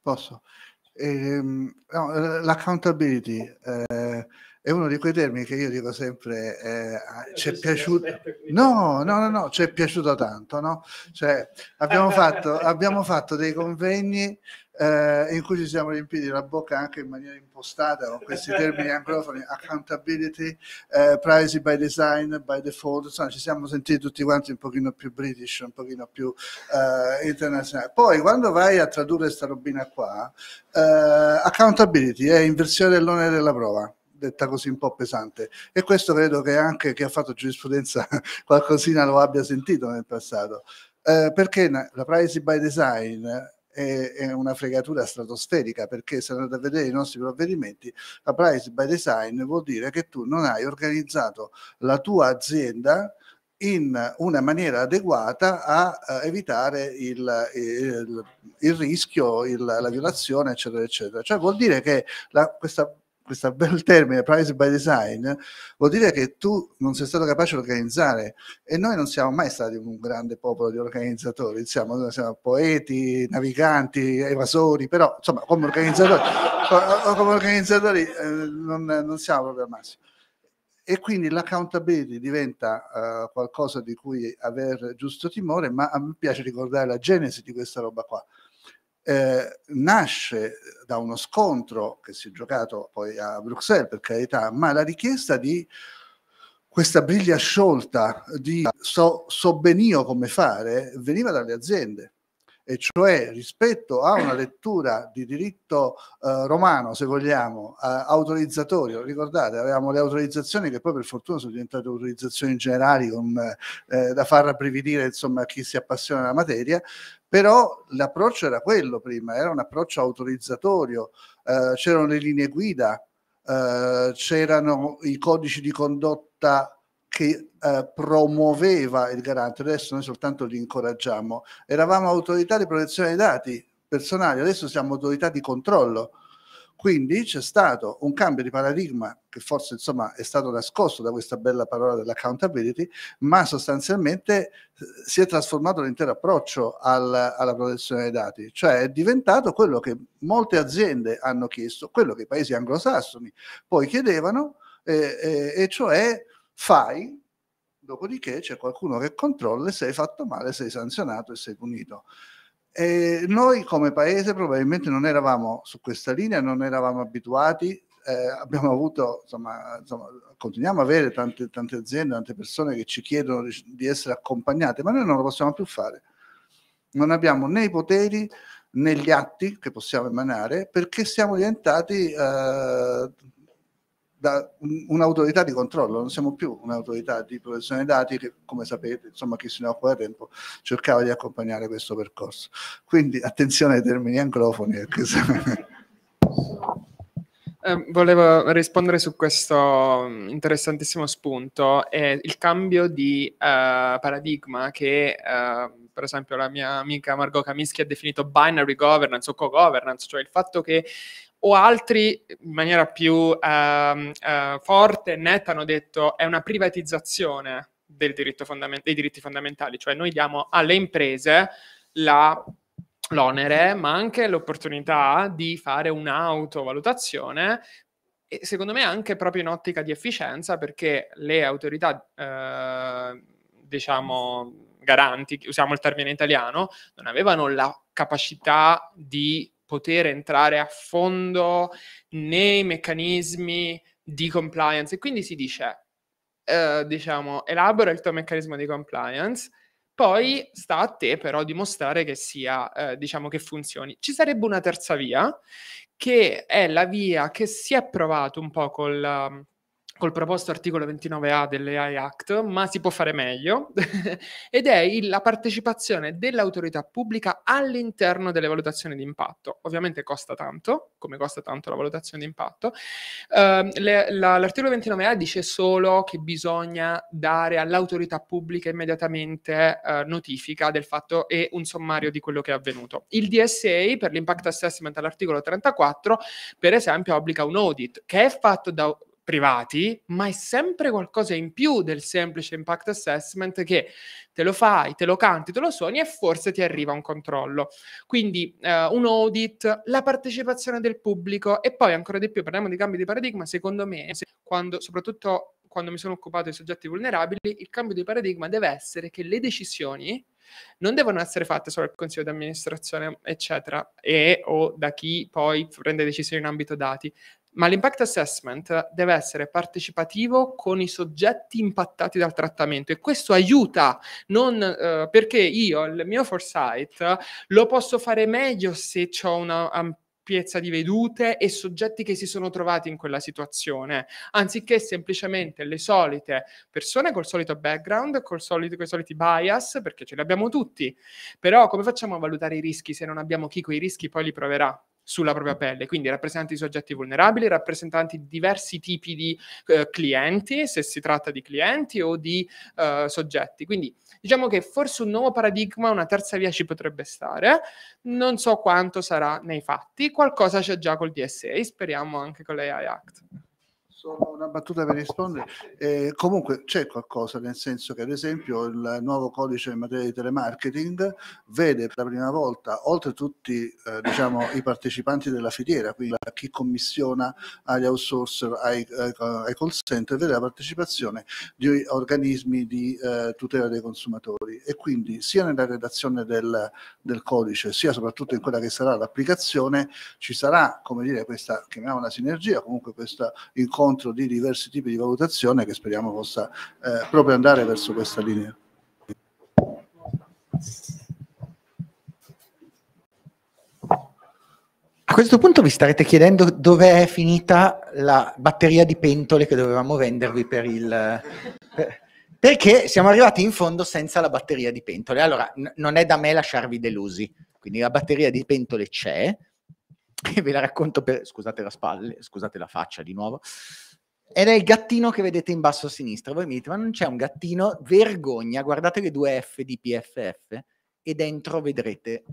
Posso? Ehm, no, l'accountability eh, è uno di quei termini che io dico sempre eh, ci è piaciuto no no no no ci è piaciuto tanto no? cioè, abbiamo, fatto, abbiamo fatto dei convegni eh, in cui ci siamo riempiti la bocca anche in maniera impostata con questi termini anglofoni, accountability, eh, privacy by design, by default, insomma ci siamo sentiti tutti quanti un pochino più british, un pochino più eh, internazionali. Poi quando vai a tradurre questa robina qua, eh, accountability è inversione dell'onere della prova detta così un po' pesante e questo credo che anche chi ha fatto giurisprudenza qualcosina lo abbia sentito nel passato Eh, perché la privacy by design è, è, una fregatura stratosferica perché se andate a vedere i nostri provvedimenti la privacy by design vuol dire che tu non hai organizzato la tua azienda in una maniera adeguata a, a evitare il, il, il rischio, il, la violazione, eccetera, eccetera. Cioè vuol dire che la, questa questo bel termine, privacy by design, vuol dire che tu non sei stato capace di organizzare e noi non siamo mai stati un grande popolo di organizzatori, siamo, siamo poeti, naviganti, evasori, però insomma come organizzatori, come organizzatori eh, non, non siamo proprio al massimo e quindi l'accountability diventa uh, qualcosa di cui aver giusto timore, ma a me piace ricordare la genesi di questa roba qua. Eh, nasce da uno scontro che si è giocato poi a Bruxelles, per carità, ma la richiesta di questa briglia sciolta di so, so benio come fare veniva dalle aziende e cioè rispetto a una lettura di diritto eh, romano, se vogliamo, eh, autorizzatorio, ricordate, avevamo le autorizzazioni che poi per fortuna sono diventate autorizzazioni generali con, eh, da far rabbrividire insomma, chi si appassiona alla materia, però l'approccio era quello prima, era un approccio autorizzatorio, eh, c'erano le linee guida, eh, c'erano i codici di condotta che eh, promuoveva il garante, adesso noi soltanto li incoraggiamo. Eravamo autorità di protezione dei dati personali, adesso siamo autorità di controllo. Quindi c'è stato un cambio di paradigma che forse insomma è stato nascosto da questa bella parola dell'accountability, ma sostanzialmente eh, si è trasformato l'intero approccio al, alla protezione dei dati, cioè è diventato quello che molte aziende hanno chiesto, quello che i paesi anglosassoni poi chiedevano, eh, eh, e cioè fai, dopodiché c'è qualcuno che controlla se hai fatto male sei sanzionato e sei punito. E noi come paese probabilmente non eravamo su questa linea, non eravamo abituati, eh, abbiamo avuto, insomma, insomma, continuiamo ad avere tante, tante, aziende, tante persone che ci chiedono di, di, essere accompagnate, ma noi non lo possiamo più fare. Non abbiamo né i poteri né gli atti che possiamo emanare perché siamo diventati eh, da un'autorità di controllo, non siamo più un'autorità di protezione dei dati che, come sapete, insomma, chi se ne occupa da tempo cercava di accompagnare questo percorso. Quindi attenzione ai termini anglofoni. Eh, volevo rispondere su questo interessantissimo spunto. È il cambio di uh, paradigma che, uh, per esempio, la mia amica Margot Kaminsky ha definito binary governance o co-governance, cioè il fatto che o altri in maniera più uh, uh, forte e netta hanno detto è una privatizzazione fondament- dei diritti fondamentali, cioè noi diamo alle imprese la, l'onere ma anche l'opportunità di fare un'autovalutazione e secondo me anche proprio in ottica di efficienza perché le autorità uh, diciamo garanti, usiamo il termine italiano, non avevano la capacità di poter entrare a fondo nei meccanismi di compliance e quindi si dice, eh, diciamo, elabora il tuo meccanismo di compliance, poi sta a te però dimostrare che sia, eh, diciamo, che funzioni. Ci sarebbe una terza via, che è la via che si è provato un po' col col proposto articolo 29A dell'AI Act, ma si può fare meglio, ed è il, la partecipazione dell'autorità pubblica all'interno delle valutazioni di impatto. Ovviamente costa tanto, come costa tanto la valutazione di impatto. Uh, le, la, l'articolo 29A dice solo che bisogna dare all'autorità pubblica immediatamente uh, notifica del fatto e un sommario di quello che è avvenuto. Il DSA per l'impact assessment all'articolo 34, per esempio, obbliga un audit che è fatto da privati, ma è sempre qualcosa in più del semplice impact assessment che te lo fai, te lo canti, te lo suoni e forse ti arriva un controllo. Quindi eh, un audit, la partecipazione del pubblico e poi ancora di più parliamo di cambi di paradigma, secondo me, quando, soprattutto quando mi sono occupato di soggetti vulnerabili, il cambio di paradigma deve essere che le decisioni non devono essere fatte solo dal consiglio di amministrazione, eccetera, e o da chi poi prende decisioni in ambito dati, ma l'impact assessment deve essere partecipativo con i soggetti impattati dal trattamento e questo aiuta, non, uh, perché io il mio foresight lo posso fare meglio se ho una um, piezza di vedute e soggetti che si sono trovati in quella situazione, anziché semplicemente le solite persone col solito background, col solito, con i soliti bias, perché ce li abbiamo tutti. Però come facciamo a valutare i rischi se non abbiamo chi quei rischi poi li proverà? Sulla propria pelle, quindi rappresentanti di soggetti vulnerabili, rappresentanti di diversi tipi di eh, clienti, se si tratta di clienti o di eh, soggetti. Quindi diciamo che forse un nuovo paradigma, una terza via ci potrebbe stare, non so quanto sarà nei fatti, qualcosa c'è già col DSA, speriamo anche con l'AI Act. Solo una battuta per rispondere. Eh, comunque c'è qualcosa, nel senso che ad esempio il nuovo codice in materia di telemarketing vede per la prima volta, oltre tutti eh, diciamo, i partecipanti della filiera, quindi a chi commissiona agli outsourcer, ai, ai, call center, vede la partecipazione di organismi di eh, tutela dei consumatori e quindi sia nella redazione del, del codice, sia soprattutto in quella che sarà l'applicazione, ci sarà, come dire, questa, chiamiamola sinergia, comunque questo incontro incontro di diversi tipi di valutazione che speriamo possa eh, proprio andare verso questa linea. A questo punto vi starete chiedendo dove è finita la batteria di pentole che dovevamo vendervi per il... perché siamo arrivati in fondo senza la batteria di pentole. Allora, non è da me lasciarvi delusi, quindi la batteria di pentole c'è, e ve la racconto per, scusate la spalle, scusate la faccia di nuovo, ed è il gattino che vedete in basso a sinistra. Voi mi dite, ma non c'è un gattino? Vergogna, guardate le due F di PFF e dentro vedrete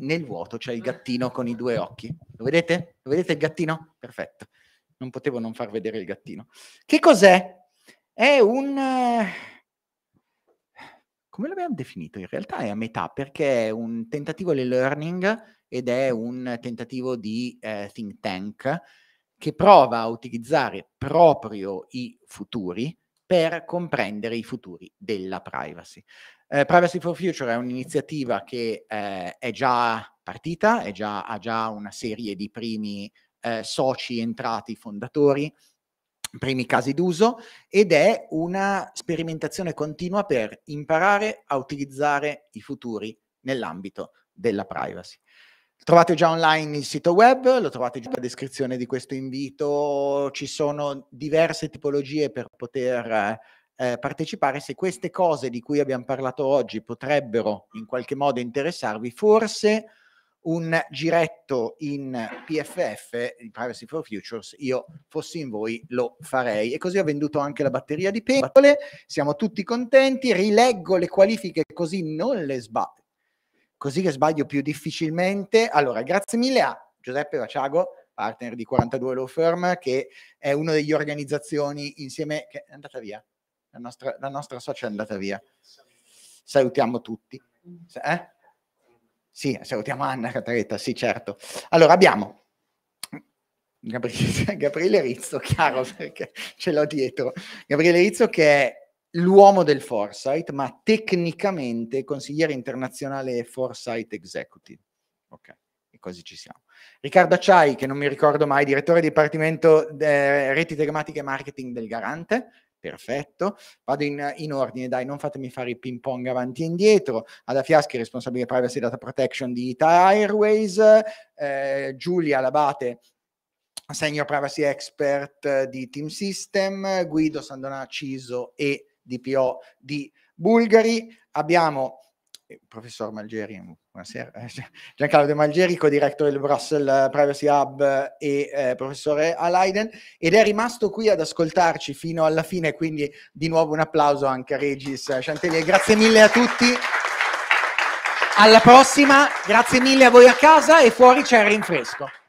nel vuoto c'è il gattino con i due occhi. Lo vedete? Lo vedete il gattino? Perfetto. Non potevo non far vedere il gattino. Che cos'è? È un... Come l'abbiamo definito? In realtà è a metà perché è un tentativo di learning ed è un tentativo di eh, think tank che prova a utilizzare proprio i futuri per comprendere i futuri della privacy. Eh, privacy for Future è un'iniziativa che eh, è già partita, è già, ha già una serie di primi eh, soci entrati fondatori, primi casi d'uso ed è una sperimentazione continua per imparare a utilizzare i futuri nell'ambito della privacy. Trovate già online il sito web, lo trovate già nella descrizione di questo invito, ci sono diverse tipologie per poter eh, partecipare. Se queste cose di cui abbiamo parlato oggi potrebbero in qualche modo interessarvi, forse un giretto in PFF, di Privacy for Futures, io fossi in voi lo farei. E così ho venduto anche la batteria di pentole, siamo tutti contenti, rileggo le qualifiche così non le sbaglio così che sbaglio più difficilmente. Allora, grazie mille a Giuseppe Vaciago, partner di 42 Law Firm, che è una delle organizzazioni insieme, che è andata via, la nostra, la nostra socia è andata via. Salutiamo tutti. Eh? Sì, salutiamo Anna Cataretta, sì certo. Allora abbiamo Gabriele, Gabriele Rizzo, chiaro perché ce l'ho dietro. Gabriele Rizzo che è l'uomo del foresight, ma tecnicamente consigliere internazionale foresight executive. Ok, e così ci siamo. Riccardo Acciai, che non mi ricordo mai, direttore Dipartimento eh, Reti Telematiche e Marketing del Garante. Perfetto, vado in, in, ordine, dai, non fatemi fare il ping pong avanti e indietro. Ada Fiaschi, responsabile Privacy Data Protection di Ita Airways, eh, Giulia Labate, Senior Privacy Expert di Team System, Guido Sandona Ciso e DPO di Bulgari. Abbiamo il eh, professor Malgeri, buonasera, Giancarlo De Malgeri, co-direttore del Brussels Privacy Hub e eh, professore Alaiden, ed è rimasto qui ad ascoltarci fino alla fine, quindi di nuovo un applauso anche a Regis Chantellier. Grazie mille a tutti. Alla prossima, grazie mille a voi a casa e fuori c'è il rinfresco.